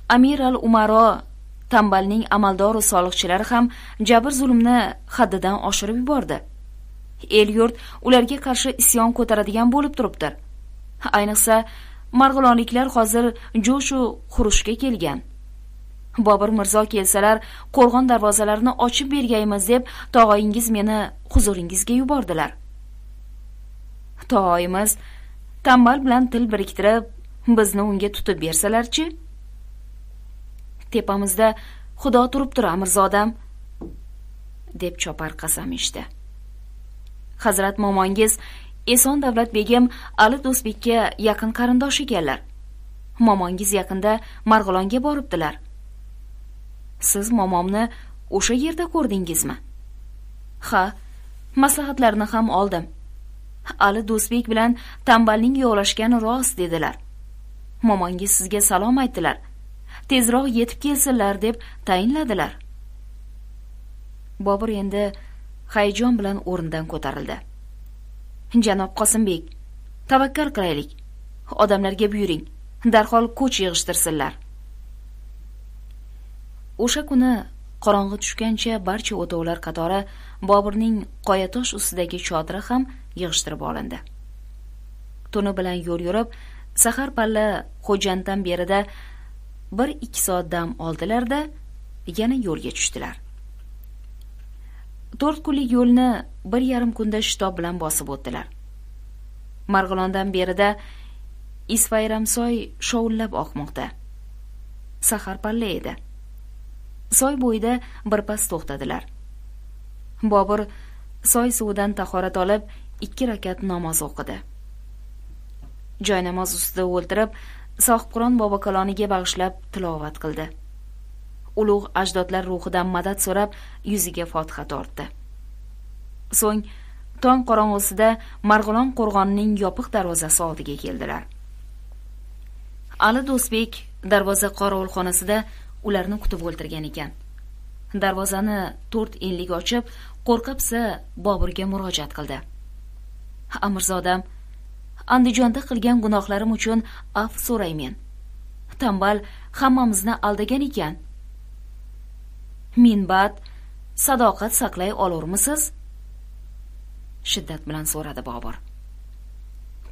amir al umaro tanbalning amaldoru soliqchilari ham jabr zulmni haddidan oshirib yubordi. El yurt ularga qarshi isyon ko'taradigan bo'lib turibdir. Ayniqsa marg'ilonliklar hozir jo'shu xurushga kelgan. Bobur mirzo kelsalar qo'rg'on darvozalarini ochib bergaymiz deb tog'oyingiz meni huzuringizga yubordilar. Tog'oyimiz tambal bilan til biriktirib bizni unga tutib bersalarchi? Tepamizda xudo turibdir amirzodam deb chopar qasam ichdi hazrat momongiz eson davlat begim ali do'stbekka yaqin qarindosh ekanlar. Momongiz yaqinda marg'ilonga boribdilar. Siz momomni o'sha yerda ko'rdingizmi? Ha maslahatlarini ham oldim. Ali do'stbek bilan tanbalning yovlashgani rost dedilar. Momongiz sizga salom aytdilar. Tezroq yetib kelsinlar deb tayinladilar. Bobur endi hayajon bilan o'rnidan ko'tarildi. Janob qosimbek tavakkal qilaylik. Odamlarga buyuring darhol ko'ch yig'ishtirsinlar. O'sha kuni qorong'i tushgancha barcha o'tovlar qatori boburning qoyatosh ustidagi chodiri ham yig'ishtirib olindi. Tuni bilan yo'l yurib sahar palla xo'janddan berida bir ikki soat dam oldilarda yana yo'lga tushdilar. To'rt kunlik yo'lni bir yarim kunda shitob bilan bosib o'tdilar. Marg'ilondan berida isfayramsoy shovullab oqmoqda. Sahar palla edi. Soy bo'yida birpas to'xtadilar. Bobur soy suvidan tahorat olib ikki rakat namoz o'qidi. Joynamoz ustida o'ltirib sohibqiron bobo kaloniga bag'ishlab tilovat qildi. Ulug' ajdodlar ruhidan madad so'rab yuziga fotiha tortdi. So'ng tong qorong'usida marg'ilon qo'rg'onining yopiq darvozasi oldiga keldilar. Ali do'stbek darvoza qorovulxonasida ularni kutib o'ltirgan ekan. Darvozani to'rt enlik ochib qo'rqa pisa boburga murojaat qildi. Amirzodam andijonda qilgan gunohlarim uchun afv so'raymen. Tanbal hammamizni aldagan ekan. Minbat sadoqat saqlay olurmisiz? Shiddat bilan so'radi bobur.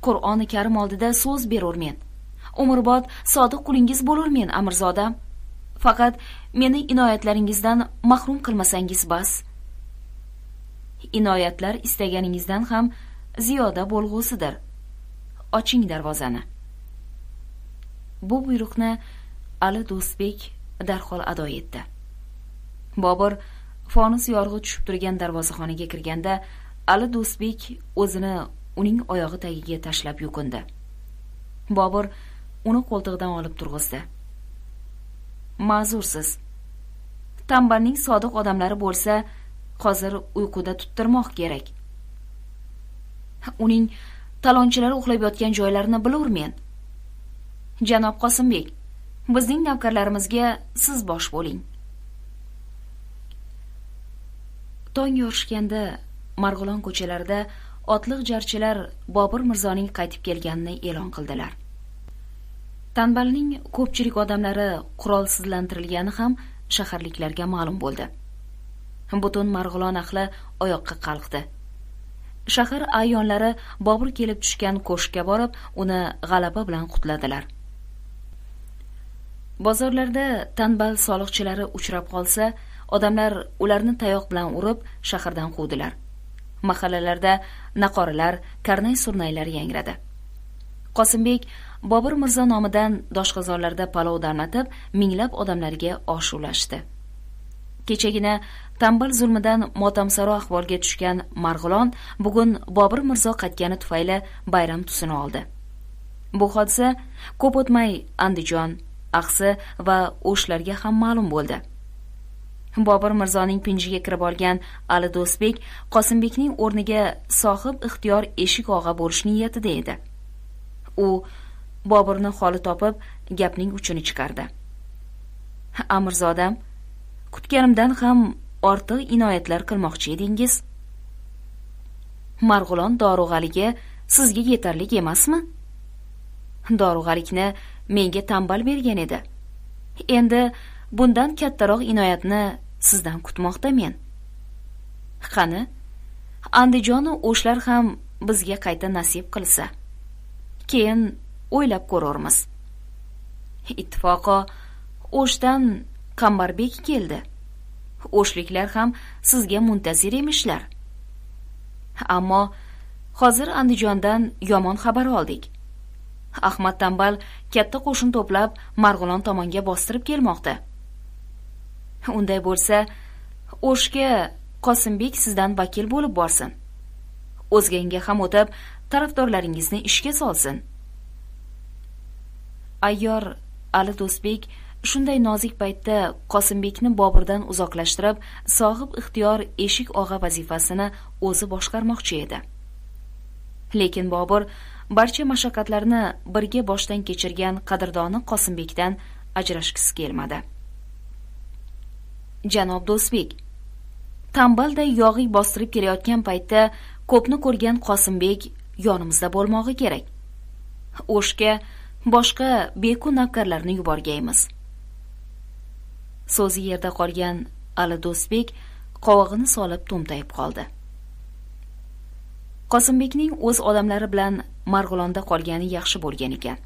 Qur'oni karim oldida so'z berurmen. Umrbod sodiq qulingiz bo'lurmen amirzodam. Faqat meni inoyatlaringizdan mahrum qilmasangiz bas. Inoyatlar istaganingizdan ham ziyoda bo'lg'usidir. Oching darvozani. Bu buyruqni ali do'stbek darhol ado etdi. Bobur fonus yorug'i tushib turgan darvozaxonaga kirganda ali do'stbek o'zini uning oyog'i tagiga tashlab yukindi bobur uni qo'ltig'idan olib turg'izdi. Ma'zursiz. Tanbalning sodiq odamlari bo'lsa hozir uyquda tuttirmoq kerak. Uning talonchilar uxlab yotgan joylarini bilurmen. Janob qosimbek bizning navkarlarimizga siz bosh bo'ling. Tong yorishganda marg'ilon ko'chalarida otliq jarchilar bobur mirzoning qaytib kelganini e'lon qildilar. Tanbalning ko'pchilik odamlari qurolsizlantirilgani ham shaharliklarga ma'lum bo'ldi. Butun marg'ilon ahli oyoqqa qalqdi. Shahar a'yonlari bobur kelib tushgan ko'shkka borib uni g'alaba bilan qutladilar. Bozorlarda tanbal soliqchilari uchrab qolsa odamlar ularni tayoq bilan urib shahardan quvdilar. Mahallalarda naqoralar karnay surnaylar yangradi. Qosimbek bobur mirzo nomidan doshqozonlarda palov damlatib minglab odamlarga osh ulashdi. Kechagina tanbal zulmidan motamsaro ahvolga tushgan marg'ilon bugun bobur mirzo qaytgani tufayli bayram tusini oldi. Bu hodisa ko'p o'tmay andijon axsi va o'shlarga ham ma'lum bo'ldi. Bobur mirzoning pinjiga kirib olgan ali do'stbek qosimbekning o'rniga sohib ixtiyor eshik og'a bo'lish niyatida edi. U boburni holi topib gapning uchini chiqardi. Amirzodam kutganimdan ham ortiq inoyatlar qilmoqchi edingiz? Marg'ilon dorug'aligi sizga yetarli emasmi? Dorug'alikni menga tanbal bergan edi. Endi bundan kattaroq inoyatni sizdan kutmoqda men qani andijonu o'shlar ham bizga qayta nasib qilsa keyin o'ylab ko'rurmiz ittifoqo o'shdan qambarbek keldi. O'shliklar ham sizga muntazir emishlar. Ammo hozir andijondan yomon xabar oldik. Ahmad tanbal katta qo'shin to'plab marg'ilon tomonga bostirib kelmoqda. Unday bo'lsa o'shga qosimbek sizdan vakil bo'lib borsin. O'zganga ham o'tib tarafdorlaringizni ishga solsin. Ayyor ali do'stbek shunday nozik paytda qosimbekni boburdan uzoqlashtirib sohib ixtiyor eshik og'a vazifasini o'zi boshqarmoqchi edi. Lekin bobur barcha mashaqqatlarni birga boshdan kechirgan qadrdoni qosimbekdan ajrashgisi kelmadi. Janob do'stbek tanbalday yog'iy bostirib kelayotgan paytda ko'pni ko'rgan qosimbek yonimizda bo'lmog'i kerak. O'shga boshqa beku navkarlarni yuborgaymiz. So'zi yerda qolgan ali do'stbek qovog'ini solib to'mtayib qoldi. Qosimbekning o'z odamlari bilan marg'ilonda qolgani yaxshi bo'lgan ekan.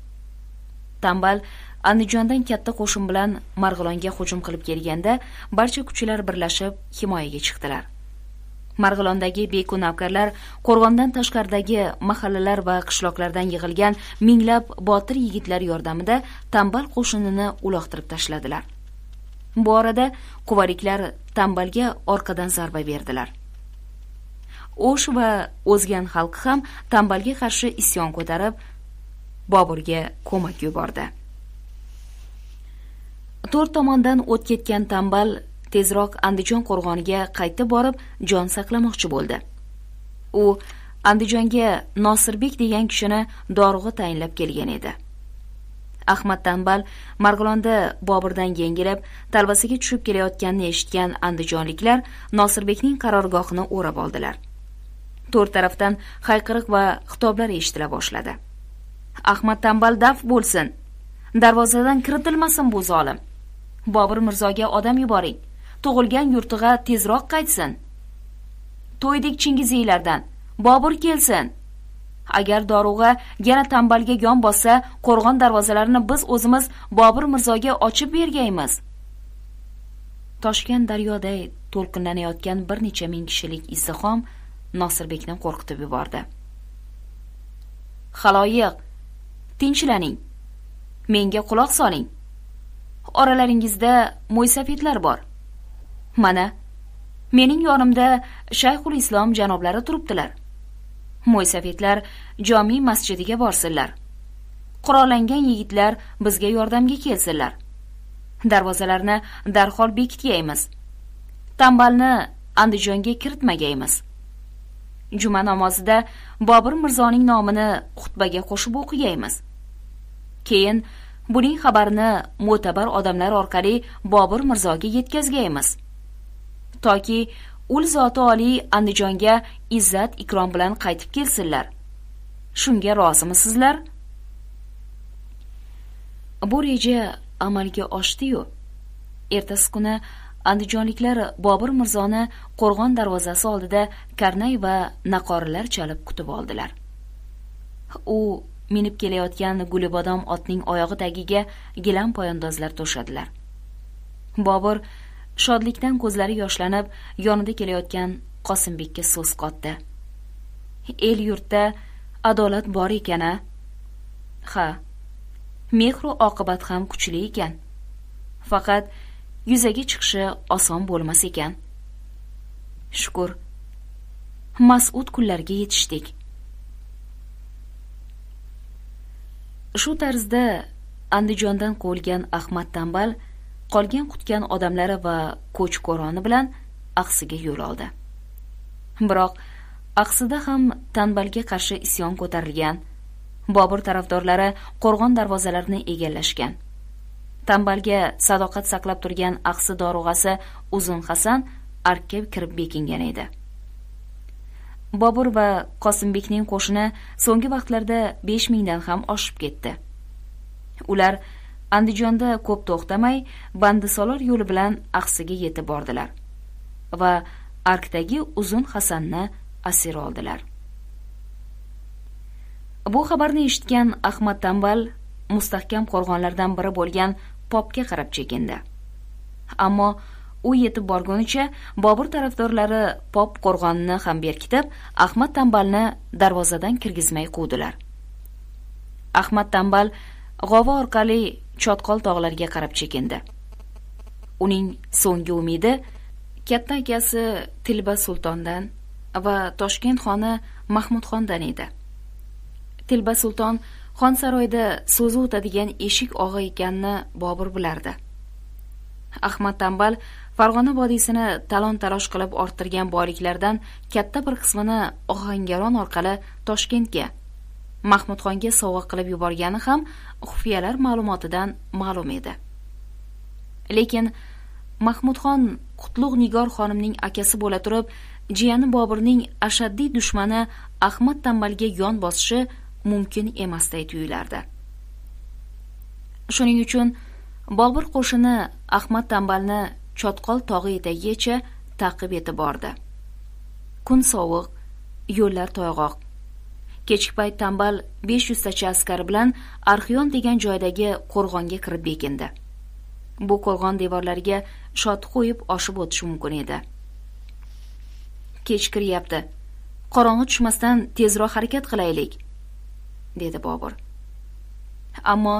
Tanbal andijondan katta qo'shin bilan marg'ilonga hujum qilib kelganda barcha kuchlar birlashib himoyaga chiqdilar. Marg'ilondagi beku navkarlar qo'rg'ondan tashqaridagi mahallalar va qishloqlardan yig'ilgan minglab botir yigitlar yordamida tanbal qo'shinini uloqtirib tashladilar. Bu orada quvariklar tanbalga orqadan zarba berdilar. O'sh va o'zgan xalq ham tanbalga qarshi isyon ko'tarib boburga ko'mak yubordi. To'rt tomondan o't ketgan tambal tezroq andijon qo'rg'oniga qaytib borib jon saqlamoqchi bo'ldi. U andijonga nosirbek degan kishini dorug'a tayinlab kelgan edi. Ahmad tanbal marg'ilonda boburdan yengilib talvasaga tushib kelayotganini eshitgan andijonliklar nosirbekning qarorgohini o'rab oldilar. To'rt tarafdan hayqiriq va xitoblar eshitila boshladi. Ahmad tanbal daf bo'lsin darvozadan kiritilmasin bu zolim. Bobur mirzoga odam yuboring tug'ilgan yurtig'a tezroq qaytsin. To'ydik chingiziylardan bobur kelsin. Agar dorug'a yana tambalga yon bossa qo'rg'on darvozalarini biz o'zimiz bobur mirzoga ochib bergaymiz. Toshgan daryoday to'lqinlanayotgan bir necha ming kishilik izdihom nosirbekni qo'rqitib yubordi. Xaloyiq tinchlaning menga quloq soling. Oralaringizda mo'ysafidlar bor. Mana mening yonimda shayxul islom janoblari turibdilar. Mo'ysafidlar jomiy masjidiga borsinlar. Qurollangan yigitlar bizga yordamga kelsinlar. Darvozalarni darhol bekitgaymiz. Tambalni andijonga kiritmagaymiz. Juma namozida bobur mirzoning nomini xutbaga qo'shib o'qigaymiz. Keyin buning xabarini mo'tabar odamlar orqali bobur mirzoga yetkazgaymiz. Toki ul zoti oliy andijonga izzat ikrom bilan qaytib kelsinlar. Shunga rozimisizlar bu reja amalga oshdi-yu. Ertasi kuni andijonliklar bobur mirzoni qo'rg'on darvozasi oldida karnay va naqorilar chalib kutib oldilar. U minib kelayotgan gulibodom otning oyog'i tagiga gilam poyandozlar to'shadilar. Bobur shodlikdan ko'zlari yoshlanib yonida kelayotgan qosimbekka so'z qotdi. El yurtda adolat bor ekan a? Ha mehru oqibat ham kuchli ekan. Faqat yuzaga chiqishi oson bo'lmas ekan. Shukur mas'ud kunlarga yetishdik. Shu tarzda andijondan quvilgan ahmad tanbal qolgan qutgan odamlari va ko'ch ko'roni bilan axsiga yo'l oldi. Biroq axsida ham tanbalga qarshi isyon ko'tarilgan bobur tarafdorlari qo'rg'on darvozalarini egallashgan. Tanbalga sadoqat saqlab turgan axsi dorug'asi uzun hasan arkka kirib bekingan edi. Bobur va qosimbekning qo'shini so'nggi vaqtlarda besh mingdan ham oshib ketdi. Ular andijonda ko'p to'xtamay bandisolor yo'li bilan axsiga yetib bordilar va arkdagi uzun hasanni asir oldilar. Bu xabarni eshitgan ahmad tanbal mustahkam qo'rg'onlardan biri bo'lgan popga qarab chekindi. Ammo u yetib borgunicha bobur tarafdorlari pop qo'rg'onini ham berkitib ahmad tanbalni darvozadan kirgizmay quvdilar. Ahmad tanbal g'ovi orqali chotqol tog'lariga qarab chekindi. Uning so'nggi umidi katta akasi tilba sultondan va toshkent xoni mahmudxondan edi. Tilba sulton xon saroyida so'zi o'tadigan eshik og'a ekanini bobur bilardi. Ahmad tanbal farg'ona vodiysini talon talosh qilib orttirgan boyliklardan katta bir qismini ohangaron orqali toshkentga mahmudxonga sovg'a qilib yuborgani ham xufiyalar ma'lumotidan ma'lum edi. Lekin mahmudxon qutlug' nigor xonimning akasi bo'la turib jiyani boburning ashaddiy dushmani ahmad tanbalga yon bosishi mumkin emasday tuyulardi. Shuning uchun bobur qo'shini ahmad tanbalni chotqol tog'i etagigacha ta'qib etib bordi. Kun sovuq yo'llar toyg'oq. Kechki payt tanbal besh yuztacha askari bilan arxion degan joydagi qo'rg'onga kirib bekindi. Bu qo'rg'on devorlariga shot qo'yib oshib o'tish mumkin edi. Kech kiryapti. Qorong'i tushmasdan tezroq harakat qilaylik dedi bobur. Ammo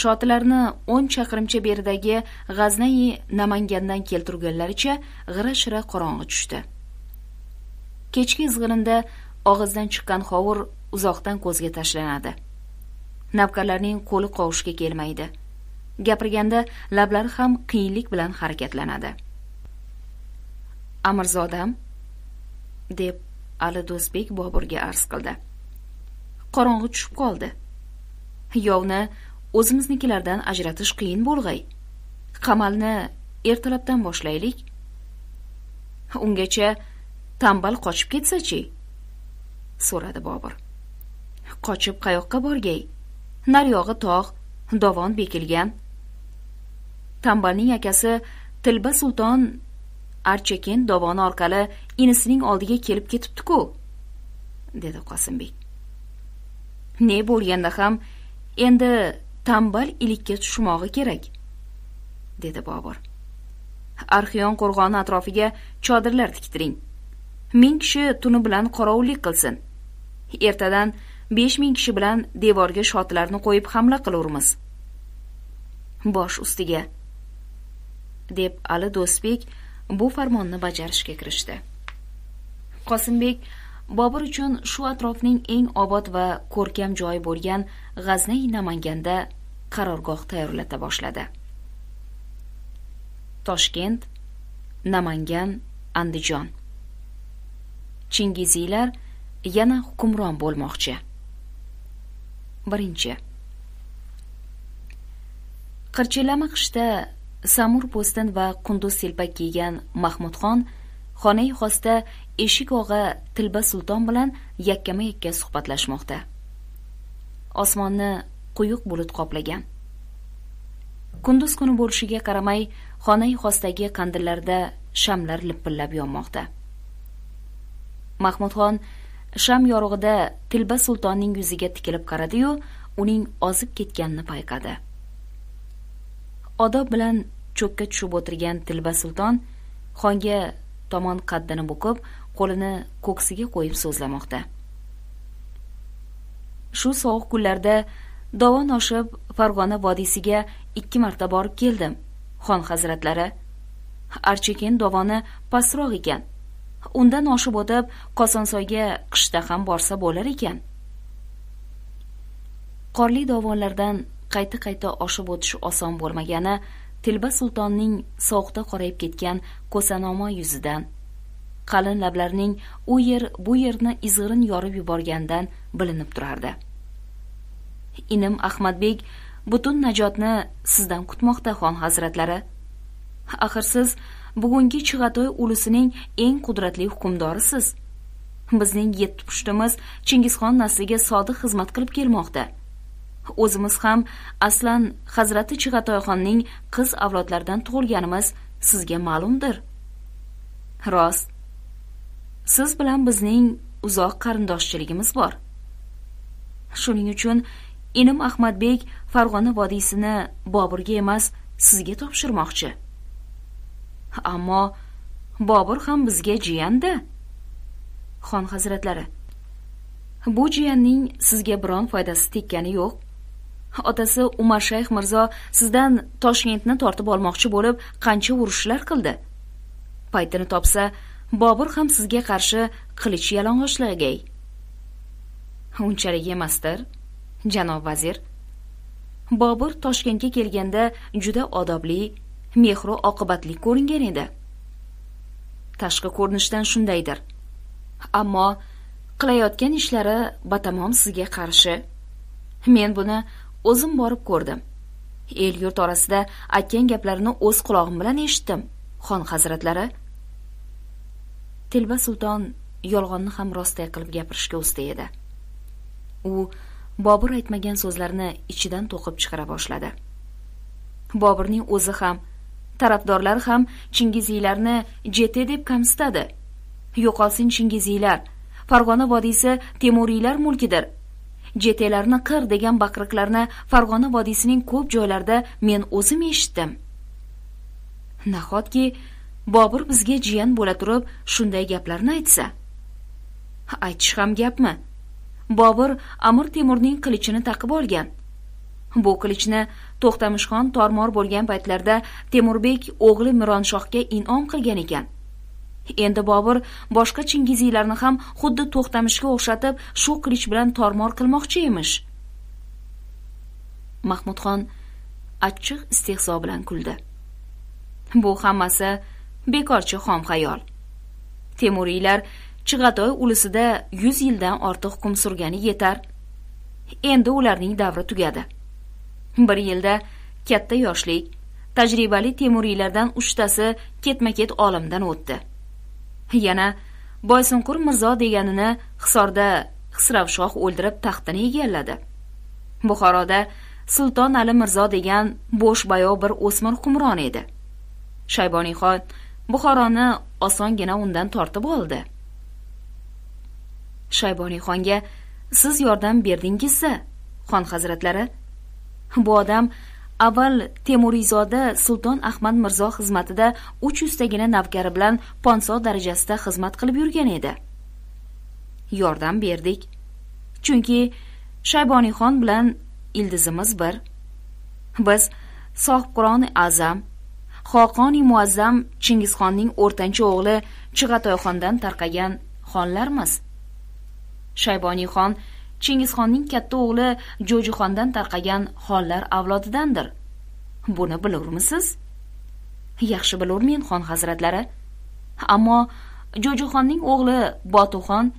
shotilarni o'n chaqirimcha beridagi g'aznai namangandan keltirganlaricha g'ira shira qorong'i tushdi. Kechki izg'irinda og'izdan chiqqan hovur uzoqdan ko'zga tashlanadi. Navkarlarning qo'li qovushga kelmaydi. Gapirganda lablari ham qiyinlik bilan harakatlanadi. Amirzodam deb ali do'stbek boburga arz qildi. Qorong'i tushib qoldi. Yovni o'zimiznikilardan ajratish qiyin bo'lg'ay. Qamalni ertalabdan boshlaylik. Ungacha tanbal qochib ketsa-chi? So'radi bobur. Qochib qayoqqa borgay? Naryog'i tog' dovon bekilgan. Tambalning akasi tilba sulton archaken dovoni orqali inisining oldiga kelib ketibdi-ku dedi qosimbek. Ne bo'lganda ham endi tambal ilikka tushmog'i kerak dedi bobur. Arxion qo'rg'oni atrofiga chodirlar tiktiring. Ming kishi tuni bilan qorovullik qilsin. Ertadan besh ming kishi bilan devorga shotlarni qo'yib hamla qilurmiz. Bosh ustiga. Deb ali do'stbek bu farmonni bajarishga kirishdi. Qosimbek bobur uchun shu atrofning eng obod va ko'rkam joyi bo'lgan g'aznai namanganda qarorgoh tayyorlata boshladi. Toshkent namangan andijon. Chingiziylar yana hukmron bo'lmoqchi. Birinchi. Qirchillama qishda samur po'stin va qunduz telpak kiygan mahmudxon xonai xosda eshik og'a tilba sulton bilan yakkama yakka suhbatlashmoqda. Osmonni quyuq bulut qoplagan. Kunduz kuni bo'lishiga qaramay xonai xosdagi qandillarda shamlar lipillab yonmoqda. Mahmudxon sham yorug'ida tilba sultonning yuziga tikilib qaradi-yu, uning ozib ketganini payqadi. Odob bilan cho'kka tushib o'tirgan tilba sulton xonga tomon qaddini bukib, qo'lini ko'ksiga qo'yib so'zlamoqda. Shu sovuq kunlarda dovon oshib Farg'ona vodiysiga ikki marta borib keldim, xon hazratlari. Archekin dovoni pastroq ekan. Undan oshib o'tib qosonsoyga qishda ham borsa bo'lar ekan. Qorli dovonlardan qayta qayta oshib o'tish oson bo'lmagani tilba sultonning sovuqda qorayib ketgan ko'sanoma yuzidan qalin lablarining u yer bu yerni izg'irin yorib yuborganidan bilinib turardi. Inim ahmadbek butun najotni sizdan kutmoqda xon hazratlari. Axir siz bugungi chig'atoy ulusining eng qudratli hukmdorisiz. Bizning yetti pushtimiz chingizxon nasliga sodiq xizmat qilib kelmoqda. O'zimiz ham aslan hazrati chig'atoyxonning qiz avlodlaridan tug'ilganimiz sizga ma'lumdir. Rost siz bilan bizning uzoq qarindoshchiligimiz bor. Shuning uchun inim ahmadbek farg'ona vodiysini boburga emas sizga topshirmoqchi. Ammo bobur ham bizga jiyanda xon hazratlari bu jiyanning sizga biron foydasi tekkani yo'q. Otasi umar shayx mirzo sizdan toshkentni tortib olmoqchi bo'lib qancha urushlar qildi? Paytini topsa bobur ham sizga qarshi qilich yalang'ochlagay unchalik emasdir janob vazir. Bobur toshkentga kelganda juda odobli mehru oqibatli ko'ringan edi. Tashqi ko'rinishdan shundaydir. Ammo qilayotgan ishlari batamom sizga qarshi. Men buni o'zim borib ko'rdim. El yurt orasida aytgan gaplarini o'z qulog'im bilan eshitdim. Xon hazratlari telba sulton yolg'onni ham rostday qilib gapirishga usta edi. U bobur aytmagan so'zlarni ichidan to'qib chiqara boshladi. Boburning o'zi ham tarafdorlari ham chingiziylarni jete deb kamsitadi. Yo'qolsin chingiziylar. Farg'ona vodiysi temuriylar mulkidir. Jetelarni qir degan baqiriqlarni farg'ona vodiysining ko'p joylarida men o'zim eshitdim. Nahotki bobur bizga jiyan bo'la turib shunday gaplarni aytsa? Aytish ham gapmi? Bobur amir temurning qilichini taqib olgan. Bu qilichni to'xtamishxon tormor bo'lgan paytlarda temurbek o'g'li mironshohga in'om qilgan ekan. Endi bobur boshqa chingiziylarni ham xuddi to'xtamishga o'xshatib shu qilich bilan tormor qilmoqchi emish. Mahmudxon achchiq istehzo bilan kuldi. Bu hammasi bekorchi xom xayol. Temuriylar chig'atoy ulusida yuz yildan ortiq hukm surgani yetar. Endi ularning davri tugadi. Bir yilda katta yoshlik tajribali temuriylardan uchtasi ketma ket olamdan o'tdi. Yana boysunqur mirzo deganini hisorda xisravshoh o'ldirib taxtini egalladi. Buxoroda sulton ali mirzo degan bo'sh bayo bir o'smir hukmron edi. Shayboniyxon buxoroni osongina undan tortib oldi. Shayboniyxonga siz yordam berdingizsa xon hazratlari bu odam avval temuriyzoda sulton ahmad mirzo xizmatida uch yuztagina navkari bilan ponso darajasida xizmat qilib yurgan edi. Yordam berdik. Chunki shayboniyxon bilan ildizimiz bir. Biz sohibqironi azam xoqoni muazzam chingizxonning o'rtancha o'g'li chig'atoyxondan tarqagan xonlarmiz. Shayboniyxon chingizxonning katta o'g'li jo'jixondan tarqagan xonlar avlodidandir buni bilurmisiz? Yaxshi bilurmen xon hazratlari. Ammo jo'jixonning o'g'li botuxon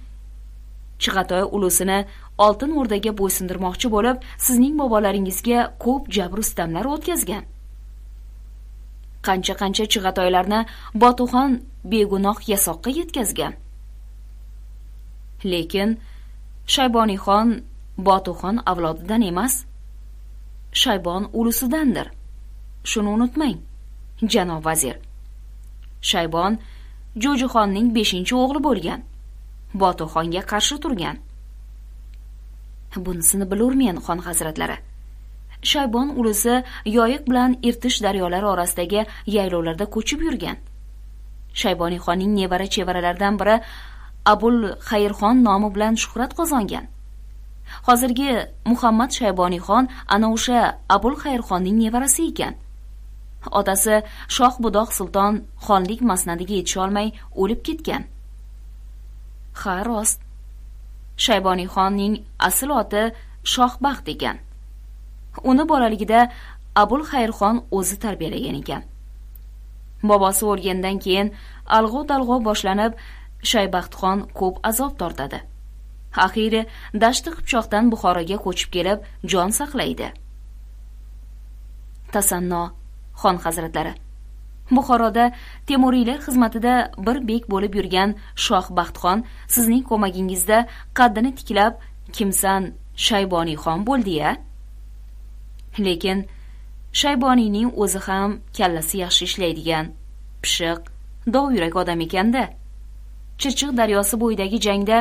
chig'atoy ulusini oltin o'rdaga bo'ysundirmoqchi bo'lib sizning bobolaringizga ko'p jabru sitamlar o'tkazgan. Qancha qancha chig'atoylarni botuxon begunoh yasoqqa yetkazgan. Lekin shayboniyxon botuxon avlodidan emas shaybon ulusidandir. Shuni unutmang janob vazir. Shaybon jo'jixonning beshinchi o'g'li bo'lgan botuxonga qarshi turgan. Bunisini bilurmen xon hazratlari. Shaybon ulusi yoyiq bilan irtish daryolari orasidagi yaylovlarda ko'chib yurgan. Shayboniyxonning nevara chevaralaridan biri abul xayrxon nomi bilan shuhrat qozongan. Hozirgi muhammad shayboniyxon ana o'sha abul xayrxonning nevarasi ekan. Otasi shoh budoq sulton xonlik masnadiga yetisholmay o'lib ketgan. Ha rost. Shayboniyxonning asl oti shohbaxt ekan. Uni bolaligida abul xayrxon o'zi tarbiyalagan ekan. Bobosi o'lgandan keyin alg'ov dalg'ov boshlanib shaybaxtxon ko'p azob tortadi. Axiyri dashti qipchoqdan buxoroga ko'chib kelib jon saqlaydi. Tasanno xon hazratlari. Buxoroda temuriylar xizmatida bir bek bo'lib yurgan shoh baxtxon sizning ko'magingizda qaddini tiklab kimsan shayboniyxon bo'ldi ya lekin shayboniyning o'zi ham kallasi yaxshi ishlaydigan pishiq dovyurak odam ekanda. Chirchiq daryosi bo'yidagi jangda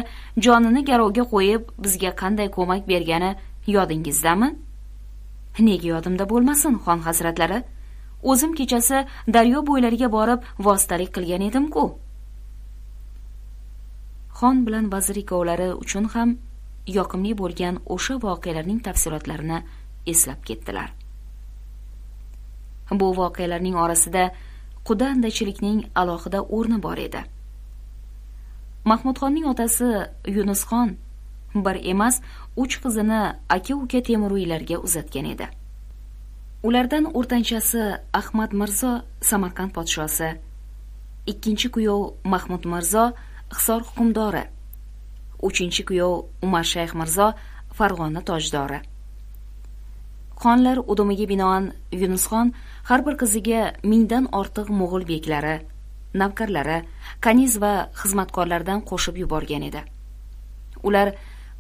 jonini garovga qo'yib bizga qanday ko'mak bergani yodingizdami nega yodimda bo'lmasin xon hazratlari? O'zim kechasi daryo bo'ylariga borib vositalik qilgan edim ku xon bilan vazir ikkovlari uchun ham yoqimli bo'lgan o'sha voqealarning tafsilotlarini eslab ketdilar. Bu voqealarning orasida quda andachilikning alohida o'rni bor edi. Mahmudxonning otasi yunusxon bir emas uch qizini aka uka temuriylarga uzatgan edi. Ulardan o'rtanchasi ahmad mirzo samarqand podshosi. Ikkinchi kuyov mahmud mirzo hisor hukmdori. Uchinchi kuyov umarshayx mirzo farg'ona tojdori. Xonlar udumiga binoan yunusxon har bir qiziga mingdan ortiq mo'g'ul beklari navkarlari kaniz va xizmatkorlaridan qo'shib yuborgan edi. Ular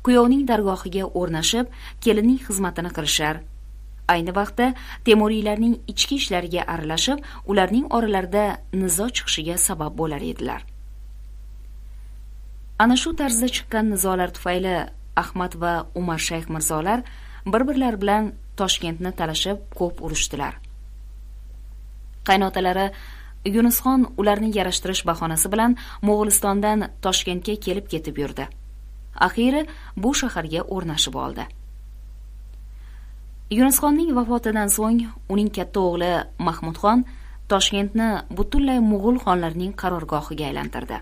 kuyovning dargohiga o'rnashib kelinning xizmatini qilishar. Ayni vaqtda temuriylarning ichki ishlariga aralashib ularning oralarida nizo chiqishiga sabab bo'lar edilar. Ana shu tarzda chiqqan nizolar tufayli ahmad va umar shayx mirzolar bir birlari bilan toshkentni talashib ko'p urushdilar qaynotalari yunusxon ularni yarashtirish bahonasi bilan mo'g'ulistondan toshkentga kelib ketib yurdi. Axiyri bu shaharga o'rnashib oldi. Yunusxonning vafotidan so'ng uning katta o'g'li mahmudxon toshkentni butunlay mo'g'ul xonlarining qarorgohiga aylantirdi.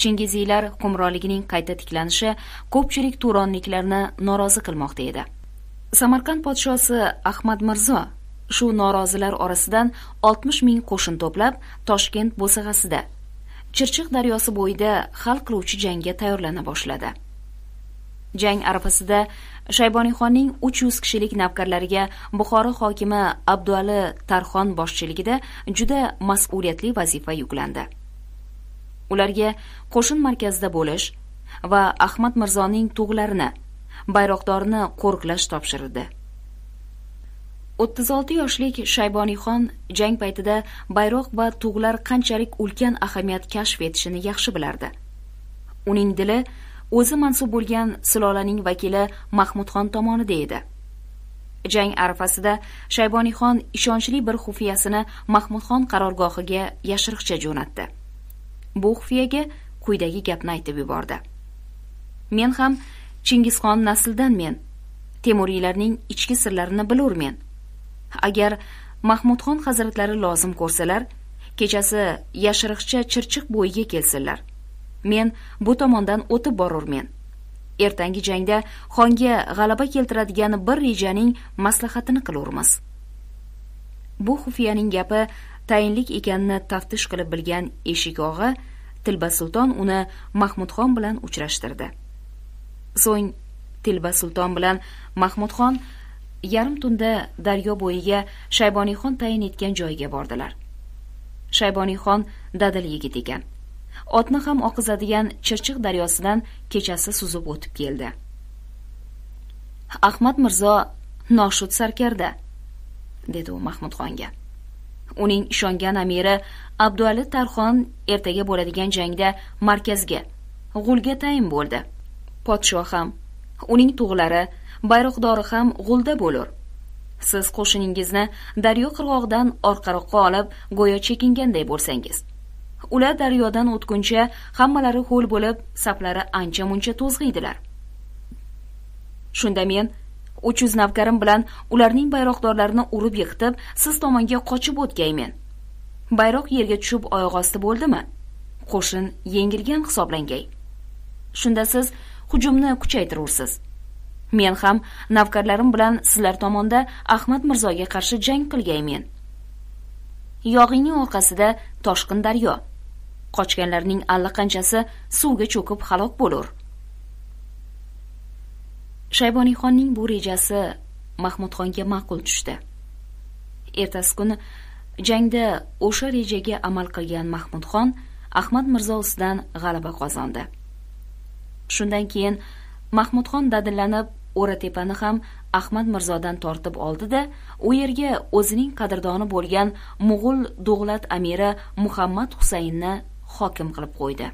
Chingiziylar hukmronligining qayta tiklanishi ko'pchilik turonliklarni norozi qilmoqda edi. Samarqand podshosi ahmad mirzo shu norozilar orasidan oltmish ming qo'shin to'plab toshkent bo'sag'asida chirchiq daryosi bo'yida hal qiluvchi jangga tayyorlana boshladi. Jang arafasida shayboniyxonning uch yuz kishilik navkarlariga buxoro hokimi abduali tarxon boshchiligida juda mas'uliyatli vazifa yuklandi. Ularga qo'shin markazida bo'lish va ahmad mirzoning tug'larini bayroqdorini qo'riqlash topshirildi. O'ttiz olti yoshlik shayboniyxon jang paytida bayroq va tug'lar qanchalik ulkan ahamiyat kashf etishini yaxshi bilardi. Uning dili o'zi mansub bo'lgan sulolaning vakili mahmudxon tomonida edi. Jang arafasida shayboniyxon ishonchli bir xufiyasini mahmudxon qarorgohiga yashiriqcha jo'natdi. Bu xufiyaga quyidagi gapni aytib yubordi. Men ham chingizxon nasldanmen temuriylarning ichki sirlarini bilurmen. Agar mahmudxon hazratlari lozim ko'rsalar kechasi yashiriqcha chirchiq bo'yiga kelsinlar. Men bu tomondan o'tib borurmen. Ertangi jangda xonga g'alaba keltiradigan bir rejaning maslahatini qilurmiz. Bu xufiyaning gapi tayinlik ekanini taftish qilib bilgan eshik og'a tilba sulton uni mahmudxon bilan uchrashtirdi. So'ng tilba sulton bilan mahmudxon yarim tunda daryo bo'yiga shayboniyxon tayin etgan joyiga bordilar. Shayboniyxon dadil yigit ekan. Otni ham oqizadigan chirchiq daryosidan kechasi suzib o'tib keldi. Ahmad mirzo noshud sarkarda dedi u mahmudxonga uning ishongan amiri abduali tarxon ertaga bo'ladigan jangda markazga g'ulga tayin bo'ldi. Podsho ham uning tug'lari bayroqdori ham g'ulda bo'lur. Siz qo'shiningizni daryo qirg'og'idan orqaroqqa olib go'yo chekinganday bo'lsangiz. Ular daryodan o'tguncha hammalari ho'l bo'lib saplari ancha muncha to'zg'iydilar. Shunda men uch yuz navkarim bilan ularning bayroqdorlarini urib yiqitib siz tomonga qochib o'tgaymen. Bayroq yerga tushib oyoq osti bo'ldimi? Qo'shin yengilgan hisoblangay. Shunda siz hujumni kuchaytirursiz. Men ham navkarlarim bilan sizlar tomonda ahmad mirzoga qarshi jang qilgaymen. Yog'iyning orqasida toshqin daryo. Qochganlarning allaqanchasi suvga cho'kib halok bo'lur. Shayboniyxonning bu rejasi mahmudxonga ma'qul tushdi. Ertasi kuni jangda o'sha rejaga amal qilgan mahmudxon ahmad mirzo ustidan g'alaba qozondi. Shundan keyin mahmudxon dadillanib o'ratepani ham ahmad mirzodan tortib oldi da u yerga o'zining qadrdoni bo'lgan mug'ul dug'lat amiri muhammad husaynni hokim qilib qo'ydi.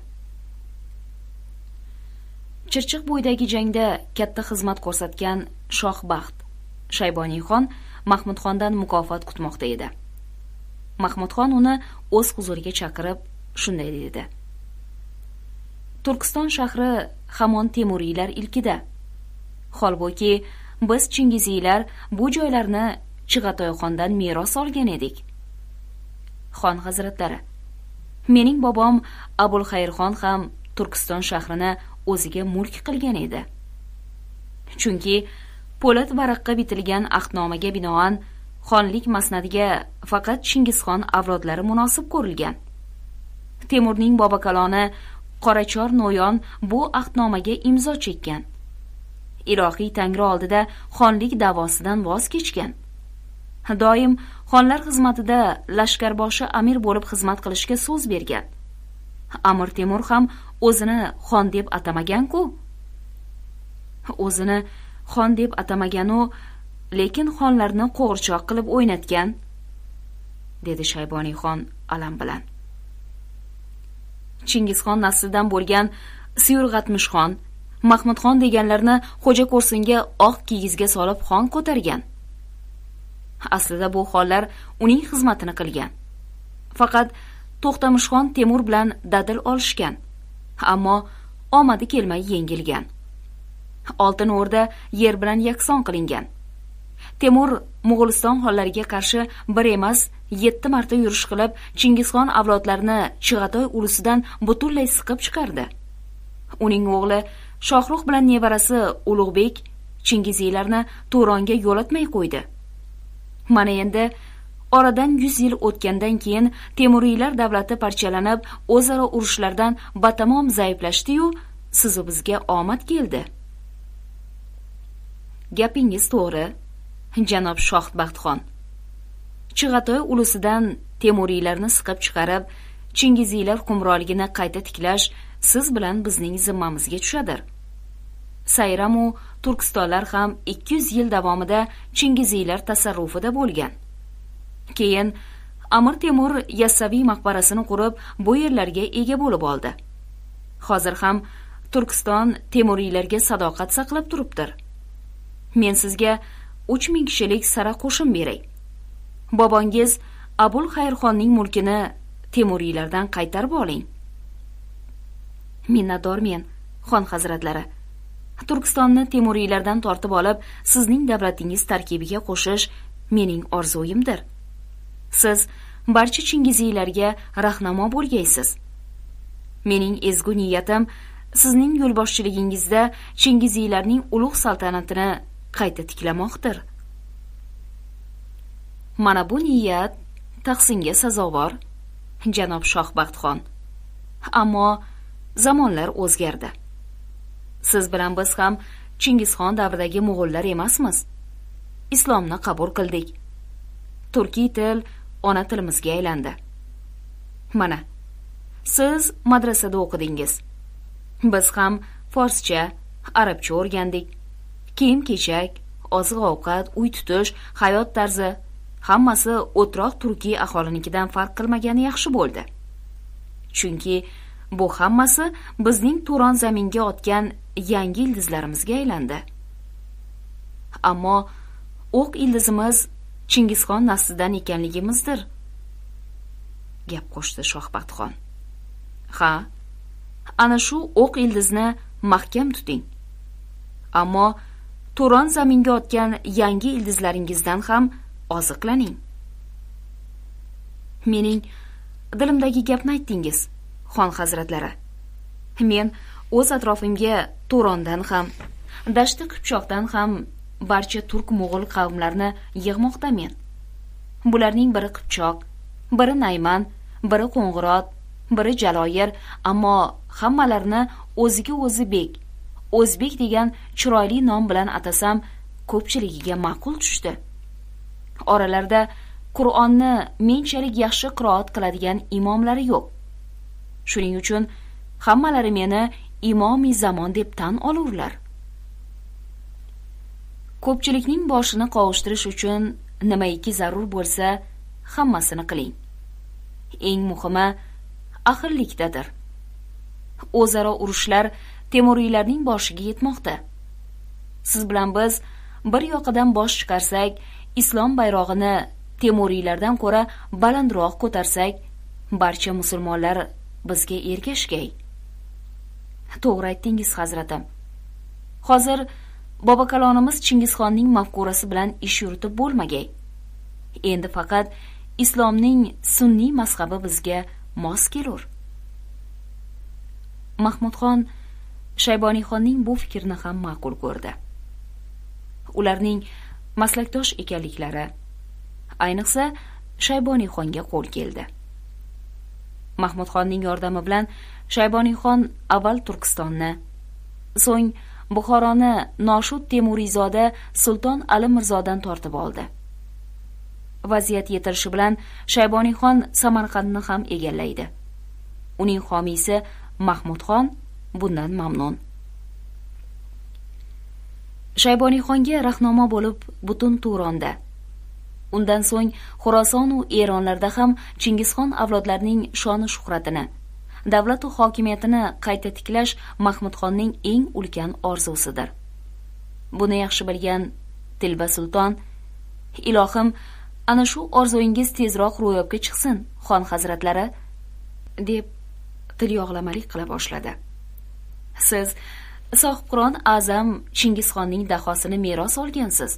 Chirchiq bo'yidagi jangda katta xizmat ko'rsatgan shohbaxt shayboniyxon mahmudxondan mukofot kutmoqda edi. Mahmudxon uni o'z huzuriga chaqirib shunday dedi. Turkiston shahri hamon temuriylar ilkida holbuki biz chingiziylar bu joylarni chig'atoyxondan meros olgan edik. Xon hazratlari mening bobom abulxayrxon ham turkiston shahrini o'ziga mulk qilgan edi. Chunki po'lat varaqqa bitilgan ahdnomaga binoan xonlik masnadiga faqat chingizxon avlodlari munosib ko'rilgan. Temurning bobokaloni qorachor no'yon bu ahdnomaga imzo chekkan. Ilohiy tangri oldida xonlik da'vosidan voz kechgan. Doim xonlar xizmatida lashkarboshi amir bo'lib xizmat qilishga so'z bergan. Amir temur ham o'zini xon deb atamagan-ku. O'zini xon deb atamaganu lekin xonlarni qo'g'irchoq qilib o'ynatgan dedi shayboniyxon alam bilan. Chingizxon naslidan bo'lgan suyurg'atmishxon mahmudxon deganlarni xo'ja ko'rsinga oq kigizga solib xon ko'targan. Aslida bu xonlar uning xizmatini qilgan. Faqat to'xtamishxon temur bilan dadil olishgan ammo omadi kelmay yengilgan. Oltin o'rda yer bilan yakson qilingan. Temur mo'g'uliston xonlariga qarshi bir emas yetti marta yurish qilib chingizxon avlodlarini chig'atoy ulusidan butunlay siqib chiqardi. Uning o'g'li shohruh bilan nevarasi ulug'bek chingiziylarni turonga yo'latmay qo'ydi. Mana endi oradan yuz yil o'tgandan keyin temuriylar davlati parchalanib o'zaro urushlardan batamom zaiflashdiyu sizu bizga omad keldi. Gapingiz to'g'ri janob shohbadxon chig'atoy ulusidan temuriylarni siqib chiqarib chingiziylar hukmronligini qayta tiklash siz bilan bizning zimmamizga tushadir. Sayramu turkistonlar ham ikki yuz yil davomida chingiziylar tasarrufida bo'lgan. Keyin amir temur yassaviy maqbarasini qurib bu yerlarga ega bo'lib oldi. Hozir ham turkiston temuriylarga sadoqat saqlab turibdir. Men sizga uch ming kishilik sara qo'shin beray. Bobongiz abul xayrxonning mulkini temuriylardan qaytarib oling. Minnatdormen xon hazratlari. Turkistonni temuriylardan tortib olib sizning davlatingiz tarkibiga qo'shish mening orzuyimdir siz barcha chingiziylarga rahnamo bo'lgaysiz. Mening ezgu niyatim sizning yo'lboshchiligingizda chingiziylarning ulug' saltanatini qayta tiklamoqdir. Mana bu niyat tahsinga sazovor janob shohbaxtxon. Ammo zamonlar o'zgardi. Siz bilan biz ham chingizxon davridagi mo'g'ullar emasmiz. Islomni qabul qildik. Turkiy til ona tilimizga aylandi. Mana siz madrasada o'qidingiz. Biz ham forscha arabcha o'rgandik. Kiyim kechak oziq ovqat uy tutish hayot tarzi hammasi o'troq turkiy aholinikidan farq qilmagani yaxshi bo'ldi. Chunki bu hammasi bizning turon zaminga otgan yangi ildizlarimizga aylandi. Ammo o'q ildizimiz chingizxon naslidan ekanligimizdir gap qo'shdi shohbaxtxon. Ha ana shu o'q ildizni mahkam tuting. Ammo turon zaminga otgan yangi ildizlaringizdan ham oziqlaning. Mening dilimdagi gapni aytdingiz. Xon hazratlari. Men o'z atrofimga to'rondan ham dashti qipchoqdan ham barcha turk mo'g'ul qavmlarini yig'moqdamen. Bularning biri qipchoq biri nayman biri qo'ng'irot biri jaloyir ammo hammalarini o'ziga o'zi bek o'zbek degan chiroyli nom bilan atasam ko'pchiligiga ma'qul tushdi. Oralarida qur'onni menchalik yaxshi qiroat qiladigan imomlari yo'q. Shuning uchun hammalari meni imomi zamon deb tan olurlar. Ko'pchilikning boshini qovushtirish uchun nimaiki zarur bo'lsa hammasini qiling. Eng muhimi ahillikdadir o'zaro urushlar temuriylarning boshiga yetmoqda. Siz bilan biz bir yoqadan bosh chiqarsak islom bayrog'ini temuriylardan ko'ra balandroq ko'tarsak barcha musulmonlar bizga ergashgay. To'g'ri aytdingiz hazratim. Hozir bobokalonimiz chingizxonning mafkurasi bilan ish yuritib bo'lmagay. Endi faqat islomning sunniy mazhabi bizga mos kelur. Mahmudxon shayboniyxonning bu fikrini ham ma'qul ko'rdi. Ularning maslakdosh ekanliklari ayniqsa shayboniyxonga qo'l keldi. Mahmudxonning yordami bilan shayboniyxon avval turkistonni so'ng buxoroni noshud temuriyzoda sulton ali mirzodan tortib oldi. Vaziyat yetirishi bilan shayboniyxon samarqandni ham egallaydi. Uning homiysi mahmudxon bundan mamnun. Shayboniyxonga rahnoma bo'lib butun turonda undan so'ng xurosonu eronlarda ham chingizxon avlodlarining shoni shuhratini davlatu hokimiyatini qayta tiklash mahmudxonning eng ulkan orzusidir. Buni yaxshi bilgan tilba sulton ilohim ana shu orzuingiz tezroq ro'yobga chiqsin xon hazratlari deb tilyog'lamalik qila boshladi. Siz sohibqiron azam chingizxonning dahosini meros olgansiz.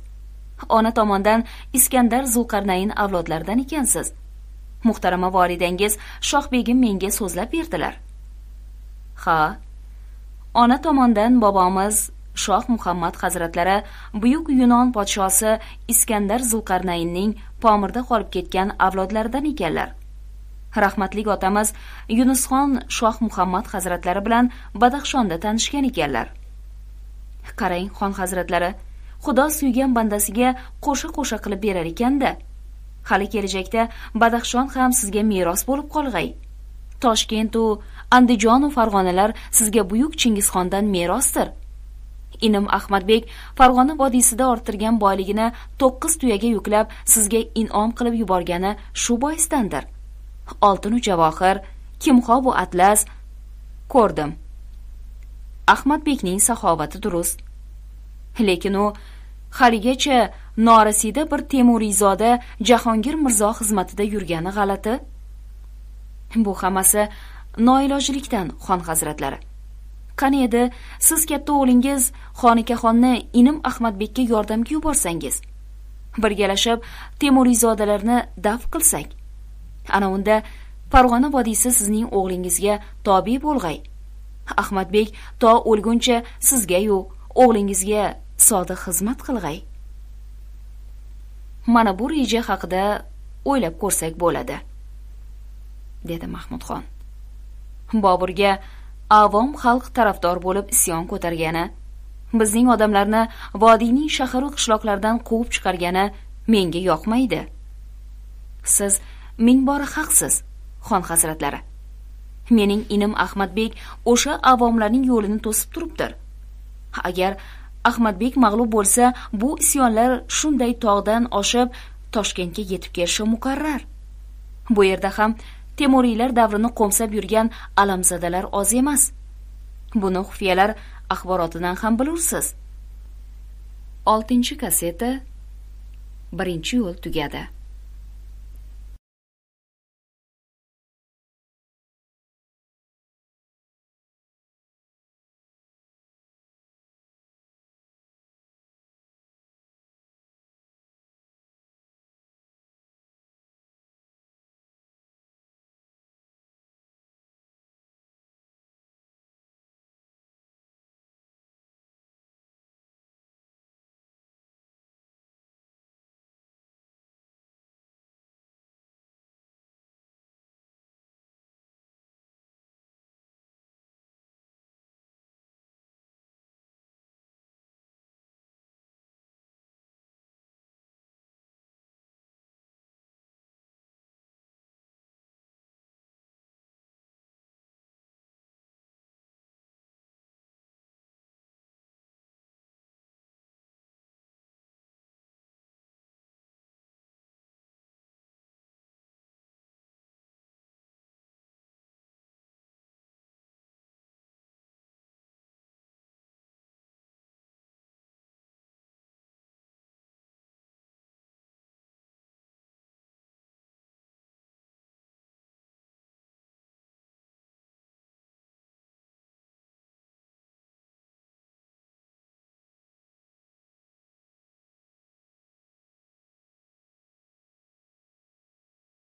Ona tomondan iskandar zulqarnayn avlodlaridan ekansiz. Muhtarama volidangiz shohbegim menga so'zlab berdilar. Ha ona tomondan bobomiz shoh muhammad hazratlari buyuk yunon podshosi iskandar zulqarnaynning pomirda qolib ketgan avlodlaridan ekanlar. Rahmatli otamiz yunusxon shoh muhammad hazratlari bilan badaxshonda tanishgan ekanlar. Qarang xon hazratlari xudo suygan bandasiga qo'sha qo'sha qilib berar ekanda. Hali kelajakda badaxshon ham sizga meros bo'lib qolg'ay. Toshkentu andijonu farg'onalar sizga buyuk chingizxondan merosdir. Inim ahmadbek farg'ona vodiysida orttirgan boyligini to'qqiz tuyaga yuklab sizga in'om qilib yuborgani shu boisdandir oltinu javohir kimxobu atlas ko'rdim. Ahmadbekning saxovati durust. Lekin u haligacha norasida bir temuriyzoda jahongir mirzo xizmatida yurgani g'alati. Bu hammasi noilojlikdan xon hazratlari. Qani edi siz katta o'g'lingiz xonikaxonni inim ahmadbekka yordamga yuborsangiz birgalashib temuriyzodalarni daf qilsak ana unda farg'ona vodiysi sizning o'g'lingizga tobe bo'lg'ay. Ahmadbek to o'lguncha sizgayu o'g'lingizga sodiq xizmat qilg'ay. Mana bu reja haqida o'ylab ko'rsak bo'ladi dedi mahmudxon. Boburga avom xalq tarafdor bo'lib isyon ko'targani bizning odamlarni vodiyning shaharu qishloqlaridan quvib chiqargani menga yoqmaydi. Siz ming bora haqsiz xon hazratlari mening inim ahmadbek o'sha avomlarning yo'lini to'sib turibdir. Agar ahmadbek mag'lub bo'lsa bu isyonlar shunday tog'dan oshib toshkentga yetib kelishi muqarrar. Bu yerda ham temuriylar davrini qo'msab yurgan alamzadalar oz emas. Buni xufiyalar axborotidan ham bilursiz. Oltinchi kasseta birinchi yo'l tugadi.